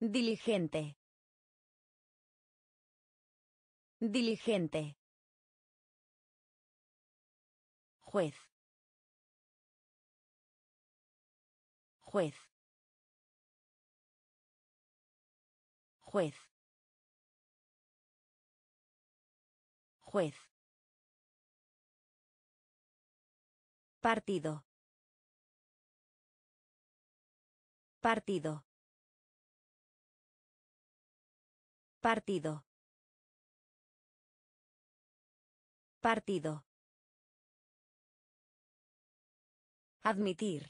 Diligente. Diligente. Juez. Juez. Juez. Juez. Partido. Partido. Partido. Partido. Admitir.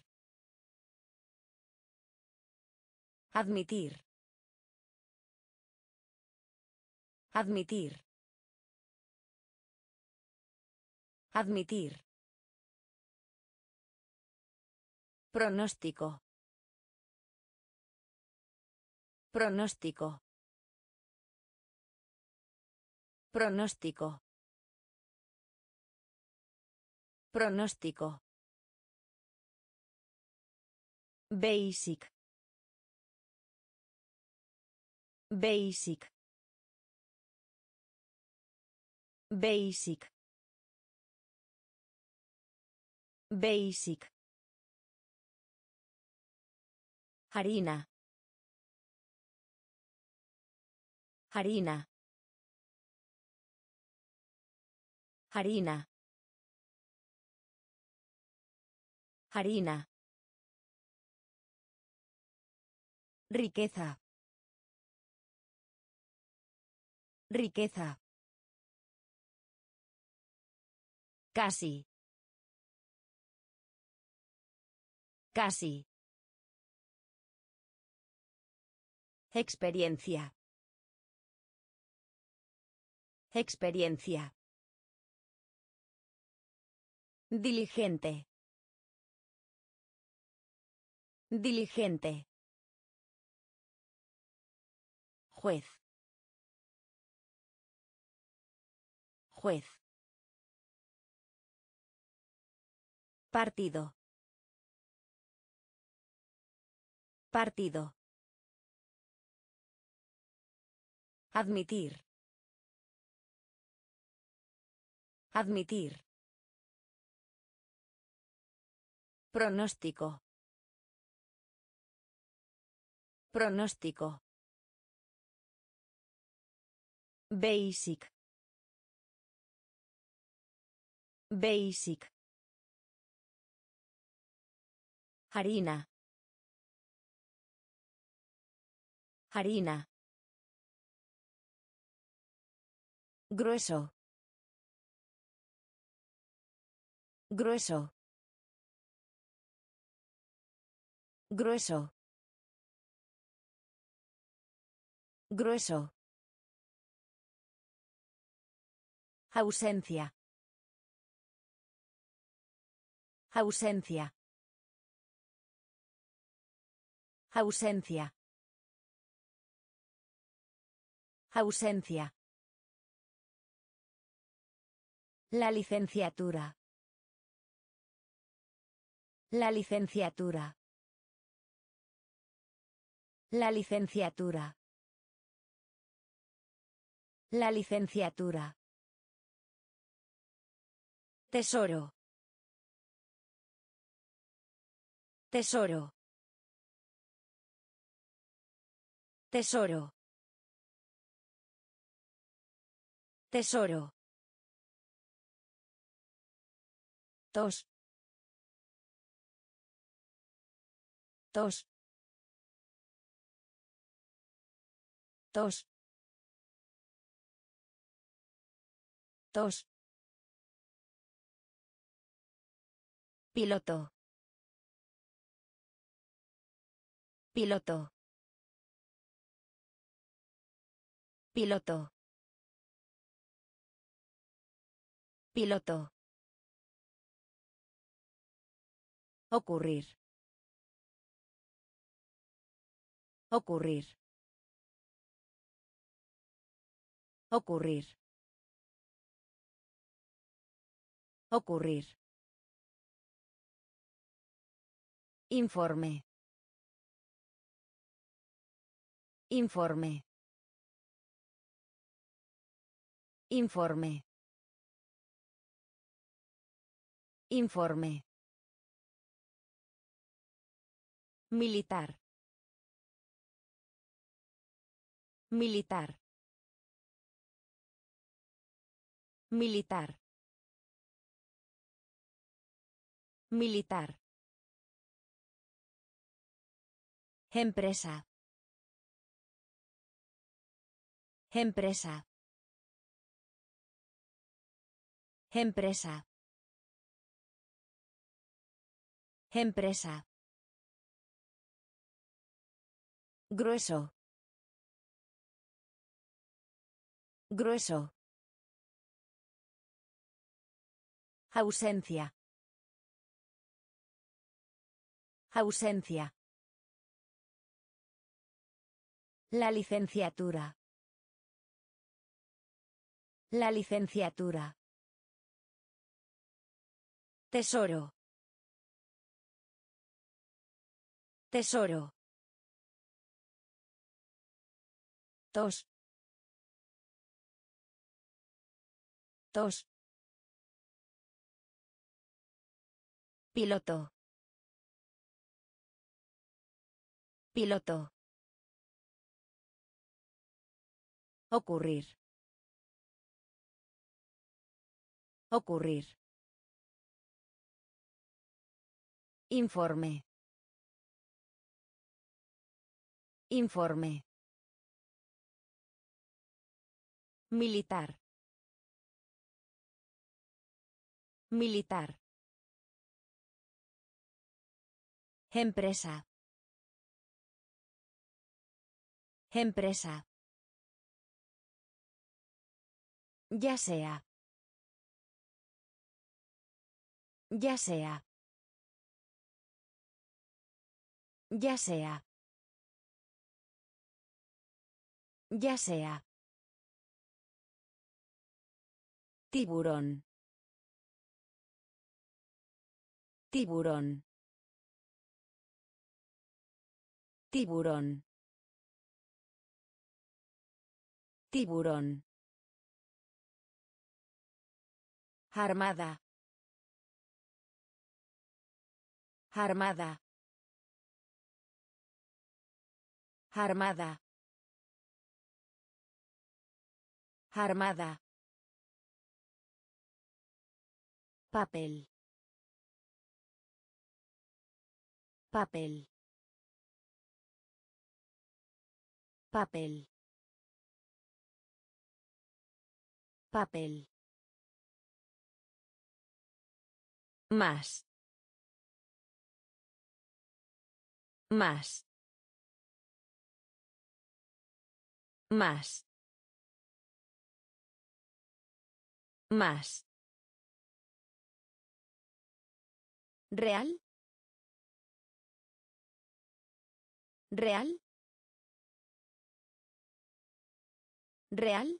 Admitir. Admitir. Admitir. Pronóstico. Pronóstico. Pronóstico. Pronóstico. Basic. Basic. Basic. Basic. Harina. Harina. Harina. Harina. Riqueza. Riqueza. Casi. Casi. Experiencia. Experiencia. Diligente. Diligente. Juez. Juez. Partido. Partido. Admitir. Admitir. Pronóstico. Pronóstico. Basic. Basic. Harina. Harina. Grueso. Grueso. Grueso. Grueso. Ausencia. Ausencia. Ausencia. Ausencia. La licenciatura. La licenciatura. La licenciatura. La licenciatura. Tesoro. Tesoro. Tesoro. Tesoro. Tos. Tos. Tos. Tos. Piloto. Piloto. Piloto. Piloto. Ocurrir. Ocurrir. Ocurrir. Ocurrir. Informe. Informe. Informe. Informe. Militar. Militar. Militar. Militar. Empresa. Empresa. Empresa. Empresa. Grueso. Grueso. Ausencia. Ausencia. La licenciatura. La licenciatura. Tesoro. Tesoro. Tos. Tos. Piloto. Piloto. Ocurrir. Ocurrir. Informe. Informe. Militar. Militar. Empresa. Empresa. Ya sea. Ya sea. Ya sea. Ya sea. Tiburón. Tiburón. Tiburón. Tiburón. Armada. Armada. Armada. Armada. Papel. Papel. Papel. Papel. Más. Más. Más. Más. Real. Real. Real.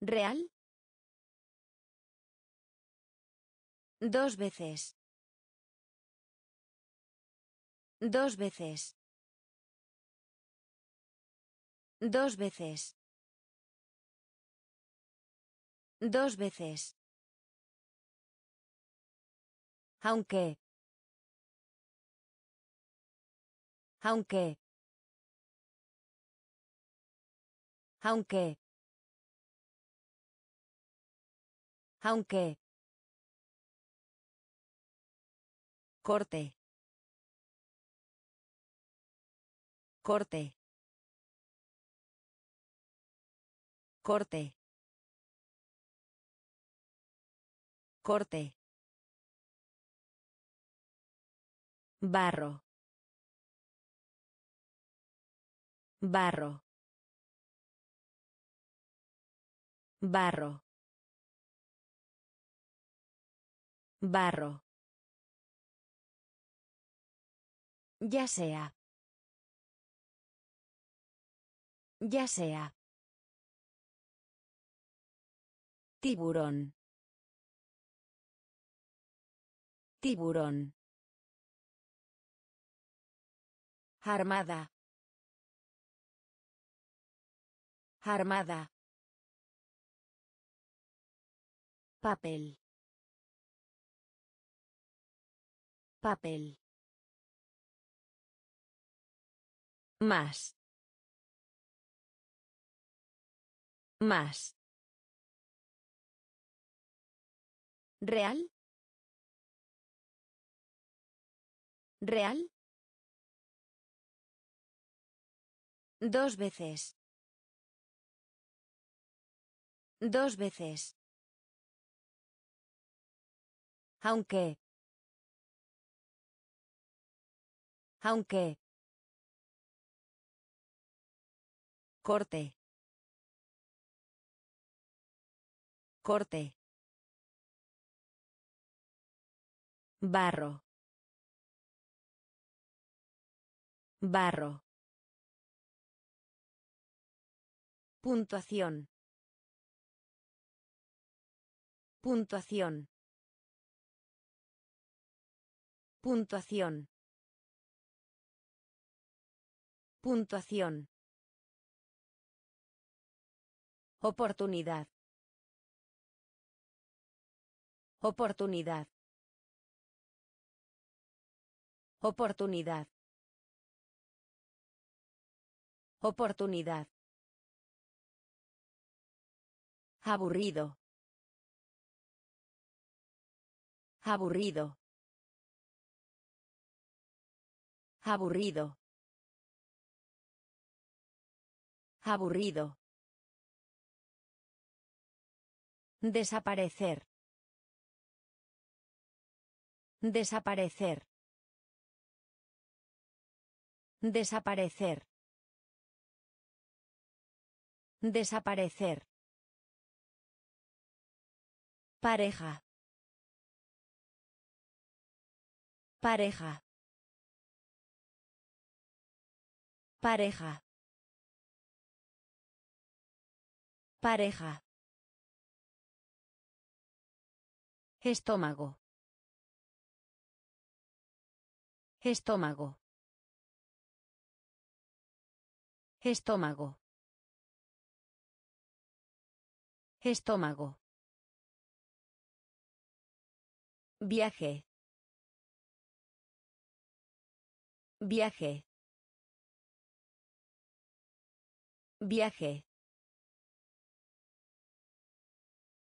Real. Dos veces. Dos veces. Dos veces. Dos veces. Aunque. Aunque. Aunque. Aunque. Corte. Corte. Corte. Corte. Barro. Barro. Barro. Barro. Ya sea. Ya sea. Tiburón. Tiburón. Armada. Armada. Papel. Papel. Más. Más. Real. Real. Dos veces. Dos veces. Aunque. Aunque. Corte. Corte. Barro. Barro. Puntuación. Puntuación. Puntuación. Puntuación. Oportunidad. Oportunidad. Oportunidad. Oportunidad. Aburrido. Aburrido. Aburrido. Aburrido. Desaparecer. Desaparecer. Desaparecer. Desaparecer. Pareja. Pareja. Pareja. Pareja. Estómago. Estómago. Estómago. Estómago. Viaje. Viaje. Viaje.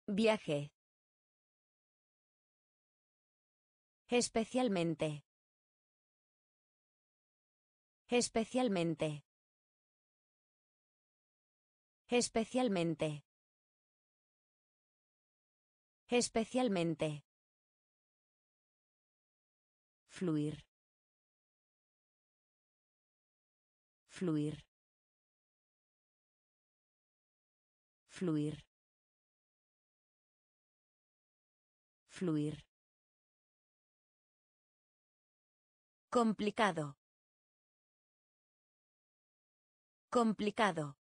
Viaje. Especialmente. Especialmente. Especialmente. Especialmente. Fluir. Fluir. Fluir. Fluir. Complicado. Complicado.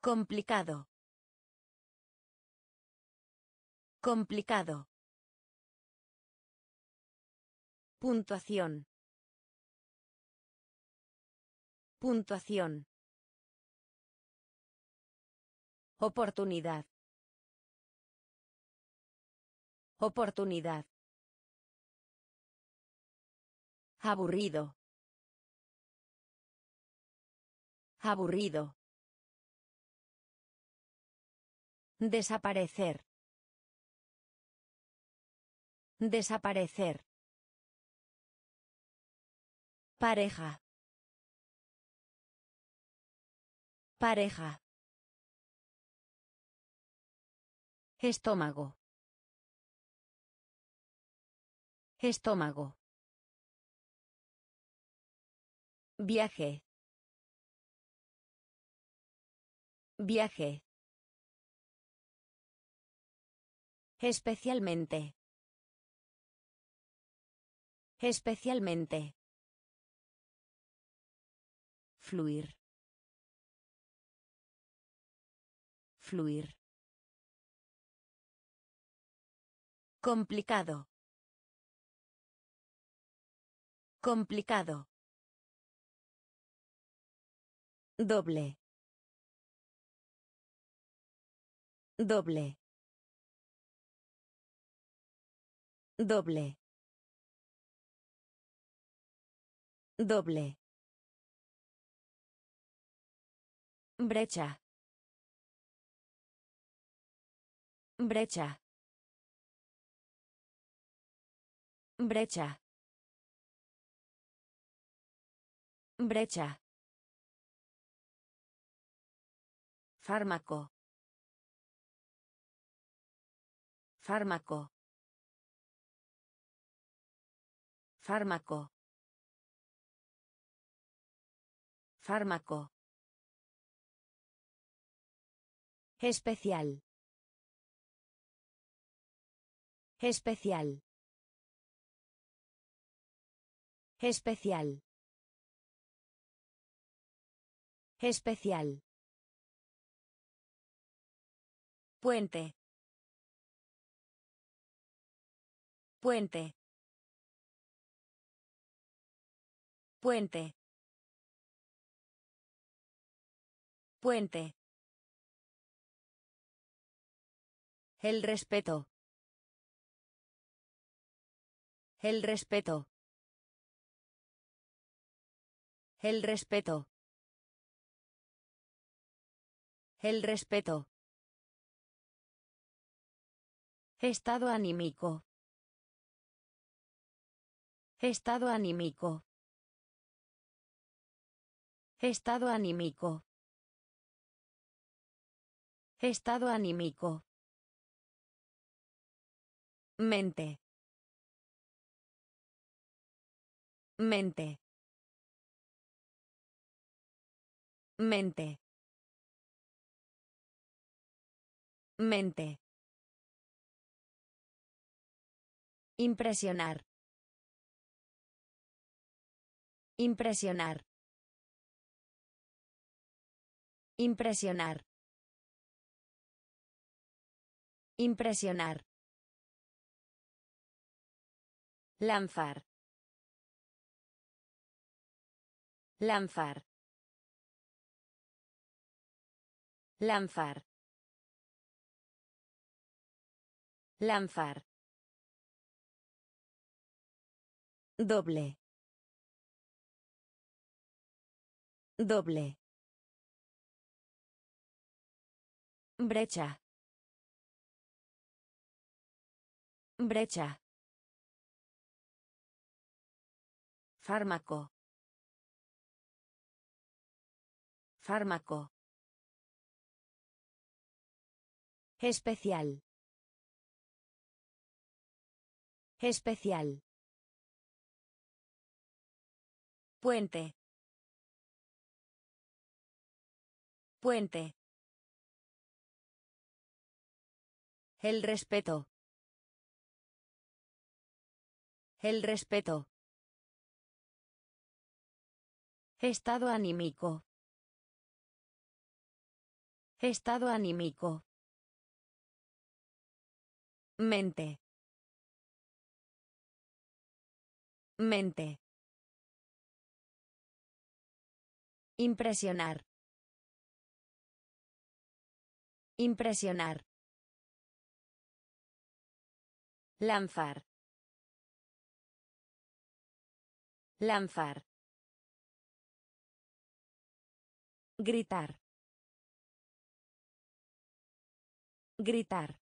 Complicado. Complicado. Puntuación. Puntuación. Oportunidad. Oportunidad. Aburrido. Aburrido. Desaparecer. Desaparecer. Pareja. Pareja. Estómago. Estómago. Viaje. Viaje. Especialmente. Especialmente. Fluir. Fluir. Complicado. Complicado. Doble. Doble. Doble. Doble. Brecha. Brecha. Brecha. Brecha. Fármaco. Fármaco. Fármaco. Fármaco. Especial. Especial. Especial. Especial. Puente. Puente. Puente. Puente. El respeto. El respeto. El respeto. El respeto. Estado anímico. Estado anímico. Estado anímico. Estado anímico. Mente. Mente. Mente. Mente. Impresionar. Impresionar. Impresionar. Impresionar. Lanzar. Lanzar. Lanzar. Lanzar. Doble. Doble. Brecha. Brecha. Fármaco. Fármaco. Especial. Especial. Puente. Puente. El respeto. El respeto. Estado anímico. Estado anímico. Mente. Mente. Impresionar. Impresionar. Lanzar. Lanzar. Gritar. Gritar.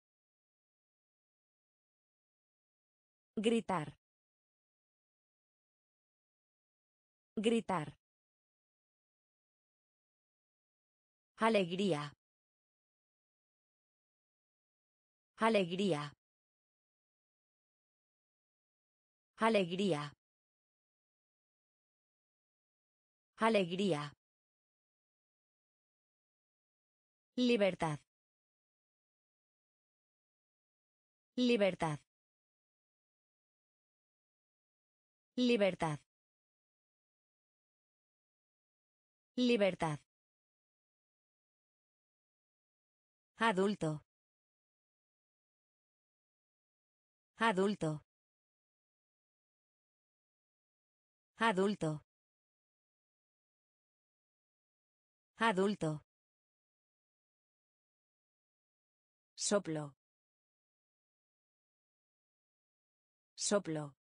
Gritar. Gritar. Alegría. Alegría. Alegría. Alegría. Libertad. Libertad. Libertad. Libertad. Adulto. Adulto. Adulto. Adulto. Soplo. Soplo.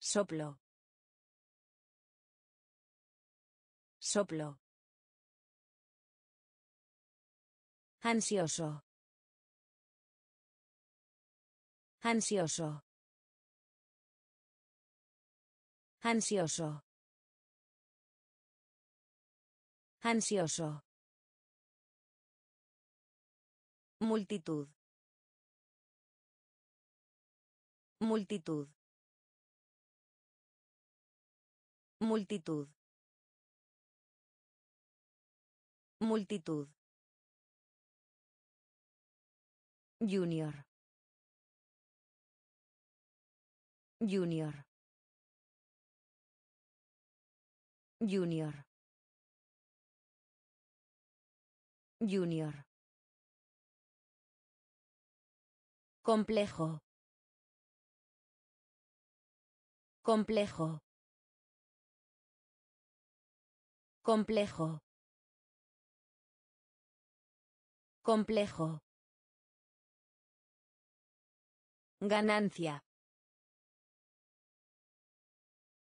Soplo. Soplo. Ansioso. Ansioso. Ansioso. Ansioso. Multitud. Multitud. Multitud. Multitud. Junior. Junior. Junior. Junior. Complejo. Complejo. Complejo. Complejo. Ganancia.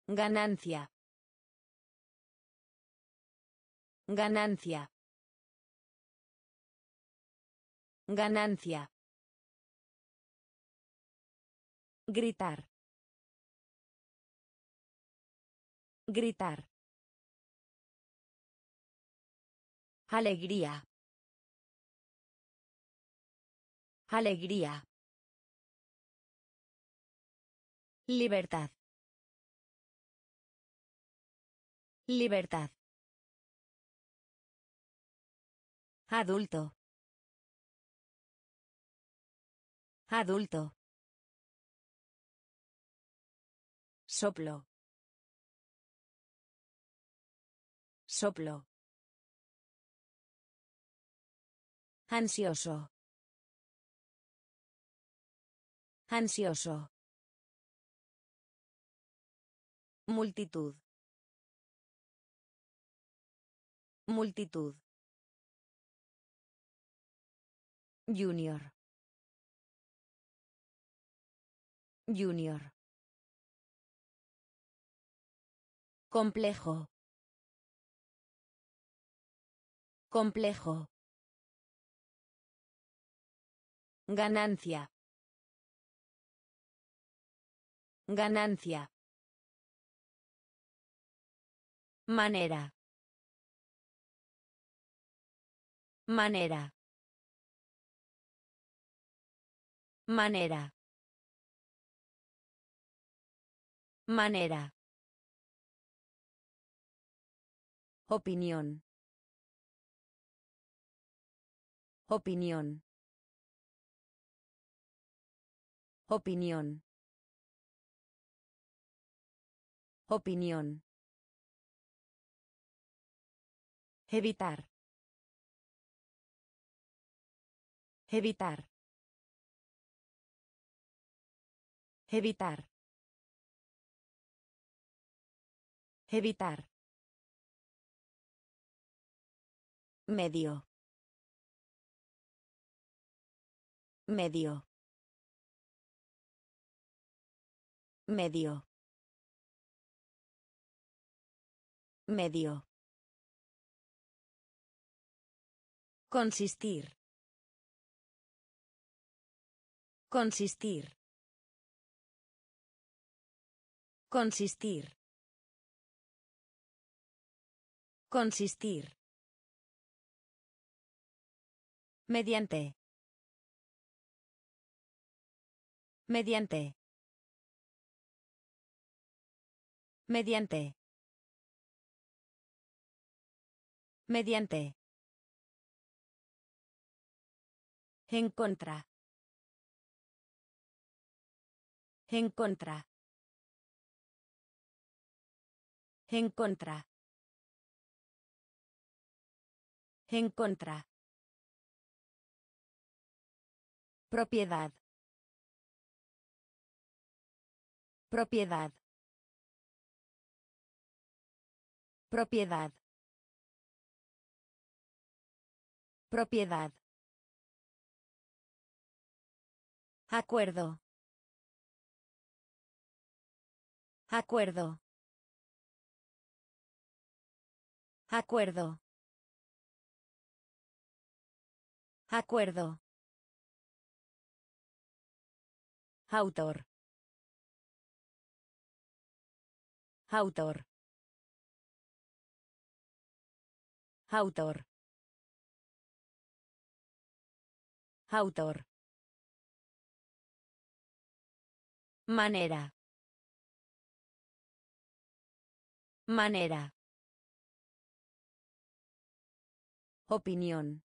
Ganancia. Ganancia. Ganancia. Gritar. Gritar. Alegría. Alegría. Libertad. Libertad. Adulto. Adulto. Soplo. Soplo. Ansioso. Ansioso. Multitud. Multitud. Junior. Junior. Complejo. Complejo. Ganancia. Ganancia. Manera. Manera. Manera. Manera. Opinión. Opinión. Opinión. Opinión. Evitar. Evitar. Evitar. Evitar. Medio. Medio. Medio. Medio. Consistir. Consistir. Consistir. Consistir. Mediante. Mediante. Mediante. Mediante. En contra. En contra. En contra. En contra. Propiedad. Propiedad. Propiedad. Propiedad. Acuerdo. Acuerdo. Acuerdo. Acuerdo. Autor. Autor. Autor. Autor. Manera. Manera. Opinión.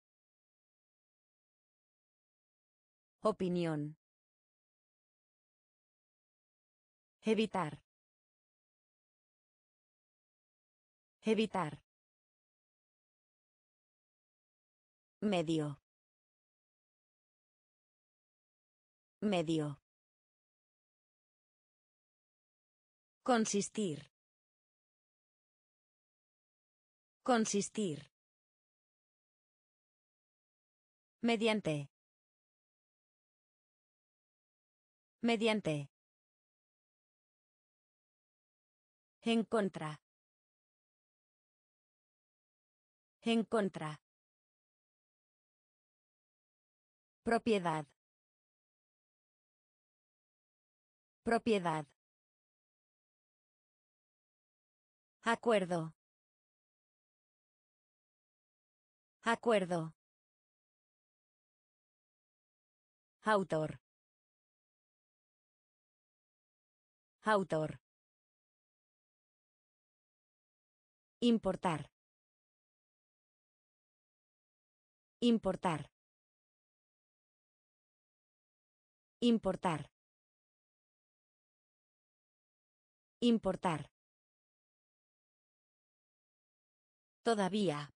Opinión. Evitar. Evitar. Medio. Medio. Consistir. Consistir. Mediante. Mediante. En contra. En contra. Propiedad. Propiedad. Acuerdo. Acuerdo. Autor. Autor. Importar. Importar. Importar. Importar. Todavía.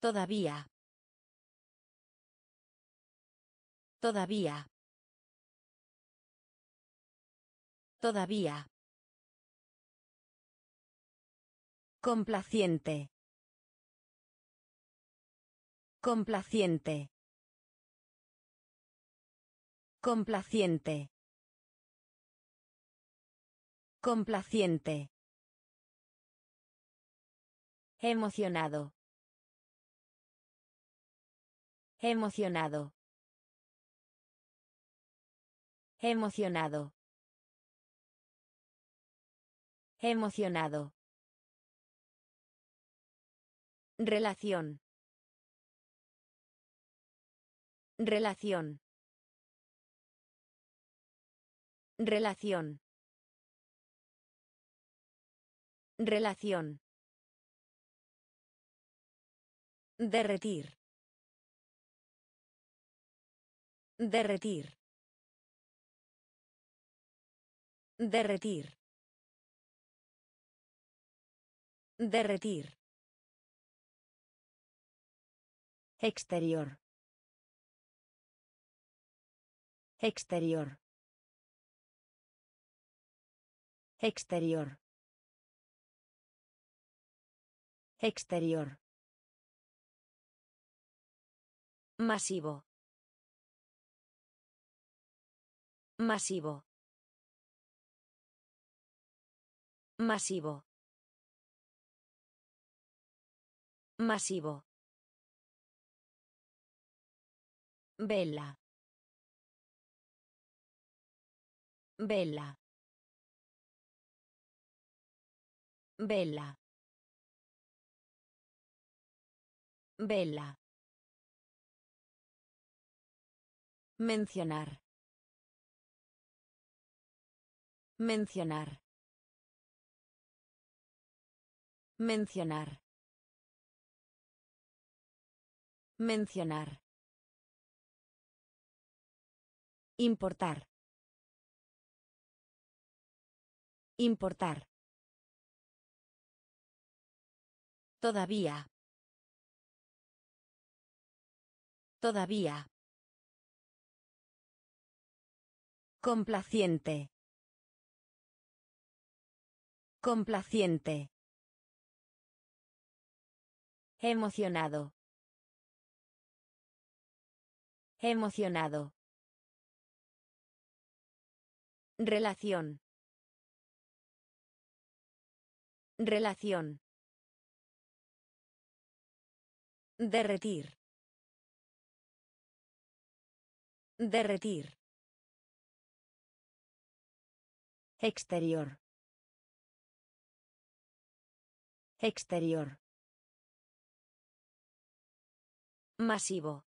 Todavía. Todavía. Todavía. Complaciente. Complaciente. Complaciente. Complaciente. Emocionado. Emocionado. Emocionado. Emocionado. Relación. Relación. Relación. Relación. Derretir. Derretir. Derretir. Derretir. Exterior. Exterior. Exterior. Exterior. Masivo. Masivo. Masivo. Masivo. Vela. Vela. Vela. Vela. Mencionar. Mencionar. Mencionar. Mencionar. Importar. Importar. Todavía. Todavía. Complaciente. Complaciente. Emocionado. Emocionado. Relación. Relación. Derretir. Derretir. Exterior. Exterior. Masivo.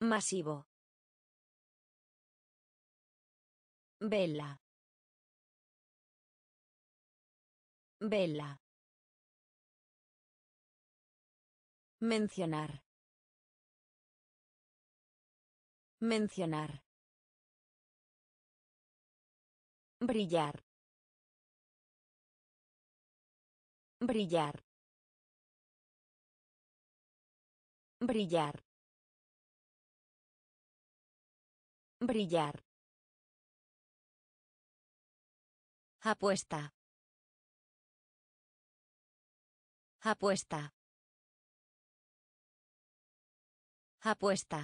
Masivo. Vela. Vela. Mencionar. Mencionar. Brillar. Brillar. Brillar. Brillar. Apuesta. Apuesta. Apuesta.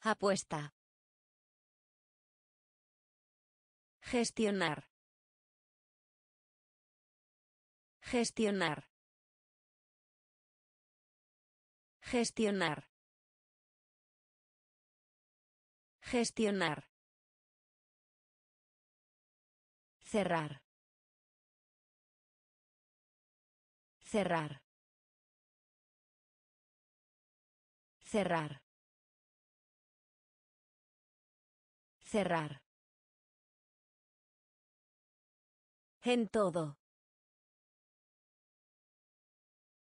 Apuesta. Gestionar. Gestionar. Gestionar. Gestionar. Cerrar. Cerrar. Cerrar. Cerrar. En todo.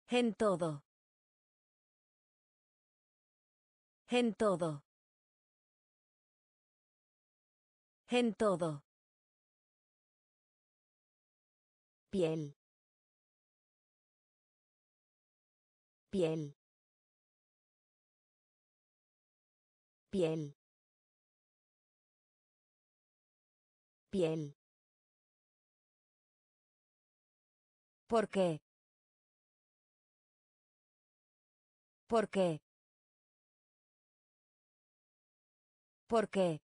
En todo. En todo. En todo. Piel. Piel. Piel. Piel. ¿Por qué? ¿Por qué? ¿Por qué?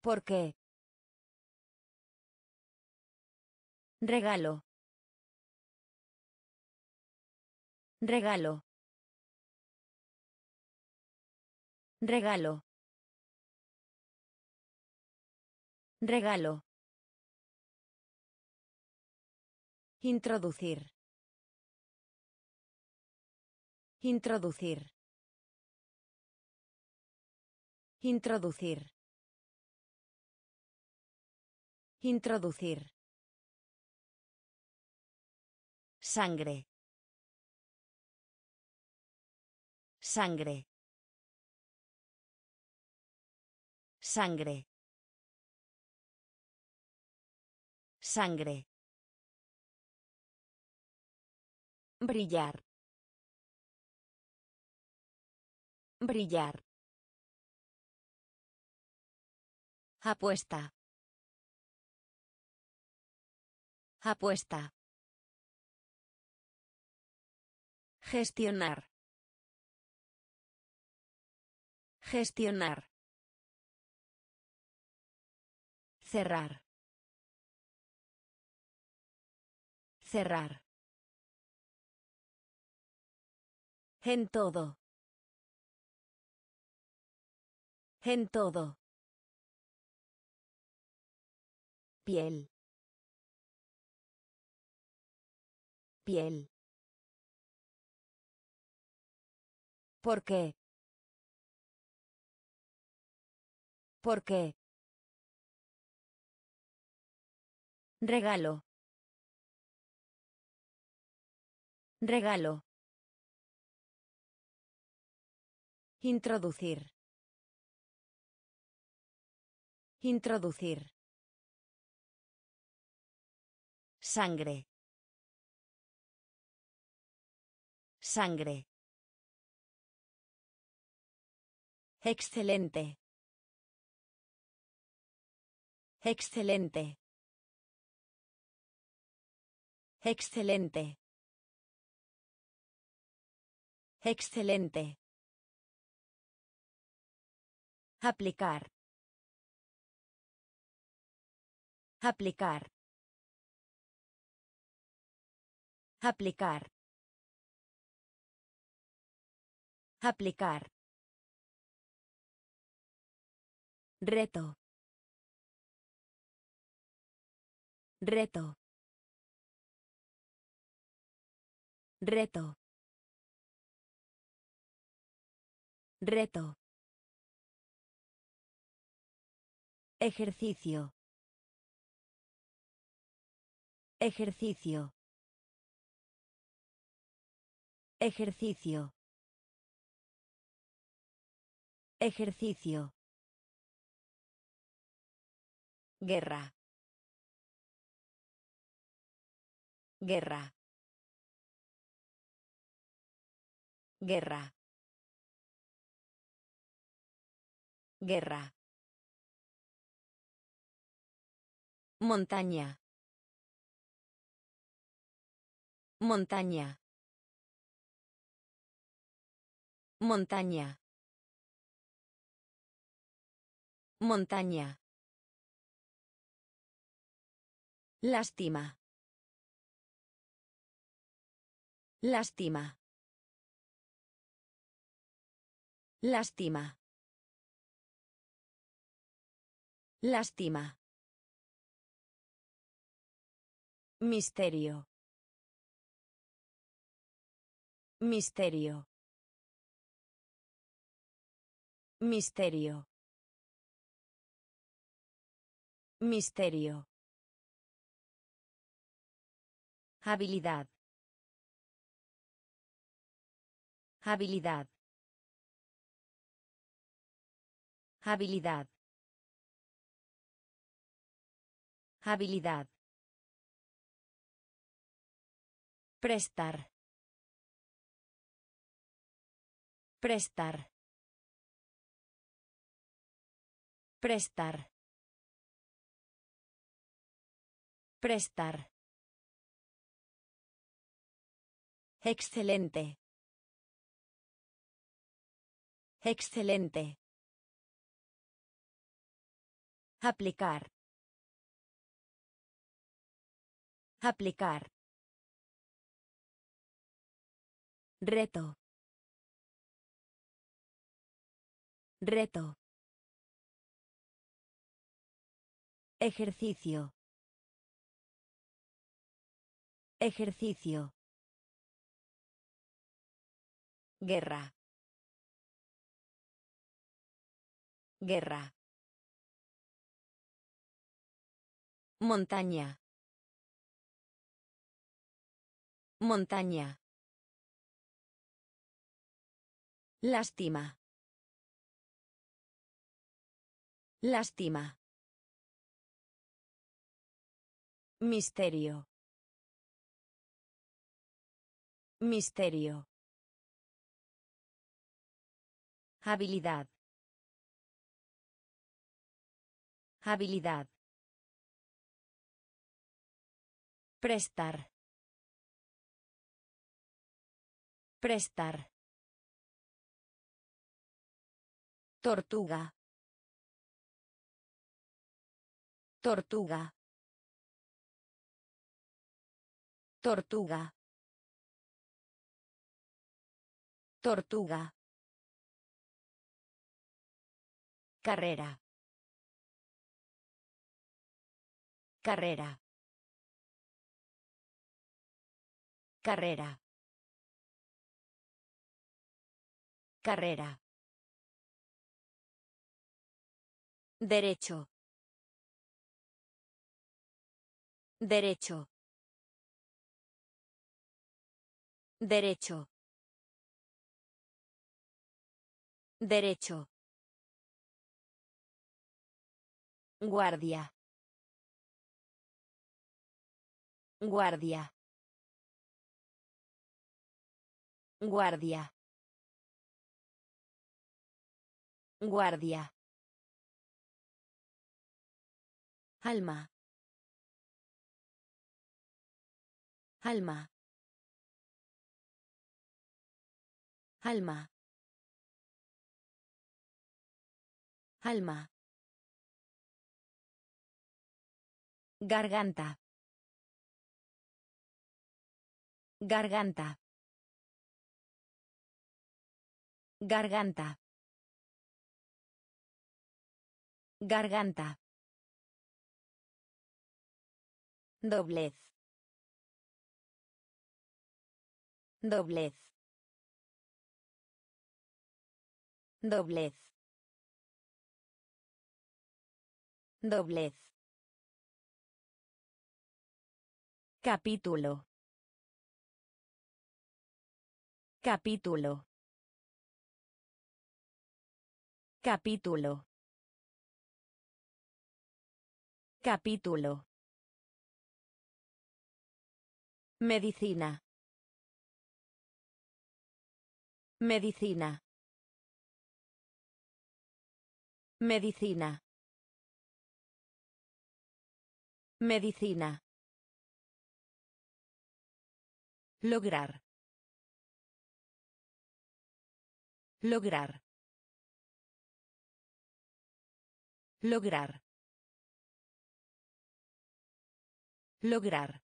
¿Por qué? Regalo. Regalo. Regalo. Regalo. Introducir. Introducir. Introducir. Introducir. Sangre. Sangre. Sangre. Sangre. Brillar. Brillar. Apuesta. Apuesta. Gestionar. Gestionar. Cerrar. Cerrar. En todo. En todo. Piel. Piel. ¿Por qué? ¿Por qué? Regalo. Regalo. Introducir. Introducir. Sangre. Sangre. Excelente. Excelente. Excelente. Excelente. Aplicar. Aplicar. Aplicar. Aplicar. Reto. Reto. Reto. Reto. Ejercicio. Ejercicio. Ejercicio. Ejercicio. Guerra. Guerra. Guerra. Guerra. Montaña. Montaña. Montaña. Montaña. Lástima. Lástima. Lástima. Lástima. Misterio. Misterio. Misterio. Misterio. Habilidad. Habilidad. Habilidad. Habilidad. Prestar. Prestar. Prestar. Prestar. Excelente. Excelente. Aplicar. Aplicar. Reto. Reto. Ejercicio. Ejercicio. Guerra. Guerra. Montaña. Montaña. Lástima. Lástima. Misterio. Misterio. Habilidad. Habilidad. Prestar. Prestar. Tortuga. Tortuga. Tortuga. Tortuga. Carrera. Carrera. Carrera. Carrera. Derecho. Derecho. Derecho. Derecho. Guardia. Guardia. Guardia. Guardia. Alma. Alma. Alma. Alma. Garganta. Garganta. Garganta. Garganta. Doblez. Doblez. Doblez. Doblez. Capítulo. Capítulo. Capítulo. Capítulo. Medicina. Medicina. Medicina. Medicina. Lograr. Lograr. Lograr. Lograr.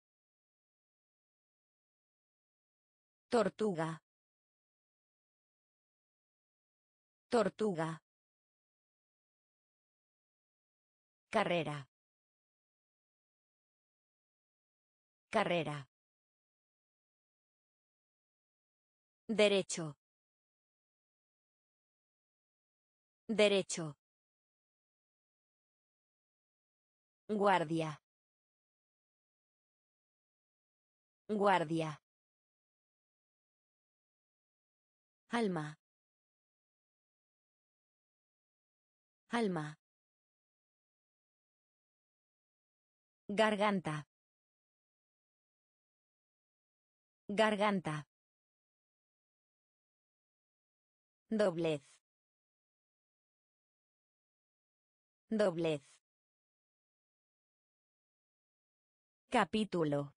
Tortuga. Tortuga. Carrera. Carrera. Derecho. Derecho. Guardia. Guardia. Alma. Alma. Garganta. Garganta. Doblez. Doblez. Capítulo.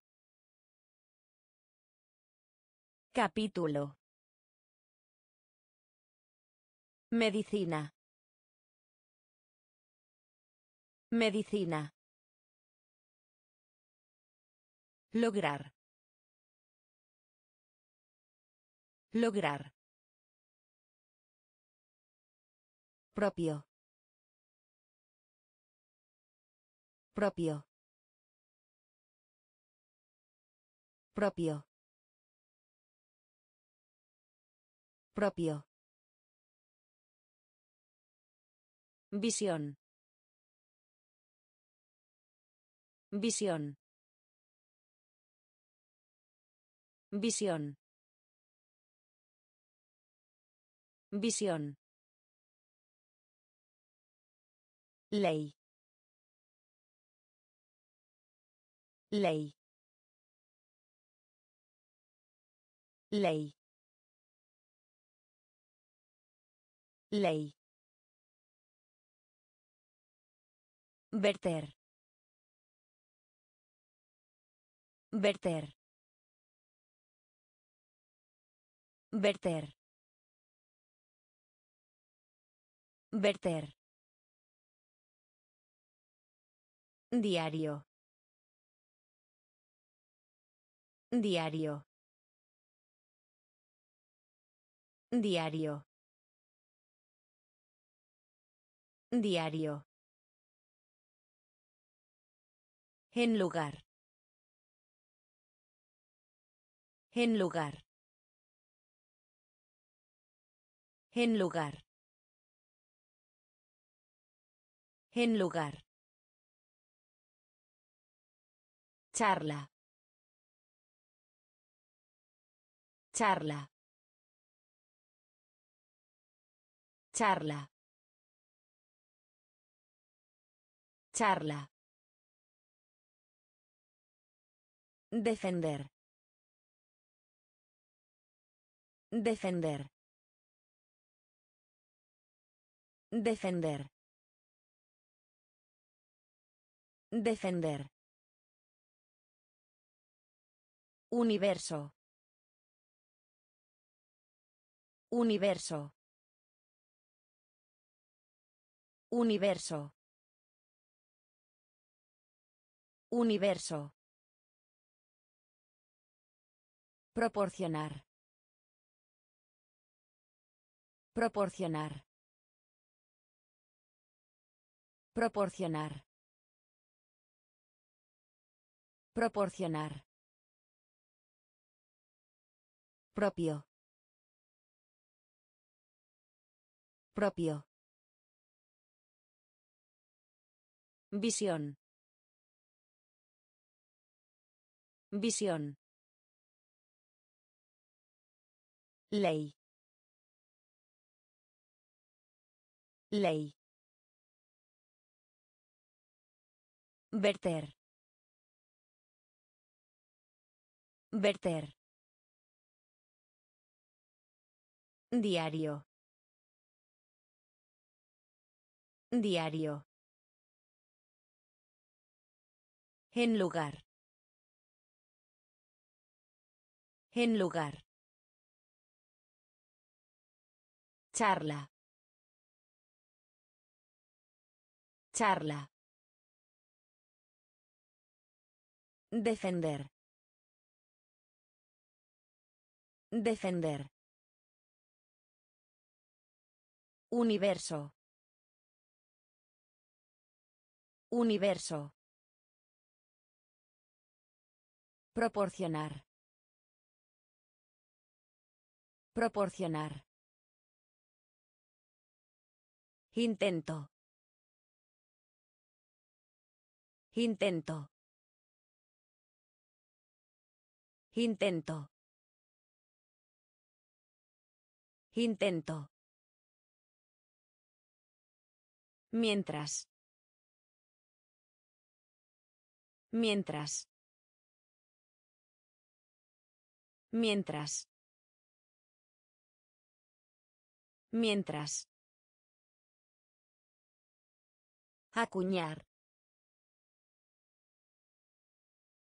Capítulo. Medicina. Medicina. Lograr. Lograr. Propio. Propio. Propio. Propio. Visión. Visión. Visión. Visión. Ley. Ley. Ley. Ley. Verter. Verter. Verter. Verter. Diario. Diario. Diario. Diario. En lugar. En lugar. En lugar. En lugar. Charla. Charla. Charla. Charla. Defender. Defender. Defender. Defender. Universo. Universo. Universo. Universo. Proporcionar. Proporcionar. Proporcionar. Proporcionar. Propio. Propio. Visión. Visión. Ley. Ley. Verter. Verter. Diario. Diario. En lugar. En lugar. Charla. Charla. Defender. Defender. Universo. Universo. Proporcionar. Proporcionar. Intento. Intento. Intento. Intento. Mientras. Mientras. Mientras. Mientras. Acuñar.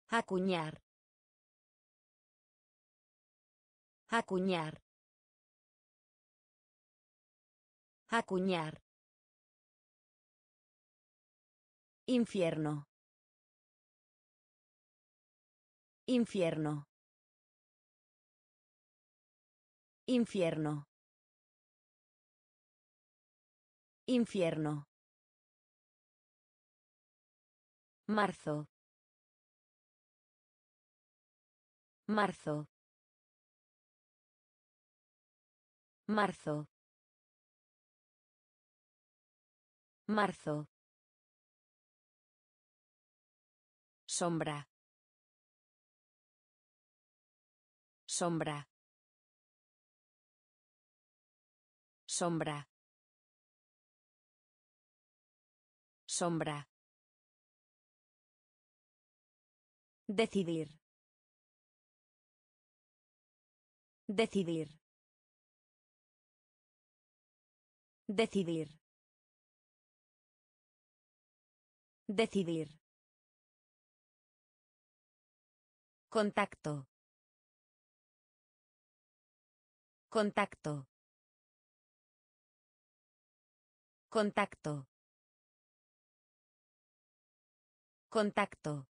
Acuñar. Acuñar. Acuñar. Infierno. Infierno. Infierno. Infierno. Marzo. Marzo. Marzo. Marzo. Sombra. Sombra. Sombra. Sombra. Decidir. Decidir. Decidir. Decidir. Contacto. Contacto. Contacto. Contacto.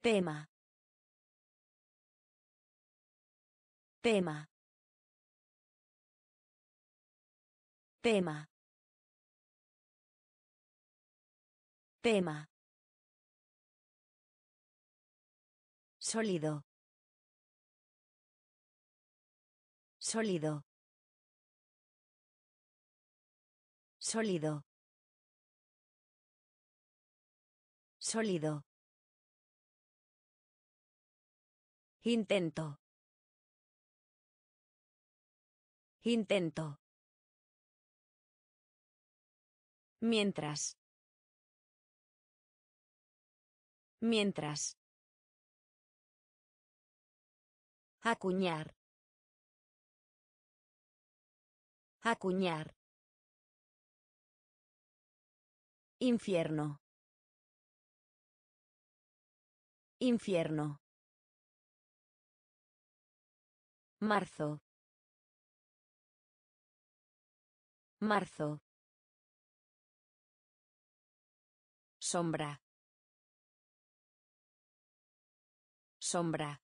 Tema. Tema. Tema. Tema. Sólido. Sólido. Sólido. Sólido. Intento. Intento. Mientras. Mientras. Acuñar. Acuñar. Infierno. Infierno. Marzo. Marzo. Sombra. Sombra.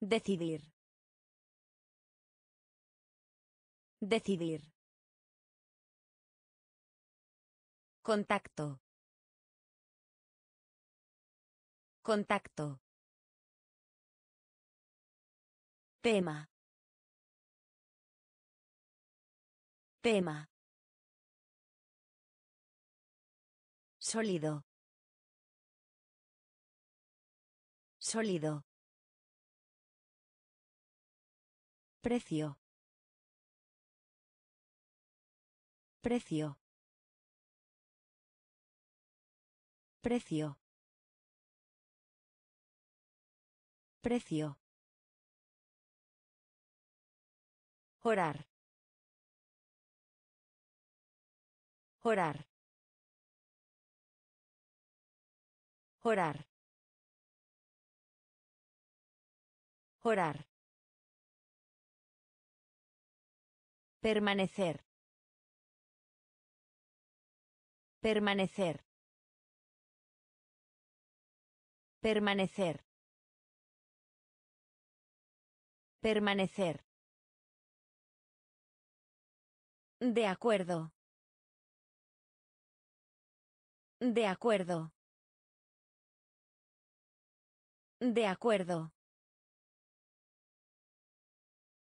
Decidir. Decidir. Contacto. Contacto. Tema. Tema. Sólido. Sólido. Precio. Precio. Precio. Precio. Orar. Orar. Orar. Orar. Permanecer. Permanecer. Permanecer. Permanecer. De acuerdo. De acuerdo. De acuerdo.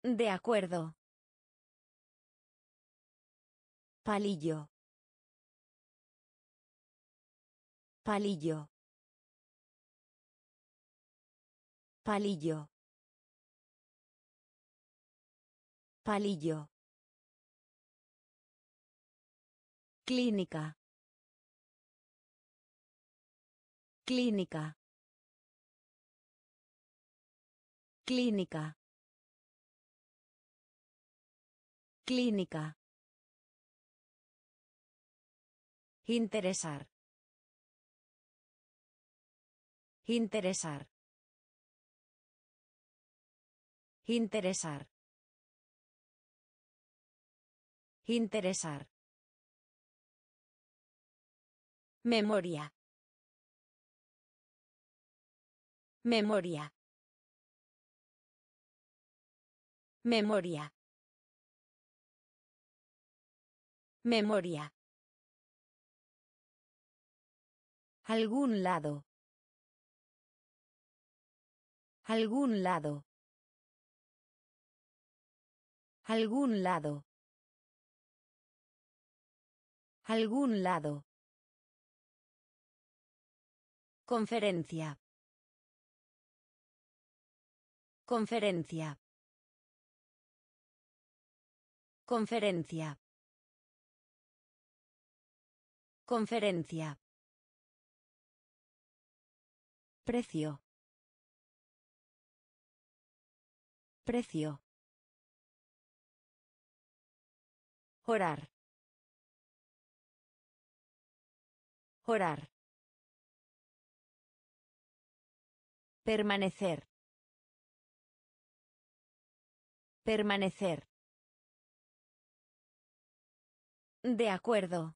De acuerdo. Palillo. Palillo. Palillo. Palillo. Clínica. Clínica. Clínica. Clínica. Interesar. Interesar. Interesar. Interesar. Memoria. Memoria. Memoria. Memoria. Algún lado. Algún lado. Algún lado. Algún lado. Conferencia. Conferencia. Conferencia. Conferencia. Precio. Precio. Orar. Orar. Permanecer. Permanecer. De acuerdo.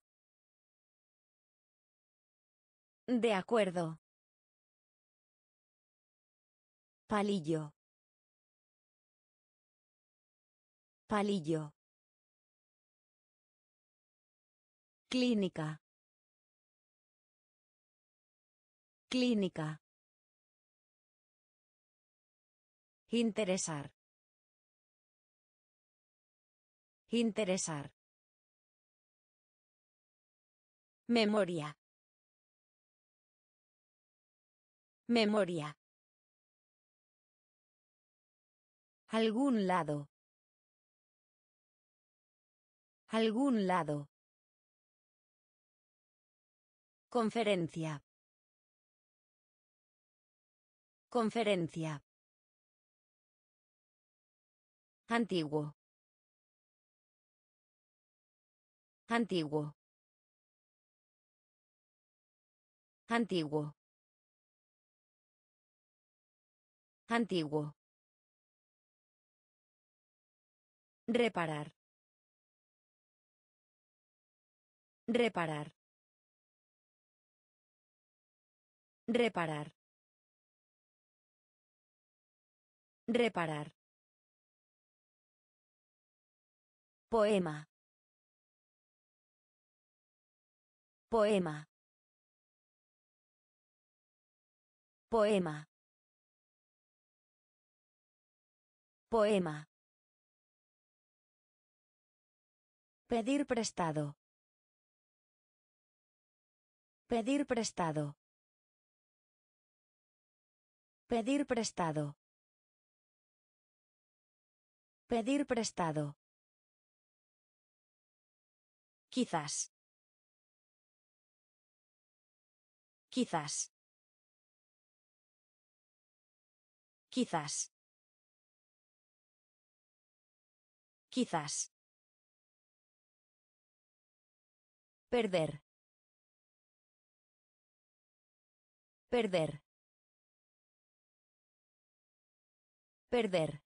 De acuerdo. Palillo. Palillo. Clínica. Clínica. Interesar. Interesar. Memoria. Memoria. Algún lado. Algún lado. Conferencia. Conferencia. Antiguo. Antiguo. Antiguo. Antiguo. Reparar. Reparar. Reparar. Reparar. Poema. Poema. Poema. Poema. Pedir prestado. Pedir prestado. Pedir prestado. Pedir prestado. Quizás. Quizás. Quizás. Quizás. Perder. Perder. Perder.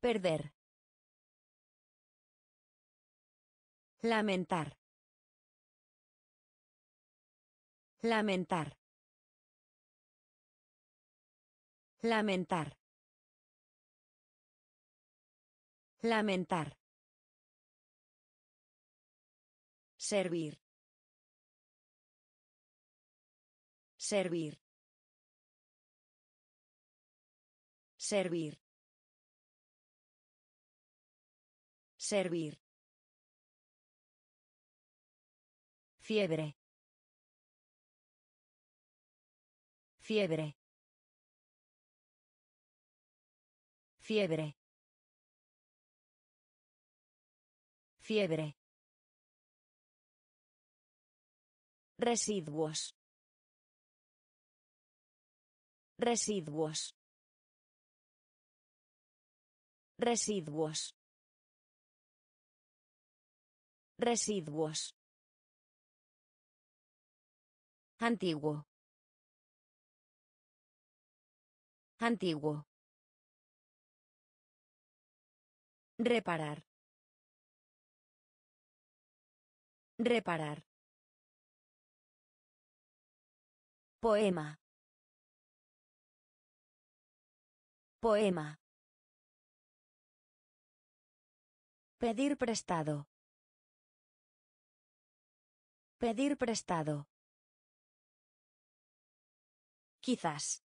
Perder. Lamentar. Lamentar. Lamentar. Lamentar. Servir. Servir. Servir. Servir. Fiebre. Fiebre. Fiebre. Fiebre. Residuos. Residuos. Residuos. Residuos. Antiguo. Antiguo. Reparar. Reparar. Poema. Poema. Pedir prestado. Pedir prestado. Quizás.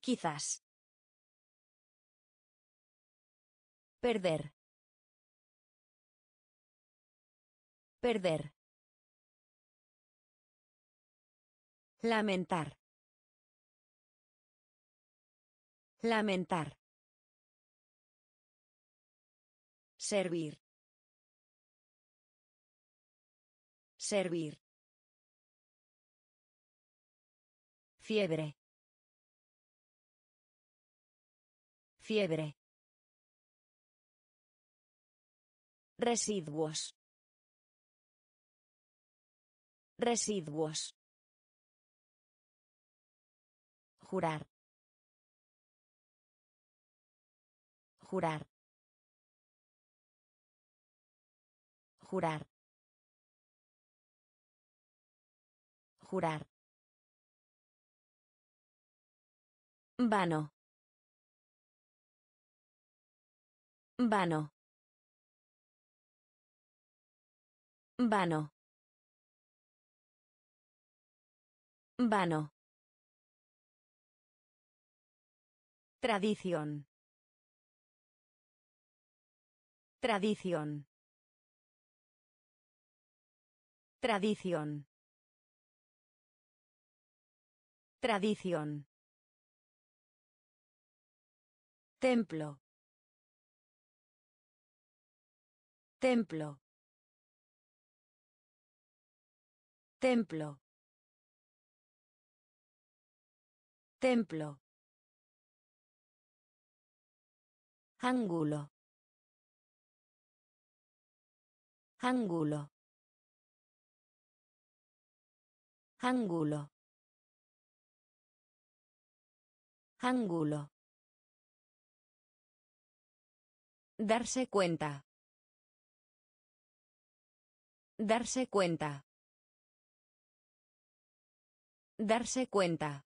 Quizás. Perder. Perder. Lamentar. Lamentar. Servir. Servir. Fiebre. Fiebre. Residuos. Residuos. Jurar. Jurar. Jurar. Jurar. Vano. Vano. Vano. Vano. Tradición. Tradición. Tradición. Tradición. Templo. Templo. Templo. Templo. Ángulo. Ángulo. Ángulo. Ángulo. Darse cuenta. Darse cuenta. Darse cuenta.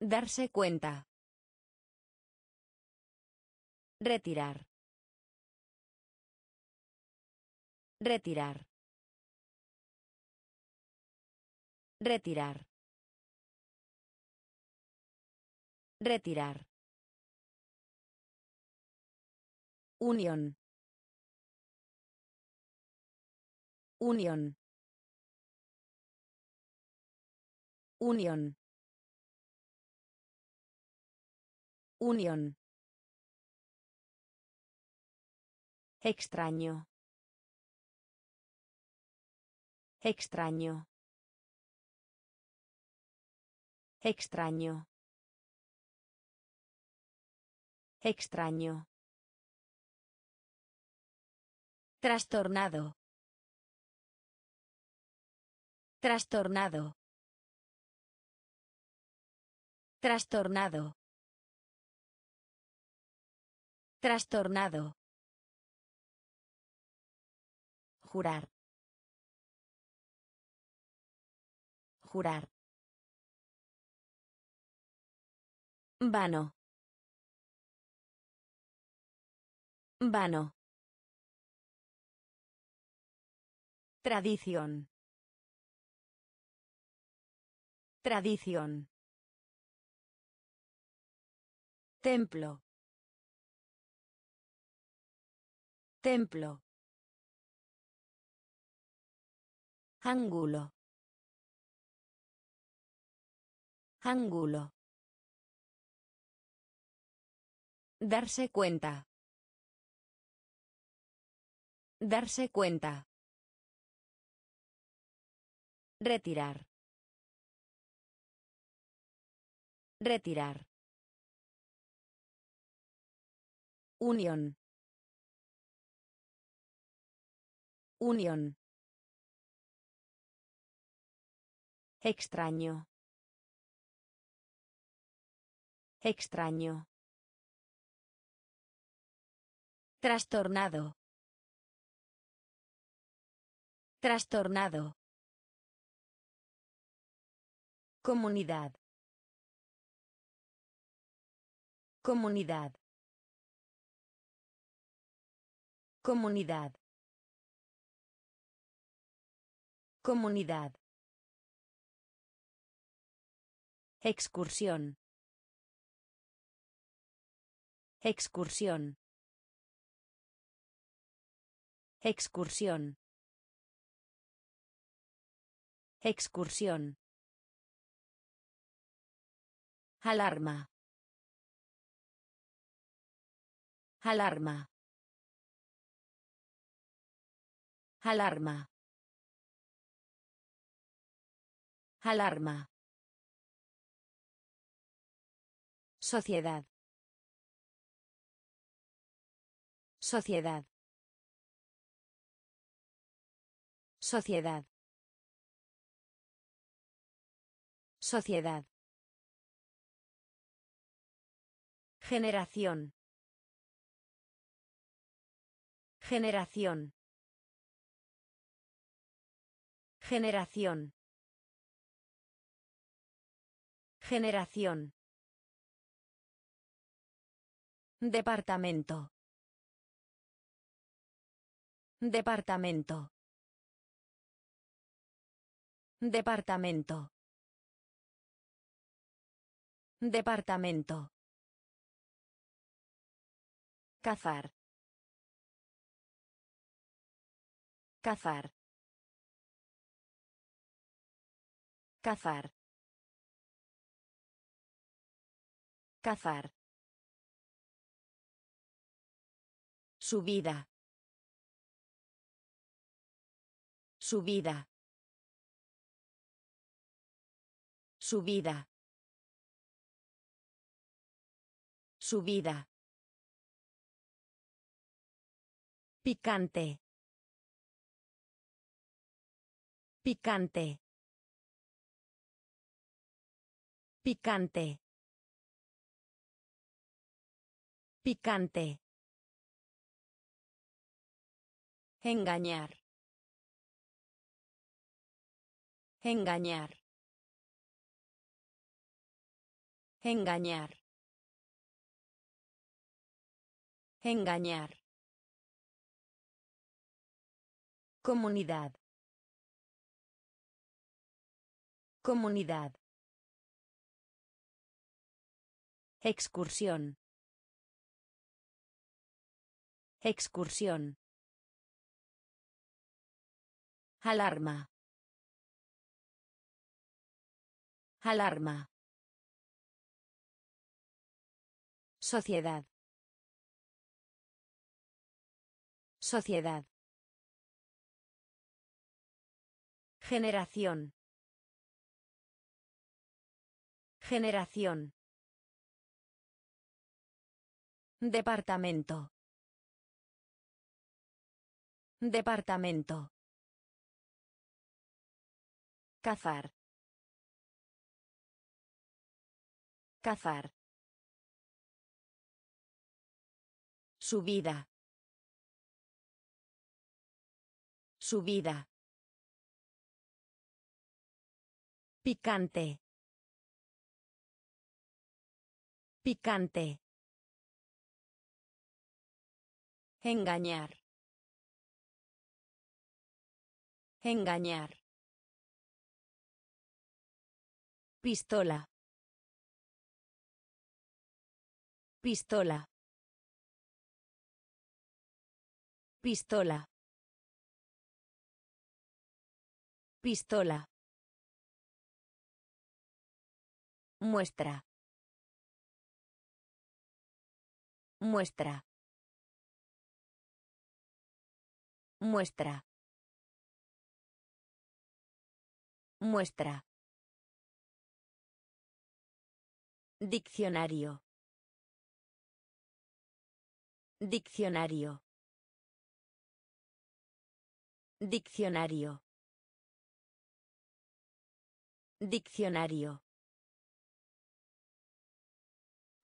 Darse cuenta. Retirar. Retirar. Retirar. Retirar. Unión. Unión. Unión. Unión. Extraño. Extraño. Extraño. Extraño. Trastornado. Trastornado. Trastornado. Trastornado. Jurar. Jurar. Vano. Vano. Tradición. Tradición. Templo. Templo. Ángulo. Ángulo. Darse cuenta. Darse cuenta. Retirar. Retirar. Unión. Unión. Extraño. Extraño. Trastornado. Trastornado. Comunidad. Comunidad. Comunidad. Comunidad. Excursión. Excursión. Excursión. Excursión. Alarma. Alarma. Alarma. Alarma. Sociedad. Sociedad. Sociedad. Sociedad. Generación. Generación. Generación. Generación. Departamento. Departamento. Departamento. Departamento. Cazar. Cazar. Cazar. Cazar. Subida. Subida. Subida. Subida. Picante. Picante. Picante. Picante. Engañar. Engañar. Engañar. Engañar. Comunidad. Comunidad. Excursión. Excursión. Alarma. Alarma. Sociedad. Sociedad. Generación. Generación. Departamento. Departamento. Cazar. Cazar. Subida. Subida. Picante. Picante. Engañar. Engañar. Pistola. Pistola. Pistola. Pistola. Muestra. Muestra. Muestra. Muestra. Diccionario. Diccionario. Diccionario. Diccionario.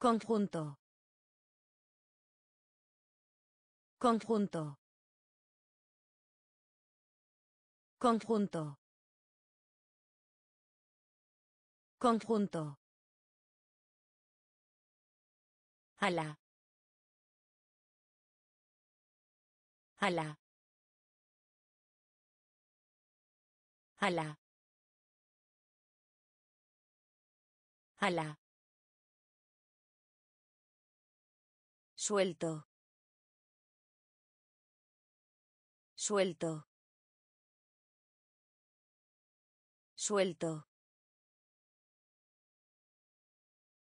Conjunto. Conjunto. Conjunto. Conjunto. Ala. Ala. Ala. Ala. Suelto. Suelto. Suelto.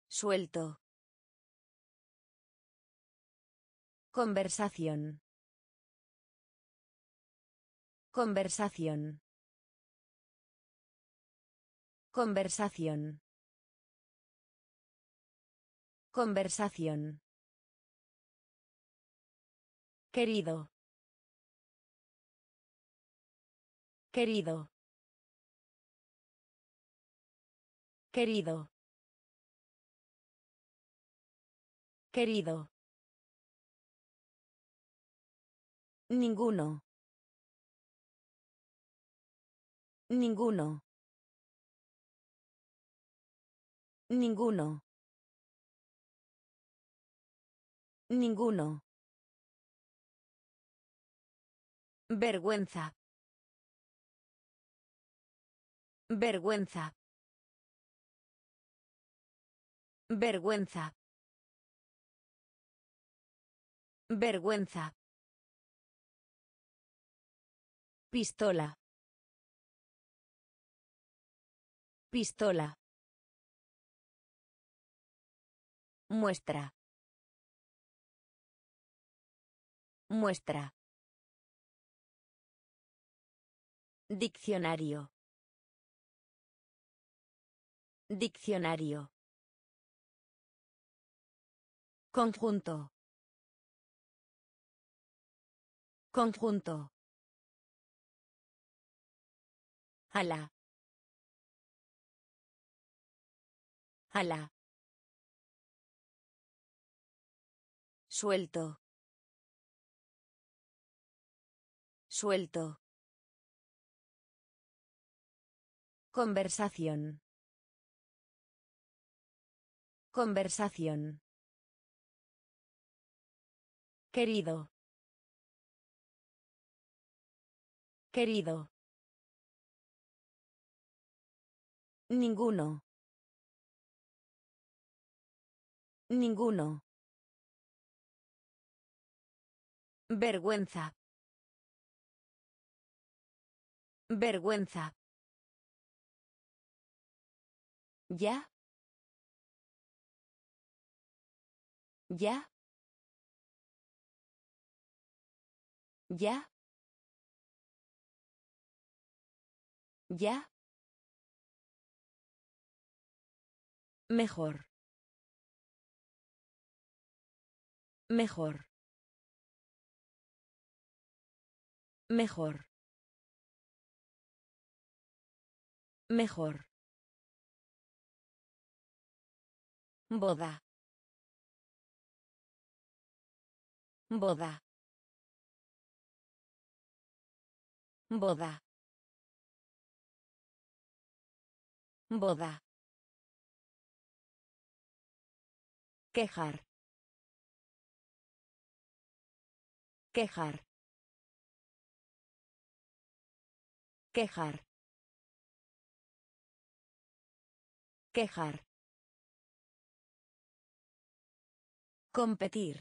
Suelto. Conversación. Conversación. Conversación. Conversación. Querido. Querido. Querido. Querido. Ninguno. Ninguno. Ninguno. Ninguno. Vergüenza. Vergüenza. Vergüenza. Vergüenza. Pistola. Pistola. Muestra. Muestra. Diccionario. Diccionario. Conjunto. Conjunto. Ala. Ala. Suelto. Suelto. Conversación. Conversación. Querido. Querido. Ninguno. Ninguno. Vergüenza. Vergüenza. Ya. Ya. Ya. Ya. Mejor. Mejor. Mejor. Mejor. Boda. Boda. Boda. Boda. Quejar. Quejar. Quejar. Quejar. Competir.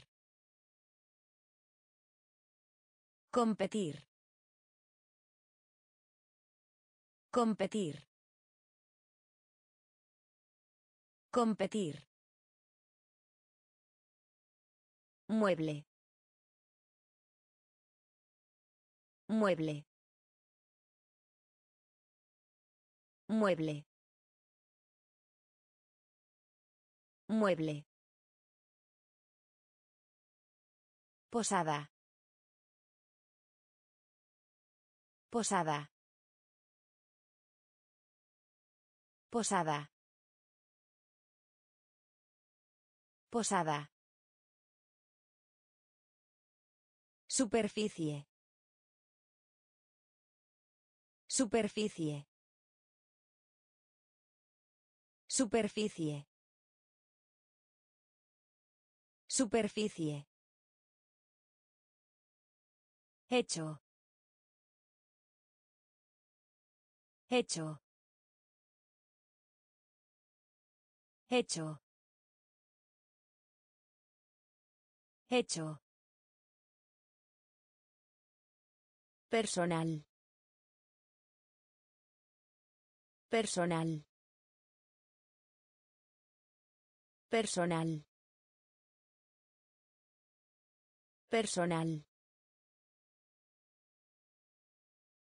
Competir. Competir. Competir. Mueble. Mueble. Mueble. Mueble. Posada. Posada. Posada. Posada. Superficie. Superficie. Superficie. Superficie. Hecho. Hecho. Hecho. Hecho. Personal. Personal. Personal. Personal.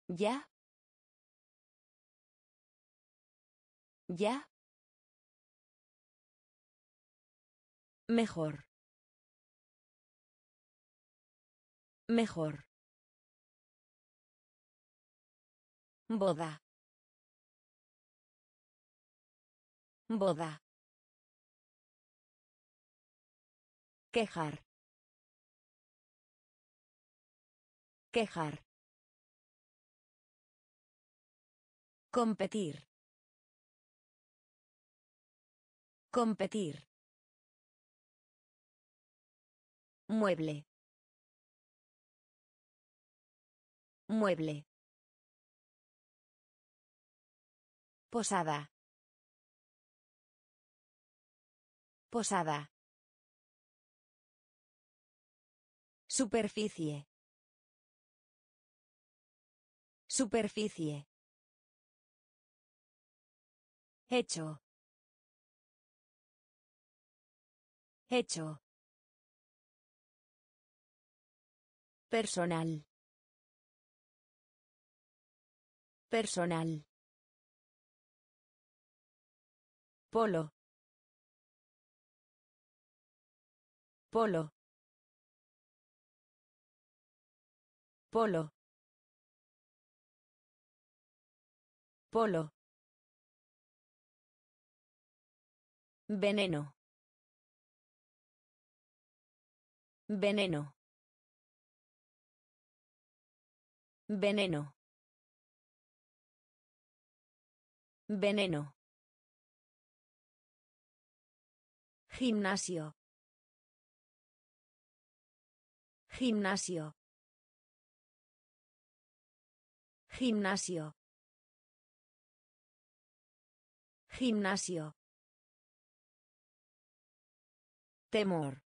Ya. Ya. Mejor. Mejor. Boda. Boda. Quejar. Quejar. Competir. Competir. Mueble. Mueble. Posada. Posada. Superficie. Superficie. Hecho. Hecho. Personal. Personal. Polo. Polo. Polo. Polo. Veneno. Veneno. Veneno. Veneno. Gimnasio. Gimnasio. Gimnasio. Gimnasio. Temor.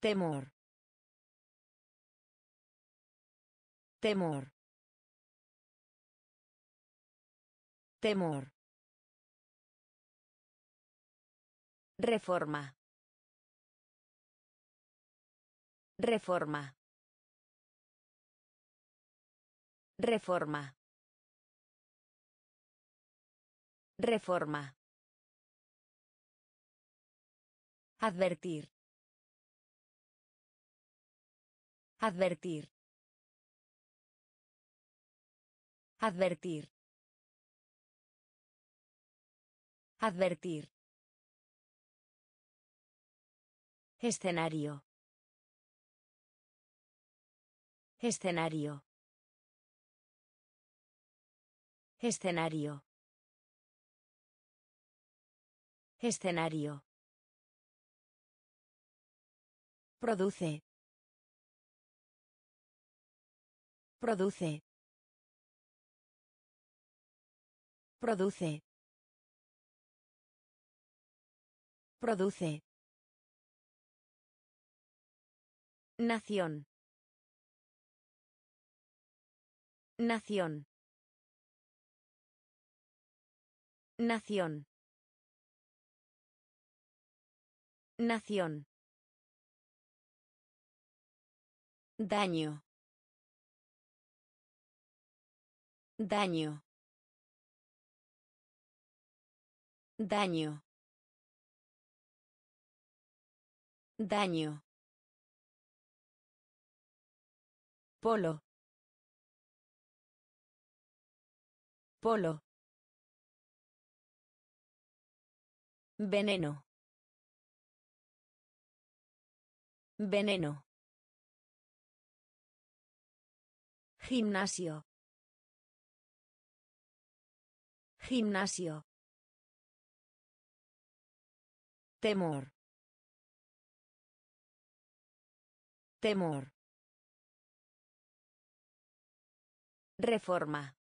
Temor. Temor. Temor. Reforma. Reforma. Reforma. Reforma. Advertir. Advertir. Advertir. Advertir. Escenario. Escenario. Escenario. Escenario. Produce. Produce. Produce. Produce. Nación. Nación. Nación. Nación. Daño. Daño. Daño. Daño. Polo. Polo. Veneno. Veneno. Gimnasio. Gimnasio. Temor. Temor. Reforma.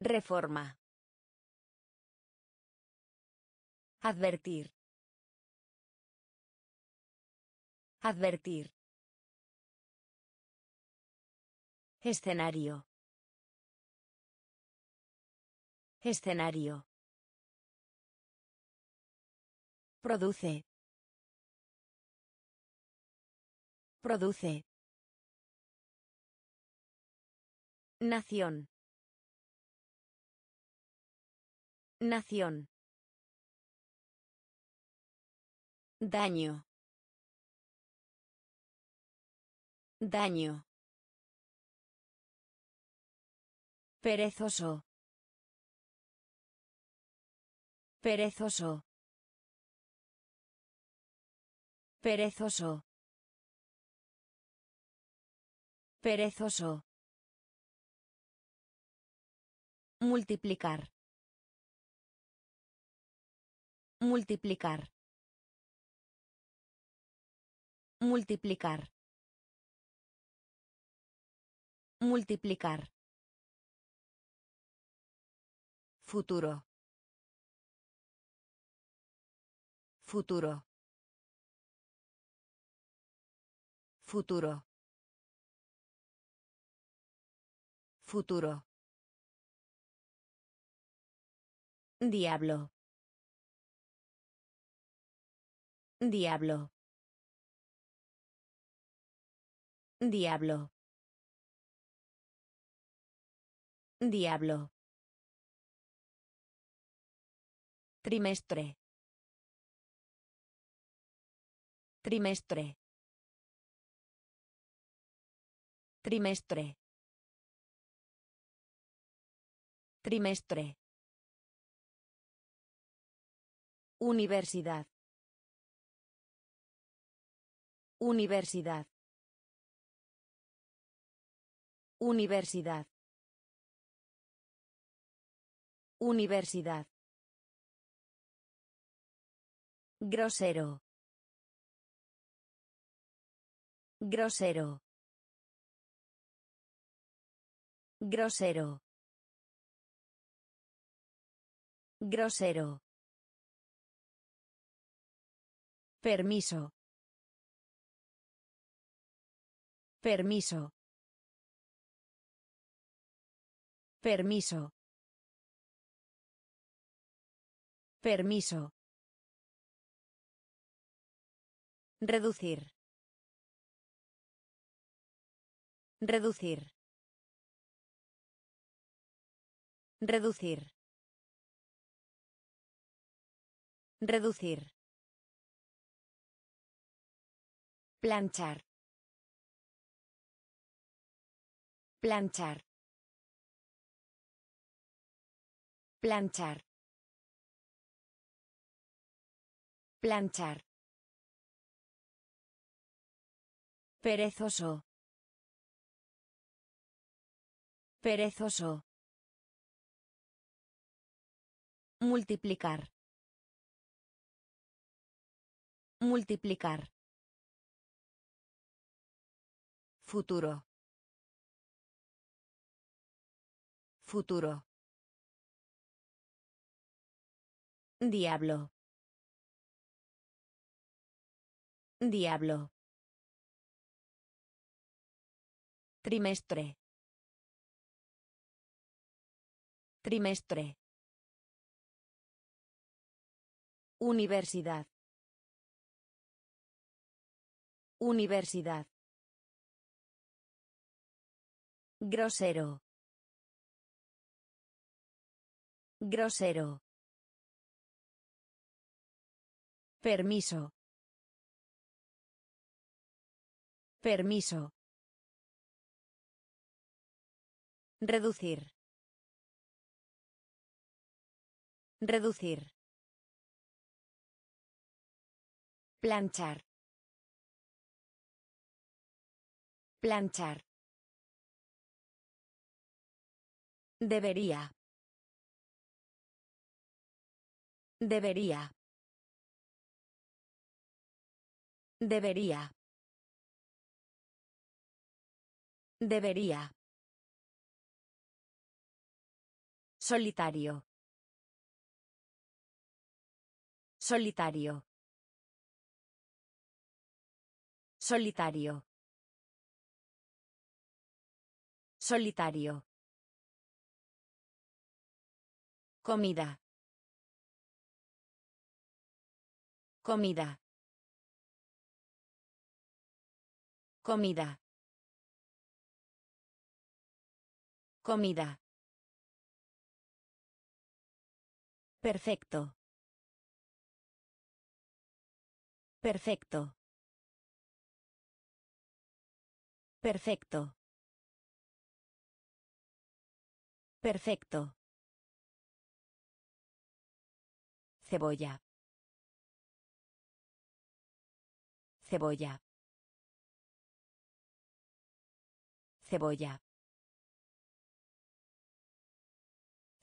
Reforma. Advertir. Advertir. Escenario. Escenario. Produce. Produce. Nación. Nación. Daño. Daño. Perezoso. Perezoso. Perezoso. Perezoso. Multiplicar. Multiplicar. Multiplicar. Multiplicar. Futuro. Futuro. Futuro. Futuro. Diablo. Diablo. Diablo. Diablo. Trimestre. Trimestre. Trimestre. Trimestre. Universidad. Universidad. Universidad. Universidad. Grosero. Grosero. Grosero. Grosero. Permiso. Permiso. Permiso. Permiso. Reducir. Reducir. Reducir. Reducir. Planchar. Planchar. Planchar. Planchar. Perezoso. Perezoso. Multiplicar. Multiplicar. Futuro. Futuro. Diablo. Diablo. Trimestre. Trimestre. Universidad. Universidad. Grosero. Grosero. Permiso. Permiso. Reducir. Reducir. Planchar. Planchar. Debería. Debería. Debería. Debería. Solitario. Solitario. Solitario. Solitario. Comida. Comida. Comida. Comida. Perfecto. Perfecto. Perfecto. Perfecto. Cebolla. Cebolla. Cebolla.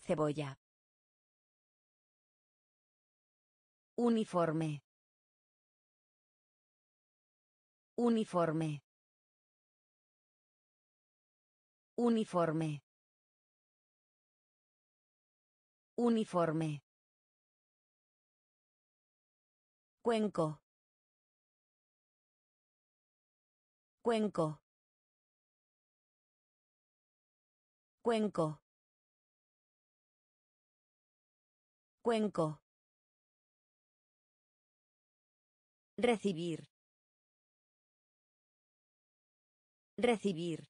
Cebolla. Uniforme. Uniforme. Uniforme. Uniforme. Cuenco. Cuenco. Cuenco. Cuenco. Recibir. Recibir.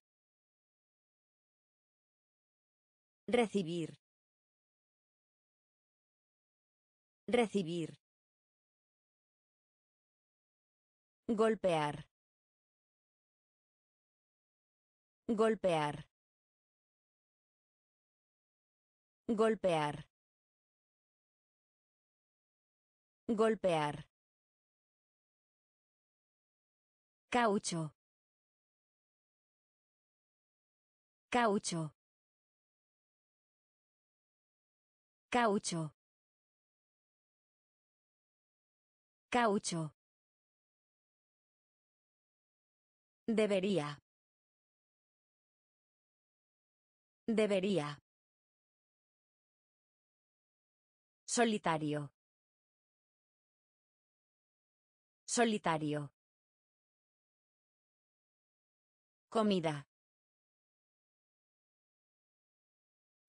Recibir. Recibir. Golpear. Golpear. Golpear. Golpear. Caucho. Caucho. Caucho. Caucho. Debería. Debería. Solitario. Solitario. Comida.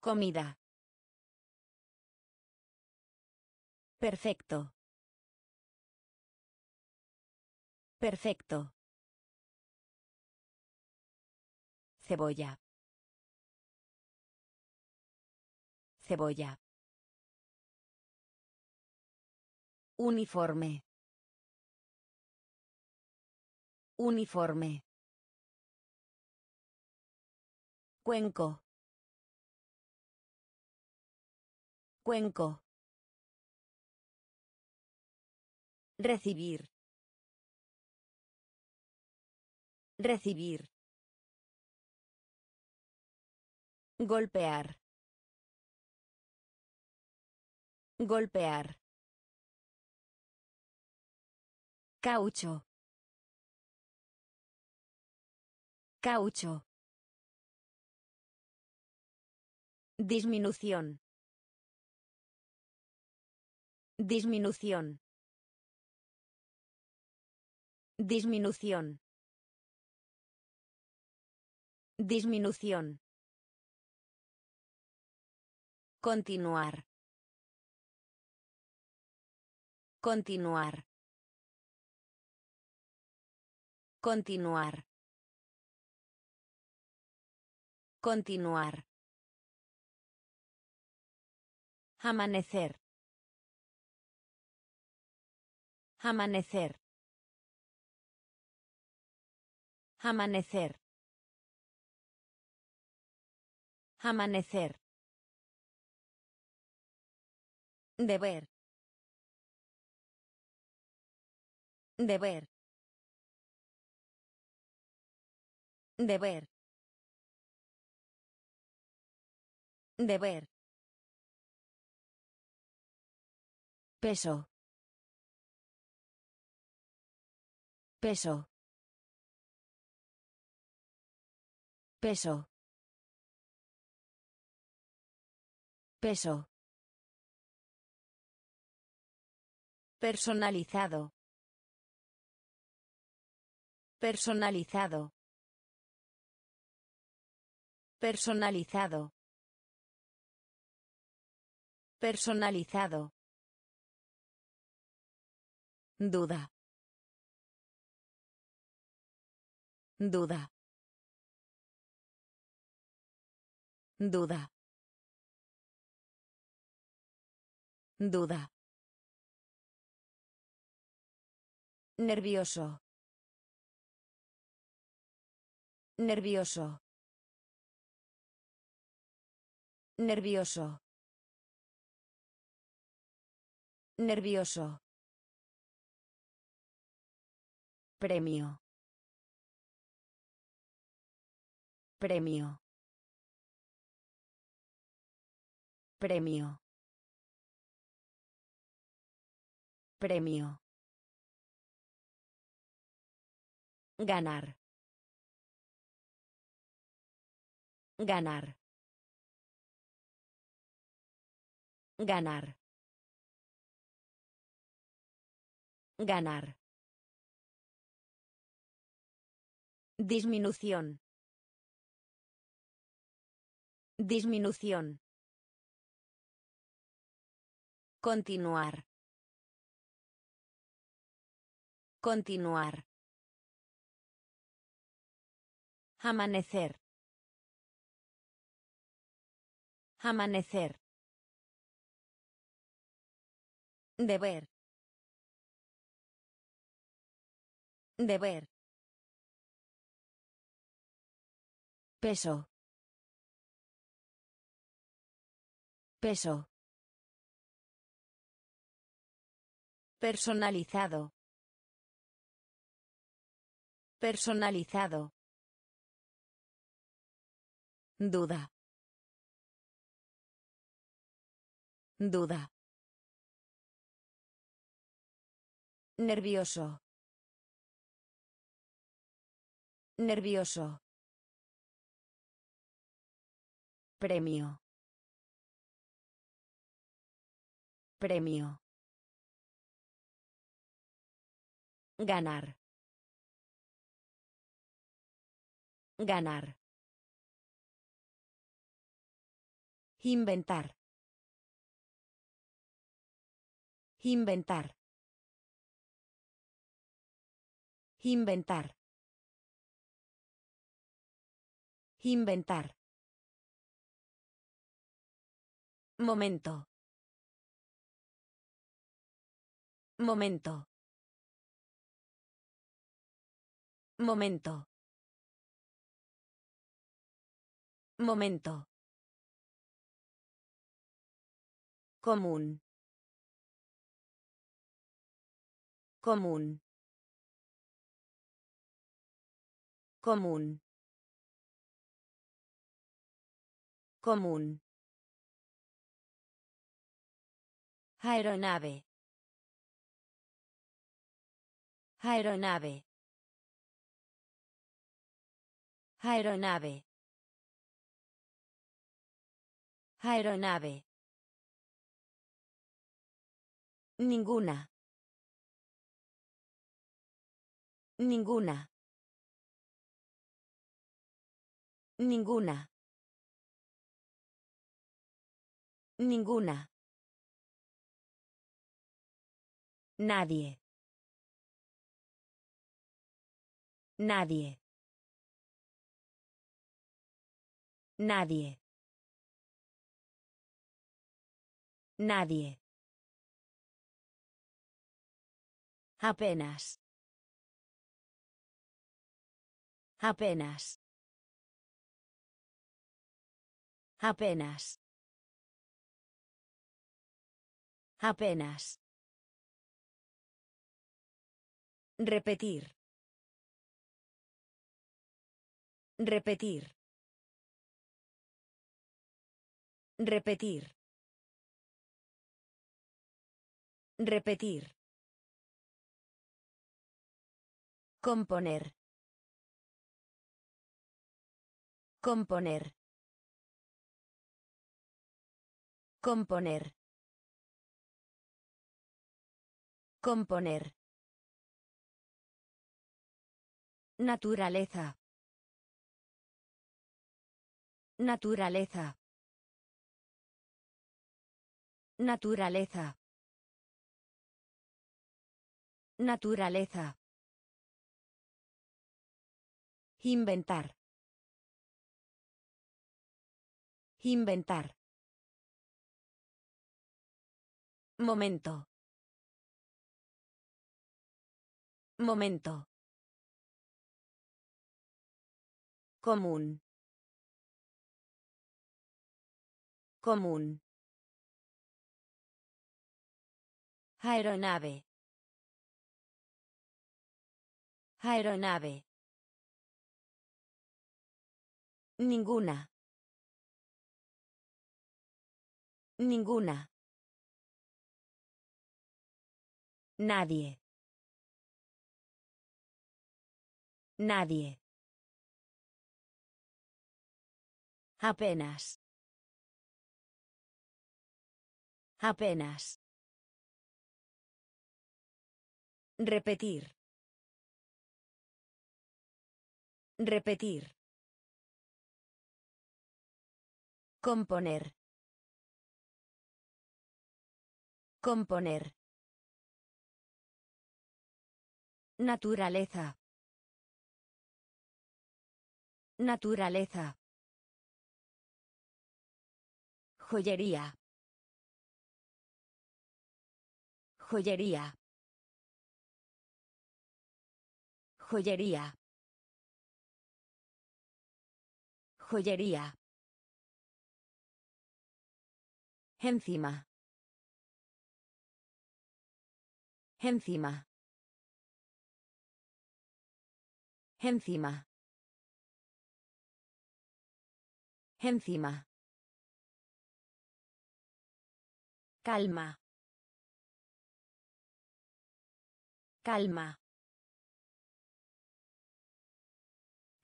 Comida. Perfecto. Perfecto. Cebolla. Cebolla. Uniforme. Uniforme. Cuenco. Cuenco. Recibir. Recibir. Golpear. Golpear. Caucho. Caucho. Disminución. Disminución. Disminución. Disminución. Continuar. Continuar. Continuar. Continuar. Amanecer. Amanecer. Amanecer. Amanecer. Deber. Deber. Deber. Deber. Peso. Peso. Peso. Peso. Personalizado. Personalizado. Personalizado. Personalizado. Duda. Duda. Duda. Duda. Nervioso. Nervioso. Nervioso. Nervioso. Premio. Premio. Premio. Premio. Ganar. Ganar. Ganar. Ganar. Disminución. Disminución. Continuar. Continuar. Amanecer. Amanecer. Deber. Deber. Peso. Peso. Personalizado. Personalizado. Duda. Duda. Nervioso. Nervioso. Premio. Premio. Ganar. Ganar. Inventar. Inventar. Inventar. Inventar. Momento. Momento. Momento. Momento. Común. Común. Común. Común. Aeronave. Aeronave. Aeronave. Aeronave. Ninguna. Ninguna. Ninguna. Ninguna. Nadie. Nadie. Nadie. Nadie. Apenas. Apenas. Apenas. Apenas. Repetir. Repetir. Repetir. Repetir. Componer. Componer. Componer. Componer. Naturaleza. Naturaleza. Naturaleza. Naturaleza. Inventar. Inventar. Momento. Momento. Común. Común. Aeronave. Aeronave. Ninguna. Ninguna. Nadie. Nadie. Apenas. Apenas. Repetir. Repetir. Componer. Componer. Naturaleza. Naturaleza. Joyería. Joyería. Joyería. Joyería. Encima. Encima. Encima. Encima. Calma. Calma.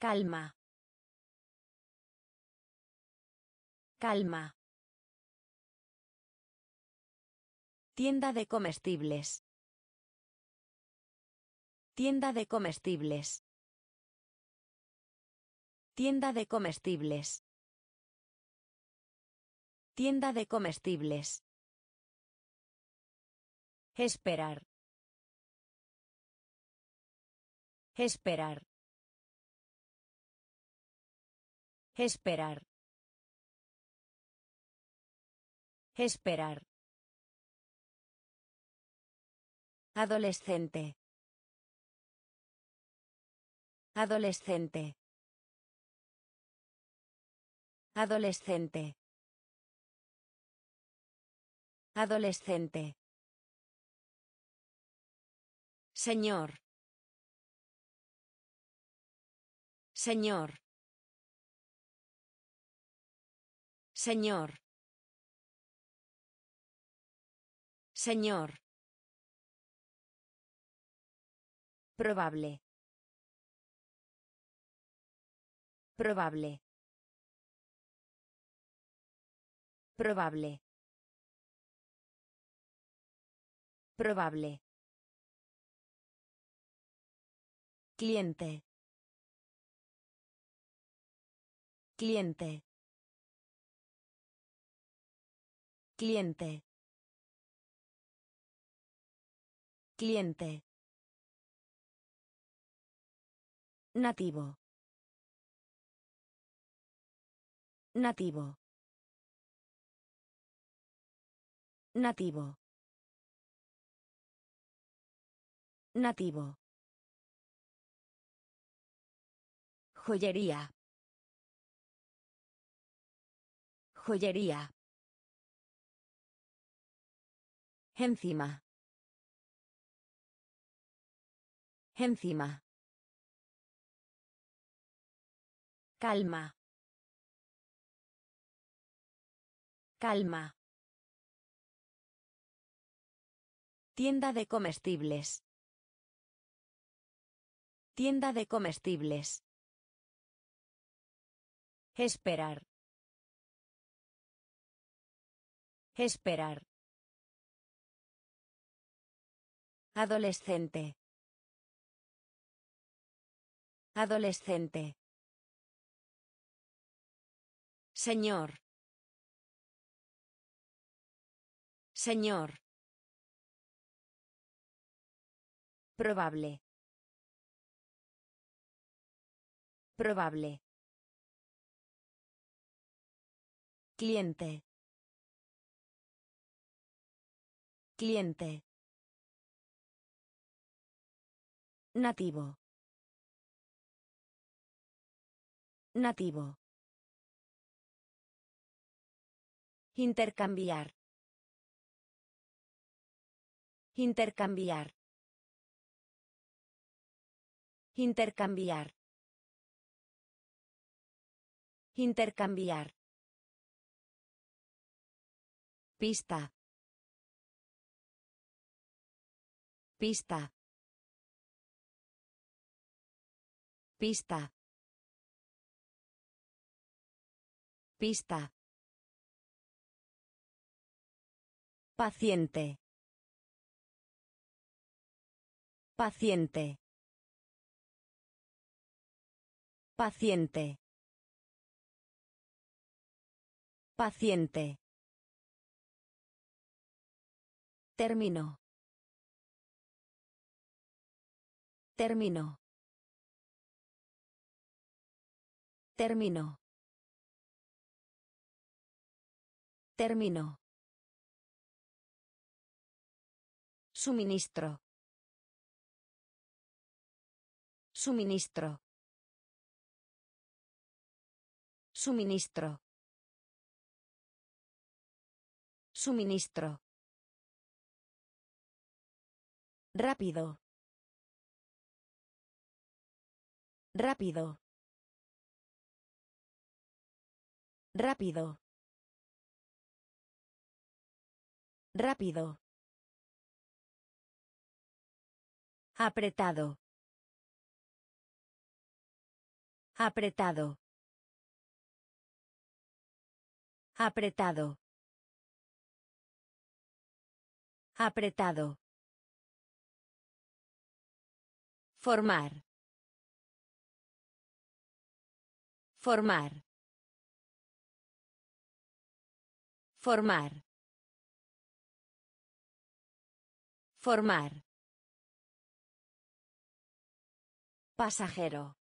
Calma. Calma. Tienda de comestibles. Tienda de comestibles. Tienda de comestibles. Tienda de comestibles. Esperar. Esperar. Esperar. Esperar. Adolescente. Adolescente. Adolescente. Adolescente. Señor. Señor. Señor. Señor. Probable. Probable. Probable. Probable. Cliente. Cliente. Cliente. Cliente. Nativo. Nativo. Nativo. Nativo. Joyería. Joyería. Encima. Encima. Calma. Calma. Tienda de comestibles. Tienda de comestibles. Esperar. Esperar. Adolescente. Adolescente. Señor. Señor. Probable. Probable. Cliente. Cliente. Nativo. Nativo. Intercambiar. Intercambiar. Intercambiar. Intercambiar. Pista. Pista. Pista. Pista. Paciente. Paciente. Paciente. Paciente. Término. Término. Término. Término. Suministro. Suministro. Suministro. Suministro. Rápido. Rápido. Rápido. Rápido. Apretado. Apretado. Apretado. Apretado. Formar. Formar. Formar. Formar. Pasajero.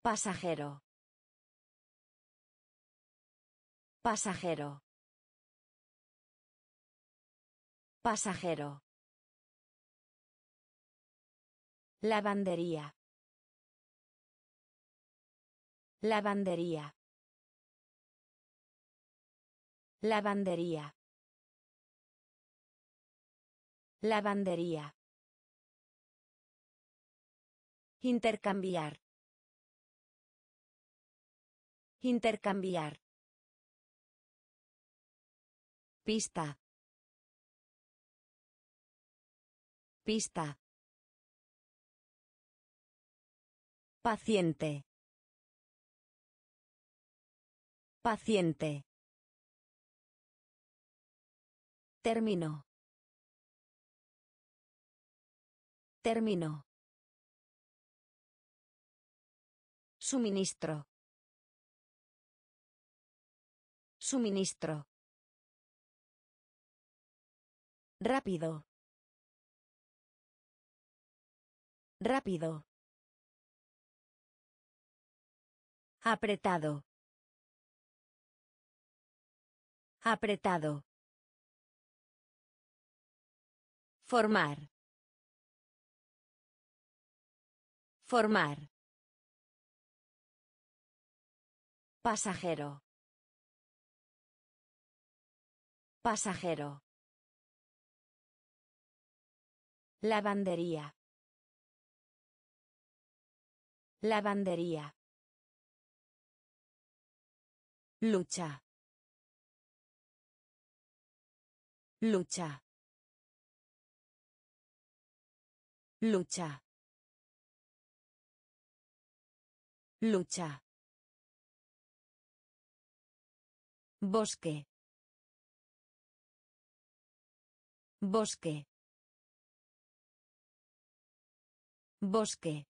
Pasajero. Pasajero. Pasajero. Lavandería. Lavandería. Lavandería. Lavandería. Intercambiar. Intercambiar. Pista. Pista. Paciente. Paciente. Término. Término. Suministro. Suministro. Rápido. Rápido. Apretado. Apretado. Formar. Formar. Pasajero. Pasajero. Lavandería. Lavandería. Lucha. Lucha. Lucha. Lucha. Bosque. Bosque. Bosque.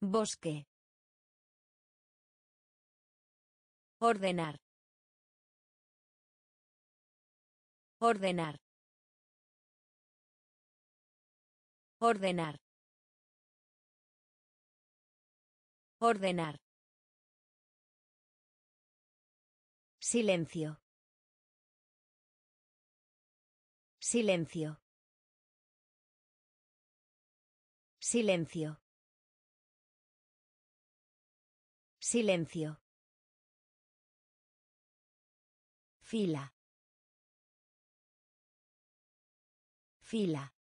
Bosque. Ordenar. Ordenar. Ordenar. Ordenar. Silencio. Silencio. Silencio. Silencio. Fila. Fila.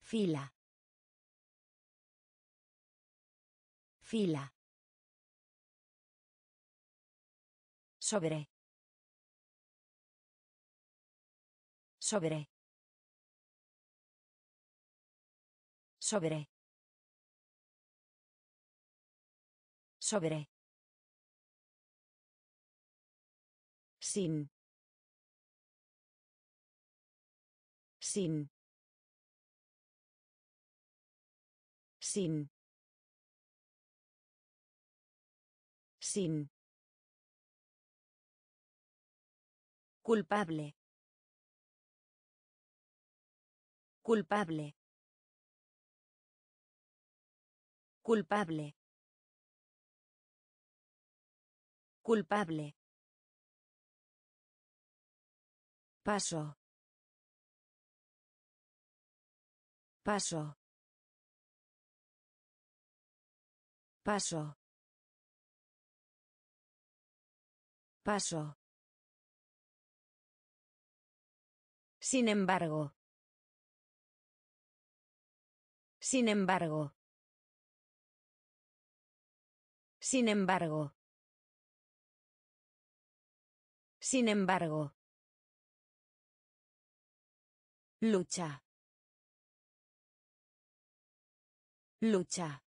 Fila. Fila. Sobre. Sobre. Sobre. Sobre. Sin. Sin. Sin. Sin. Culpable. Culpable. Culpable. Culpable. Paso. Paso. Paso. Paso. Sin embargo. Sin embargo. Sin embargo. Sin embargo. Lucha. Lucha.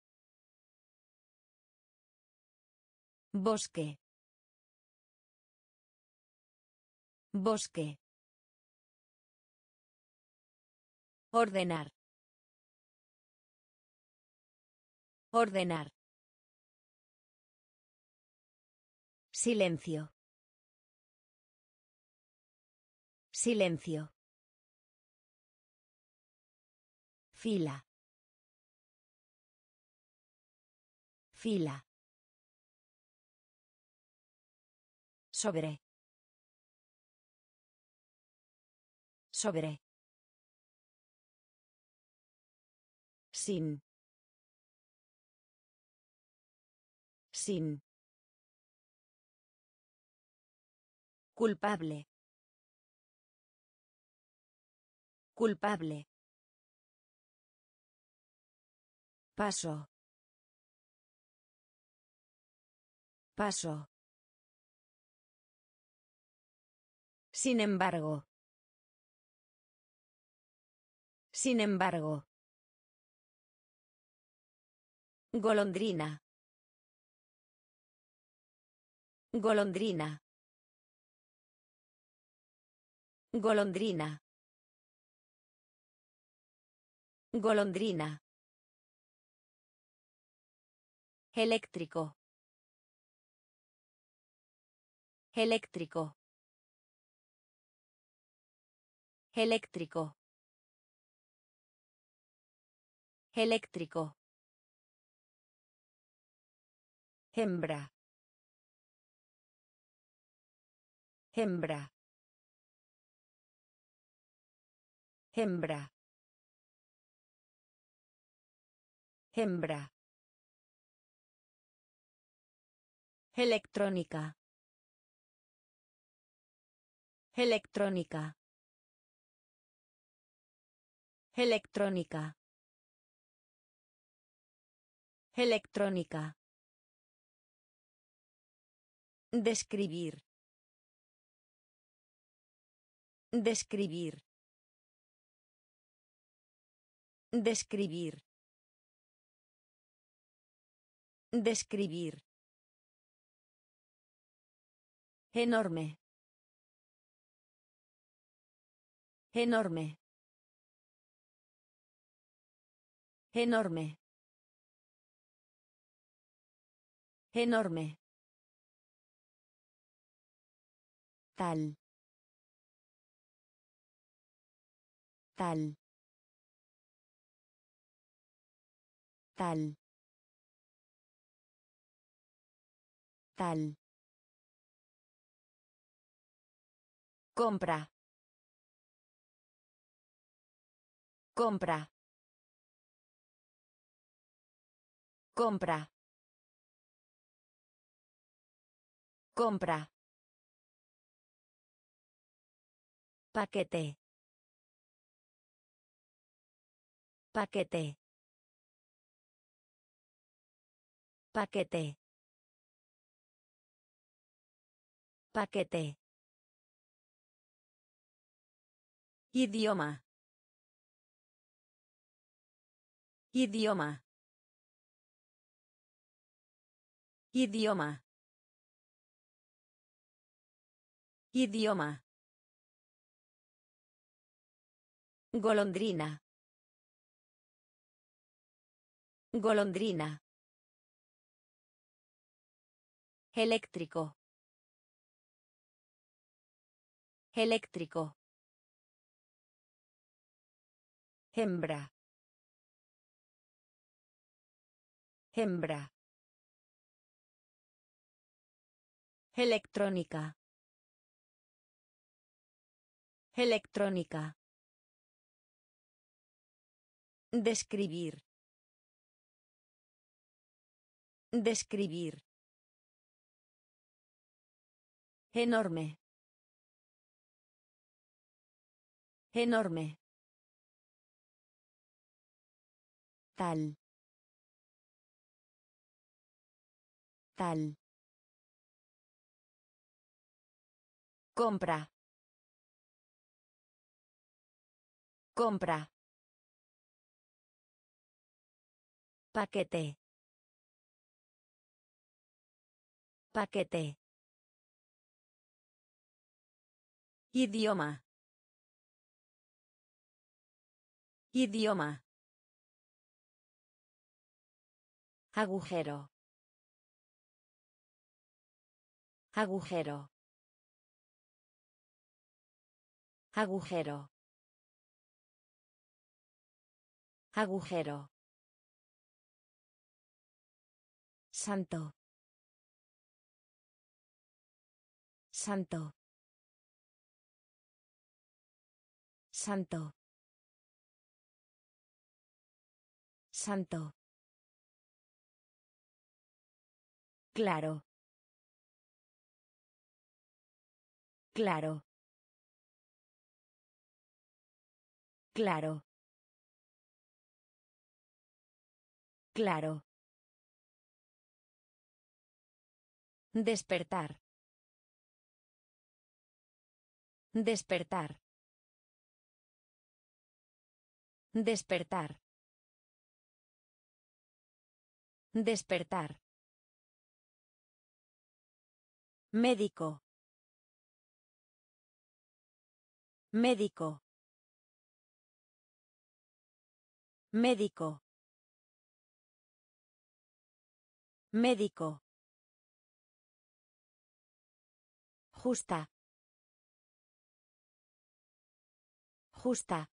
Bosque. Bosque. Ordenar. Ordenar. Silencio. Silencio. Fila. Fila. Sobre. Sobre. Sin. Sin. Culpable. Culpable. Paso. Paso. Sin embargo. Sin embargo. Golondrina. Golondrina. Golondrina. Golondrina. Eléctrico. Eléctrico. Eléctrico. Eléctrico. Hembra. Hembra. Hembra. Hembra. Electrónica. Electrónica. Electrónica. Electrónica. Describir. Describir. Describir. Describir. Enorme. Enorme. Enorme. Enorme. Tal. Tal. Tal. Tal. Compra. Compra. Compra. Compra. Paquete. Paquete. Paquete. Paquete. Idioma. Idioma. Idioma. Idioma. Golondrina. Golondrina. Eléctrico. Eléctrico. Hembra. Hembra. Electrónica. Electrónica. Describir. Describir. Enorme. Enorme. Tal. Tal. Compra. Compra. Paquete. Paquete. Idioma. Idioma. Agujero. Agujero. Agujero. Agujero. Santo. Santo. Santo. Santo. Claro. Claro. Claro. Claro. Despertar. Despertar. Despertar. Despertar. Médico. Médico. Médico. Médico. Justa. Justa.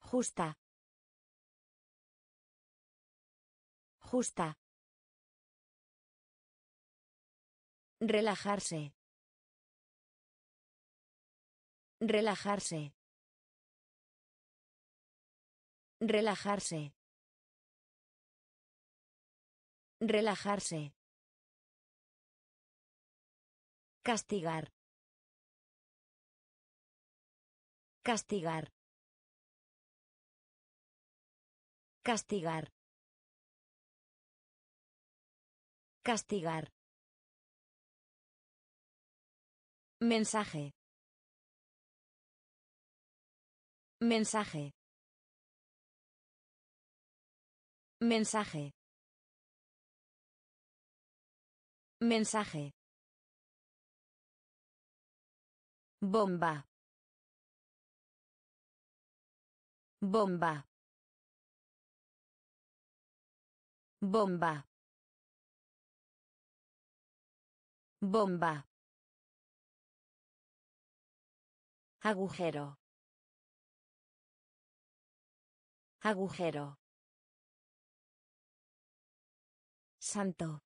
Justa. Justa. Relajarse. Relajarse. Relajarse. Relajarse. Castigar. Castigar. Castigar. Castigar. Mensaje. Mensaje. Mensaje. Mensaje. Bomba. Bomba. Bomba. Bomba. Agujero. Agujero. Santo.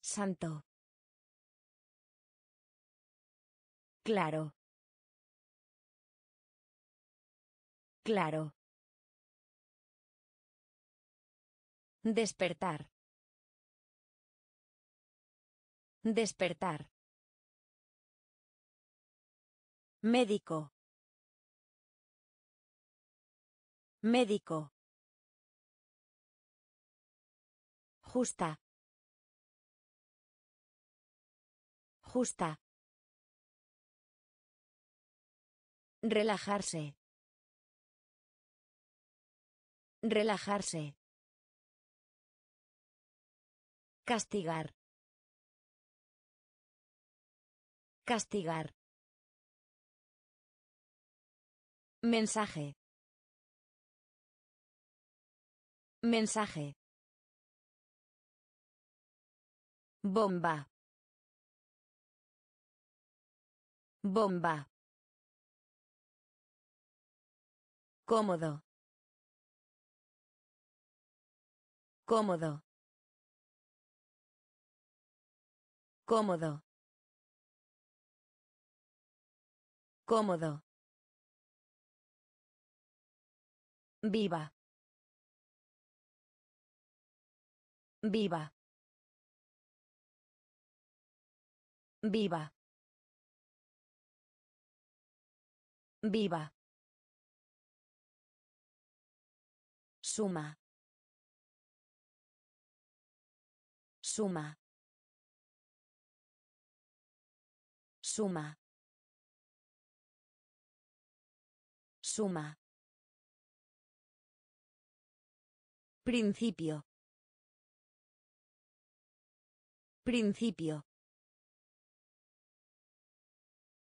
Santo. Claro. Claro. Despertar. Despertar. Médico. Médico. Justa. Justa. Relajarse. Relajarse. Castigar. Castigar. Mensaje. Mensaje. Bomba. Bomba. Cómodo. Cómodo. Cómodo. Cómodo. Viva. Viva. Viva. Viva. Suma. Suma. Suma. Suma. Principio. Principio.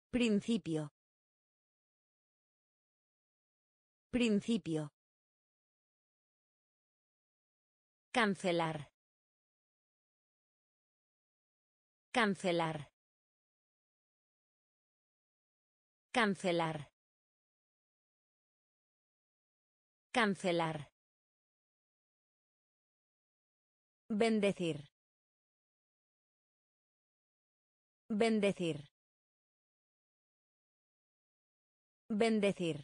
Principio. Principio. Cancelar. Cancelar. Cancelar. Cancelar. Bendecir. Bendecir. Bendecir.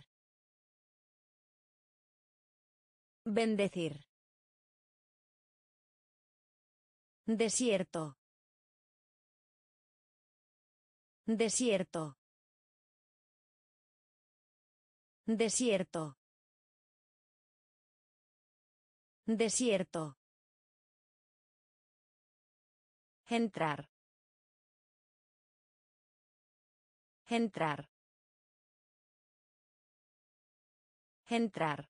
Bendecir. Desierto. Desierto. Desierto. Desierto. Entrar. Entrar. Entrar.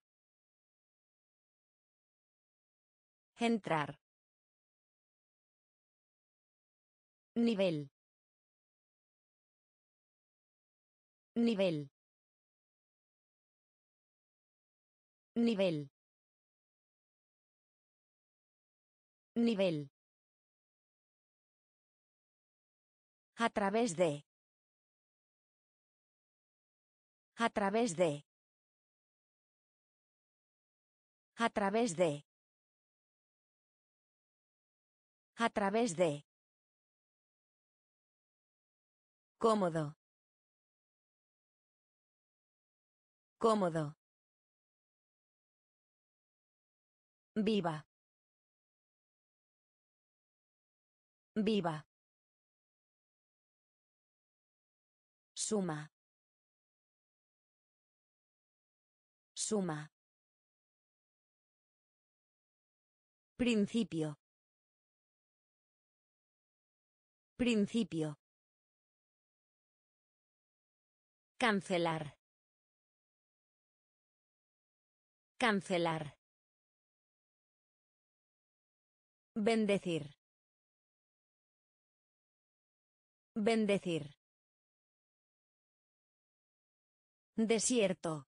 Entrar. Nivel. Nivel. Nivel. Nivel. A través de. A través de. A través de. A través de. Cómodo. Cómodo. Viva. Viva. Suma. Suma. Principio. Principio. Cancelar. Cancelar. Bendecir. Bendecir. Desierto.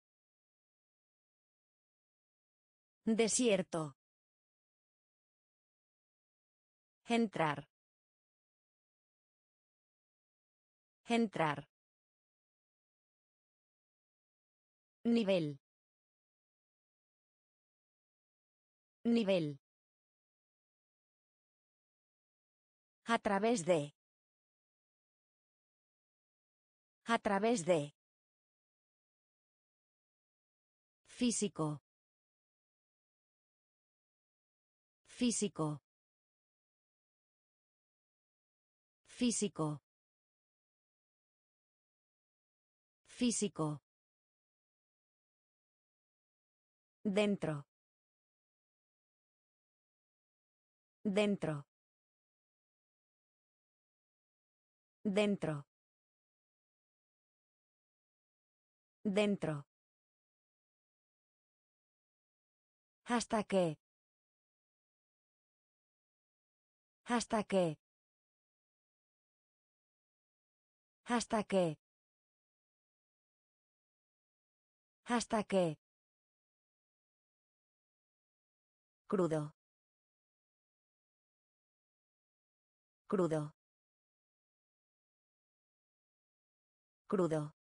Desierto. Entrar. Entrar. Nivel. Nivel. A través de. A través de. Físico. Físico. Físico. Físico. Dentro. Dentro. Dentro. Dentro. Hasta que. Hasta que. Hasta que. Hasta que. Crudo. Crudo. Crudo.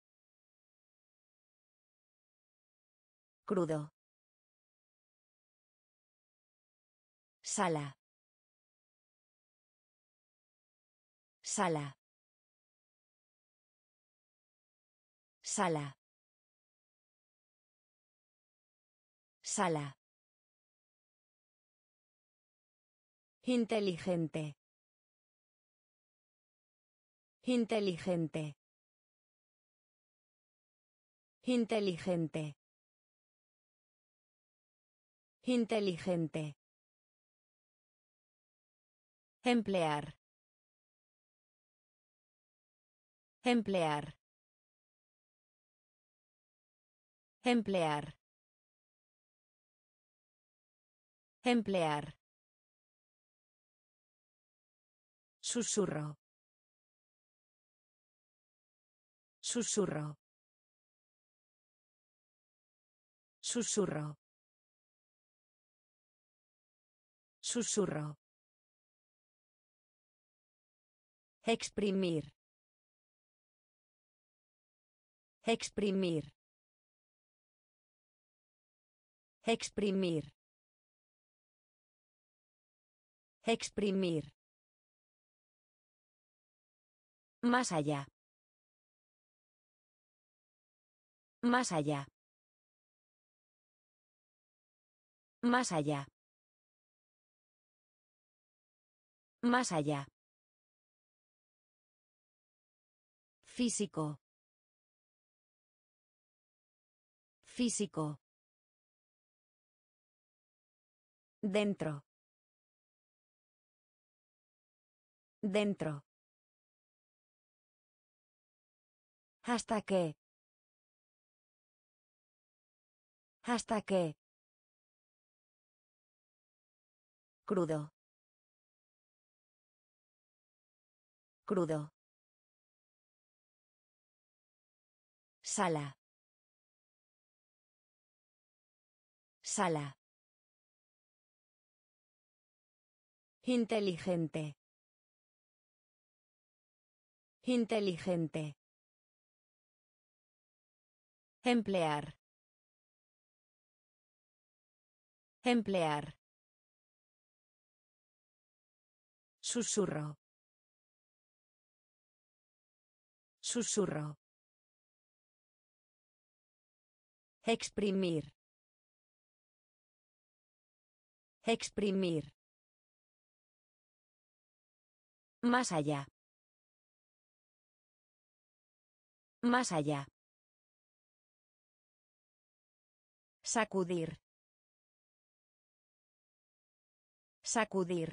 Crudo. Sala. Sala. Sala. Sala. Inteligente. Inteligente. Inteligente. Inteligente. Emplear. Emplear. Emplear. Emplear. Susurro. Susurro. Susurro. Susurro. Exprimir. Exprimir. Exprimir. Exprimir. Más allá. Más allá. Más allá. Más allá. Físico. Físico. Dentro. Dentro. Hasta que. Hasta que. Crudo. Crudo. Sala. Sala. Inteligente. Inteligente. Emplear. Emplear. Susurro. Susurro. Exprimir. Exprimir. Más allá. Más allá. Sacudir. Sacudir.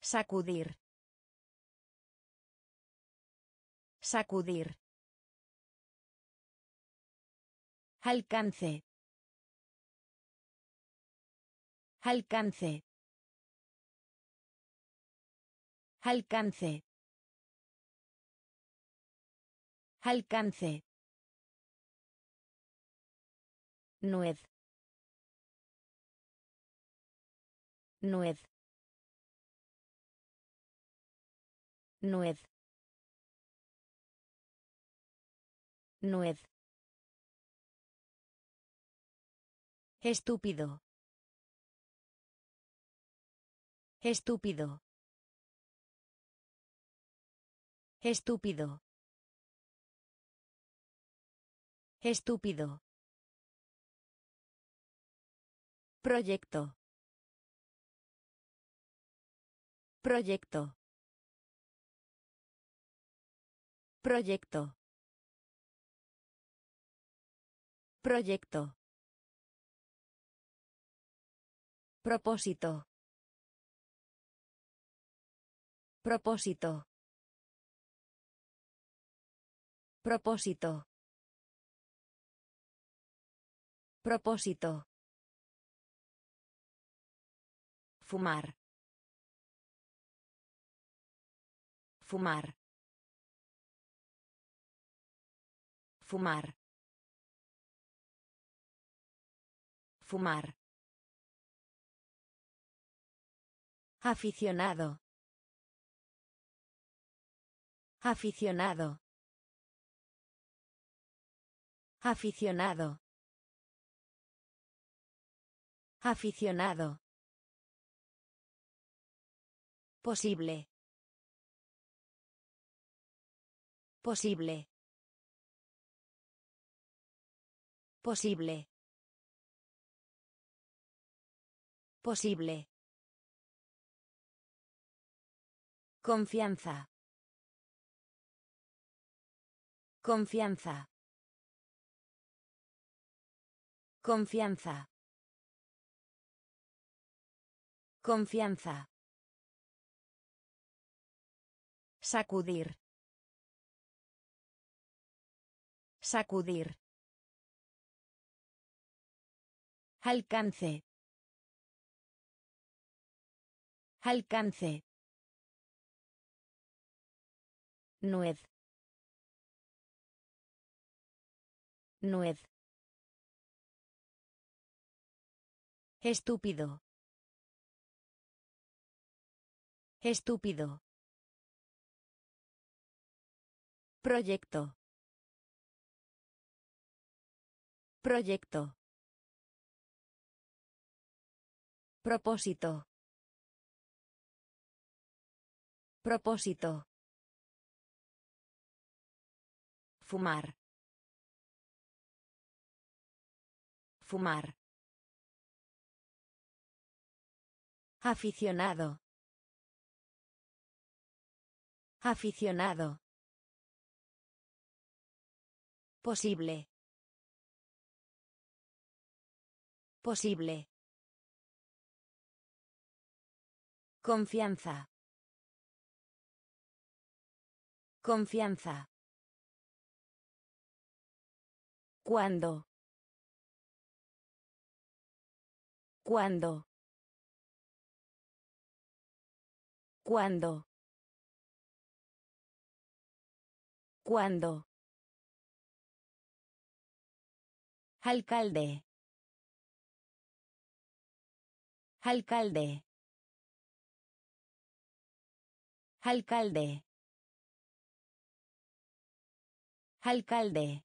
Sacudir. Sacudir. Alcance. Alcance. Alcance. Alcance. Nuez. Nuez. Nuez. Nuez. Estúpido. Estúpido. Estúpido. Estúpido. Proyecto. Proyecto. Proyecto. Proyecto. Propósito. Propósito. Propósito. Propósito. Fumar. Fumar. Fumar. Fumar. Aficionado. Aficionado. Aficionado. Aficionado. Posible. Posible. Posible. Posible. Confianza. Confianza. Confianza. Confianza. Sacudir. Sacudir. Alcance. Alcance. Nuez. Nuez. Estúpido. Estúpido. Proyecto. Proyecto. Propósito. Propósito. Fumar. Fumar. Aficionado. Aficionado. Posible. Posible. Confianza. Confianza. ¿Cuándo? ¿Cuándo? ¿Cuándo? ¿Cuándo? Alcalde. Alcalde. Alcalde. Alcalde.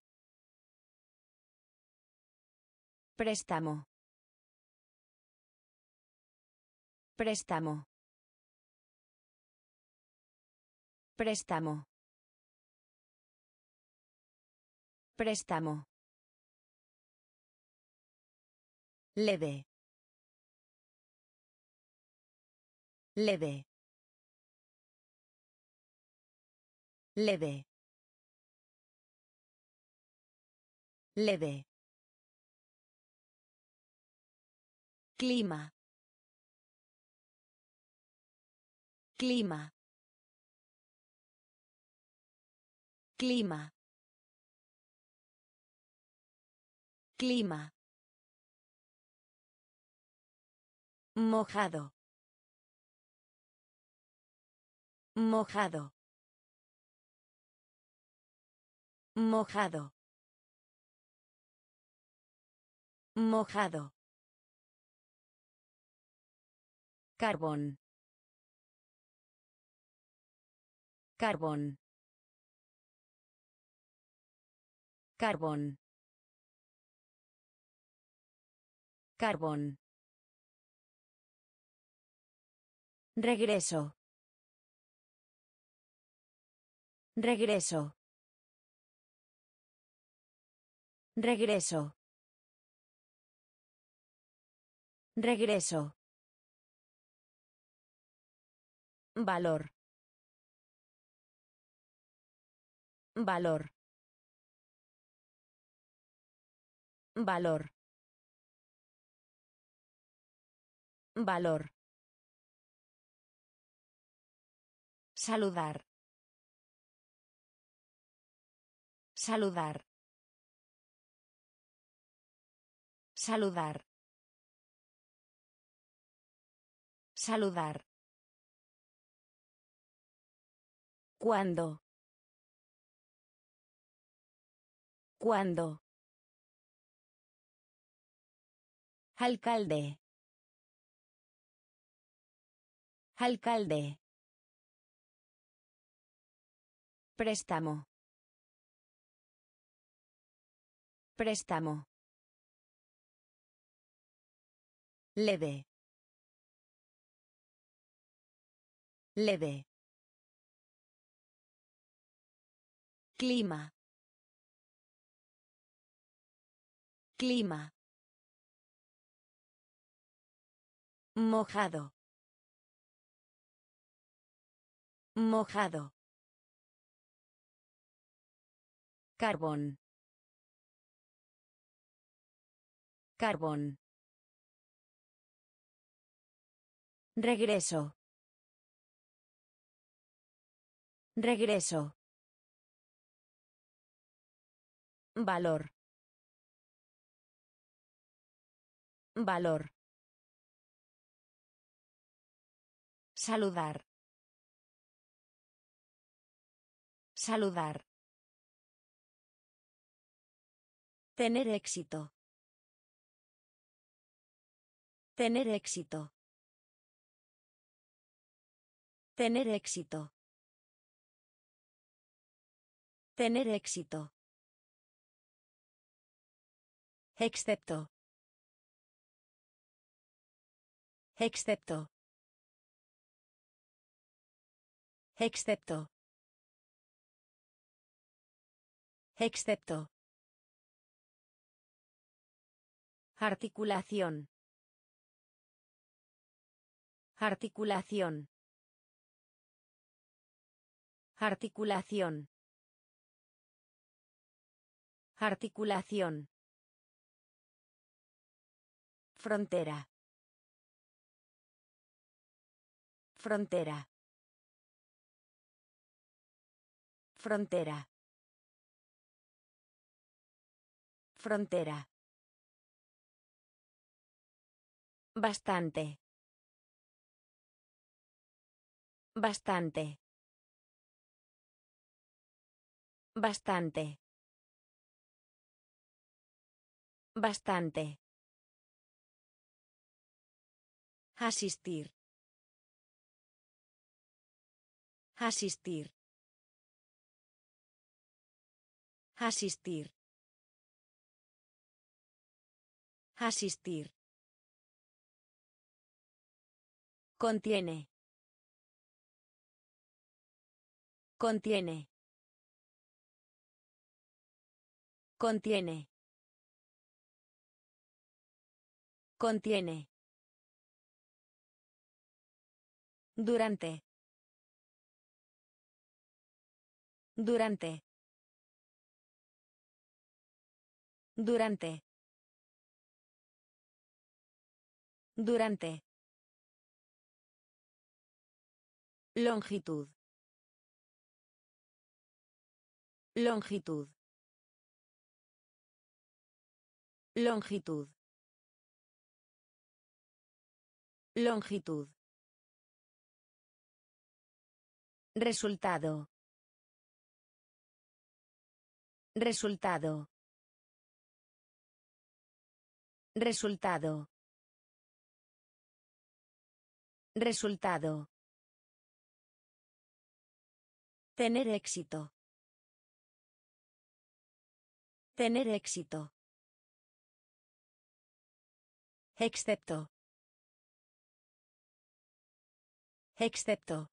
Préstamo. Préstamo. Préstamo. Préstamo. Leve. Leve. Leve. Leve. Clima. Clima. Clima. Clima. Mojado. Mojado. Mojado. Mojado. Carbón. Carbón. Carbón. Carbón. Regreso. Regreso. Regreso. Regreso. Valor. Valor. Valor. Valor. Saludar. Saludar. Saludar. Saludar. ¿Cuándo? ¿Cuándo? Alcalde. Alcalde. Préstamo. Préstamo. Leve. Leve. Clima. Clima. Mojado. Mojado. Carbón. Carbón. Regreso. Regreso. Valor. Valor. Saludar. Saludar. Tener éxito. Tener éxito. Tener éxito. Tener éxito. Excepto. Excepto. Excepto. Excepto. Articulación. Articulación. Articulación. Articulación. Frontera. Frontera. Frontera. Frontera. Bastante. Bastante. Bastante. Bastante. Asistir. Asistir. Asistir. Asistir. Contiene. Contiene. Contiene. Contiene. Durante. Durante. Durante. Durante. Longitud. Longitud. Longitud. Longitud. Resultado. Resultado. Resultado. Resultado. Tener éxito. Tener éxito. Excepto. Excepto.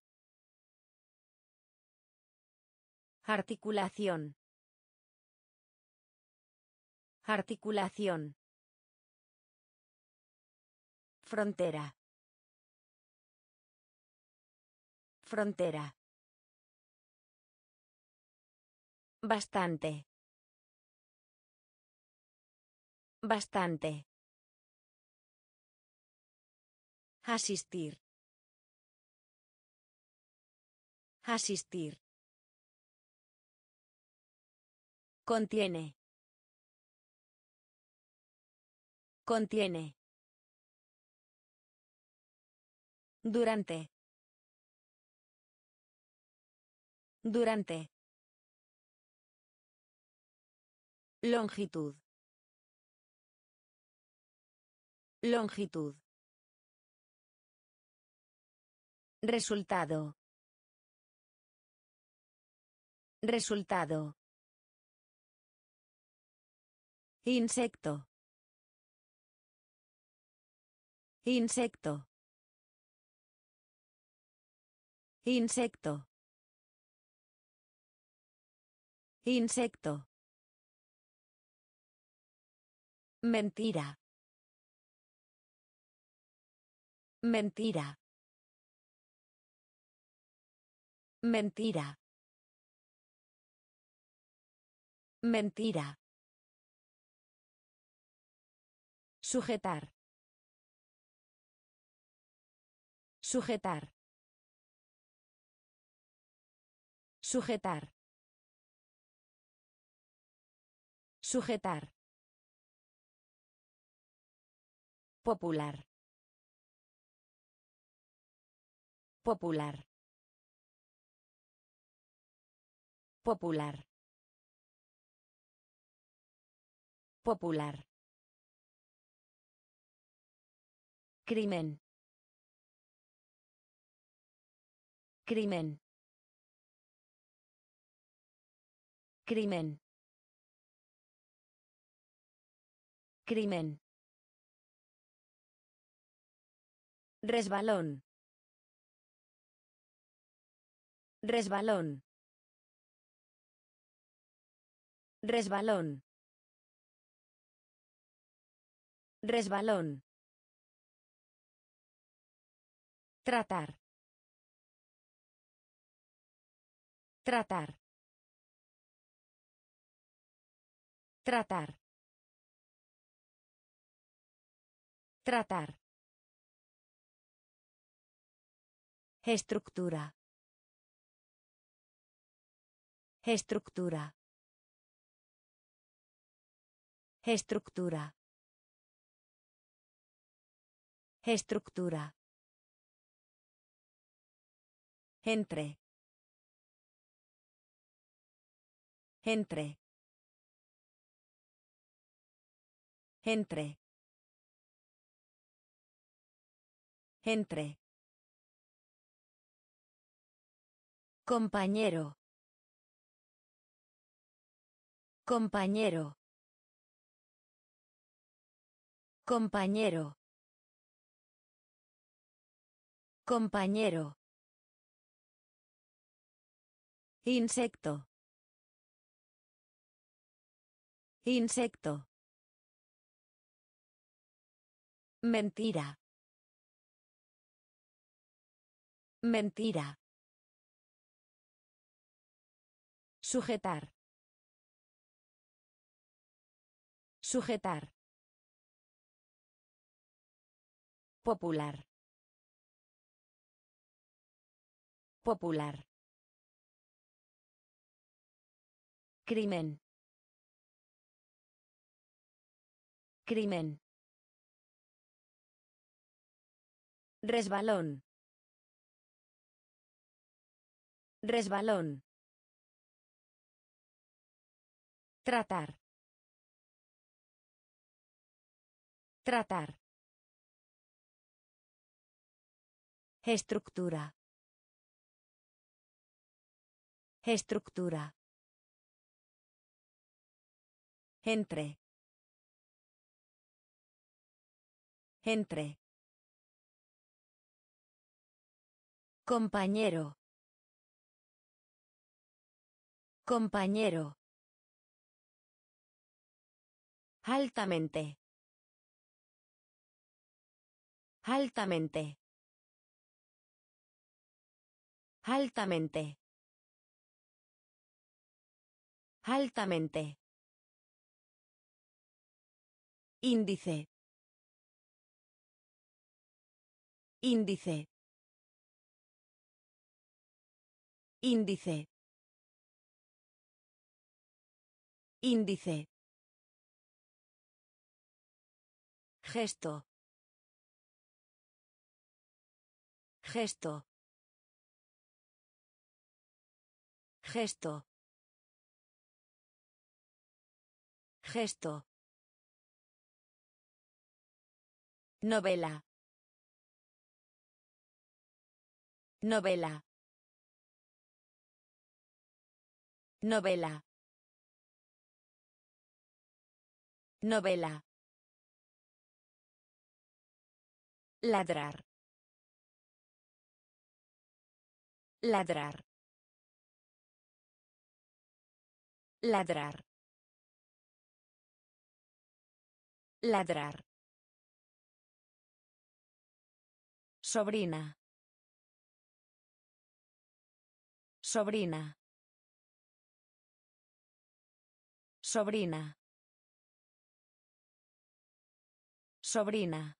Articulación. Articulación. Frontera. Frontera. Bastante. Bastante. Asistir. Asistir. Contiene. Contiene. Durante. Durante. Longitud. Longitud. Resultado. Resultado. Insecto. Insecto. Insecto. Insecto. Mentira. Mentira. Mentira. Mentira. Sujetar. Sujetar. Sujetar. Sujetar. Popular. Popular. Popular. Popular. Crimen. Crimen. Crimen. Crimen. Resbalón. Resbalón. Resbalón. Resbalón. Tratar. Tratar. Tratar. Tratar. Estructura. Estructura. Estructura. Estructura. Entre. Entre. Entre. Entre. Compañero. Compañero. Compañero. Compañero. Insecto. Insecto. Mentira. Mentira. Sujetar. Sujetar. Popular. Popular. Crimen. Crimen. Resbalón. Resbalón. Tratar. Tratar. Estructura. Estructura. Entre. Entre. Compañero. Compañero. Altamente. Altamente. Altamente. Altamente. Índice. Índice. Índice. Índice. Gesto. Gesto. Gesto. Gesto. Novela. Novela. Novela. Novela. Ladrar. Ladrar. Ladrar. Ladrar. Sobrina. Sobrina. Sobrina. Sobrina.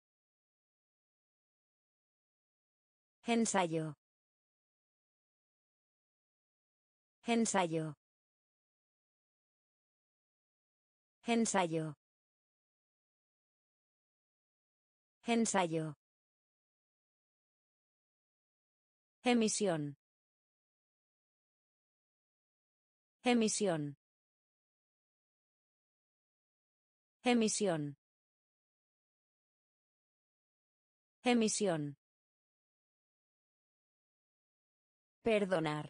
Ensayo. Ensayo. Ensayo. Ensayo. Emisión. Emisión. Emisión. Emisión. Perdonar.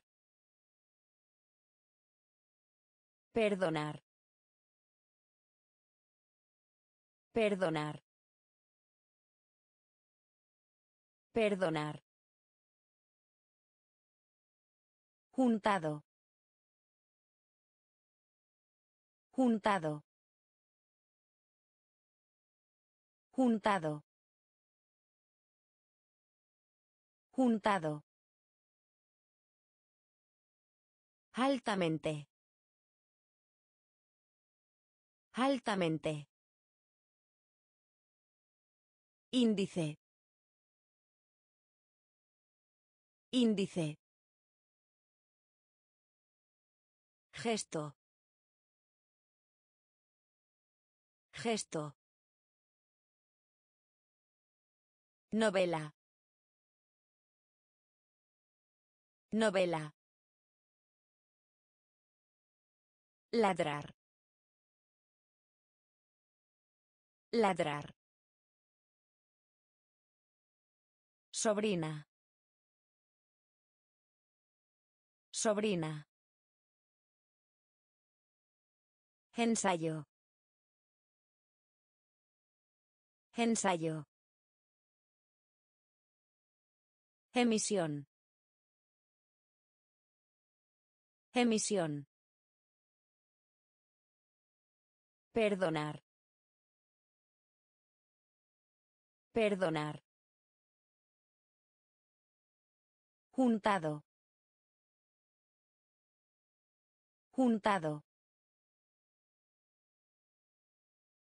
Perdonar. Perdonar. Perdonar. Juntado. Juntado. Juntado. Juntado. Altamente. Altamente. Índice. Índice. Gesto. Gesto. Novela. Novela. Ladrar. Ladrar. Sobrina. Sobrina. Ensayo. Ensayo. Emisión. Emisión. Perdonar. Perdonar. Juntado. Juntado.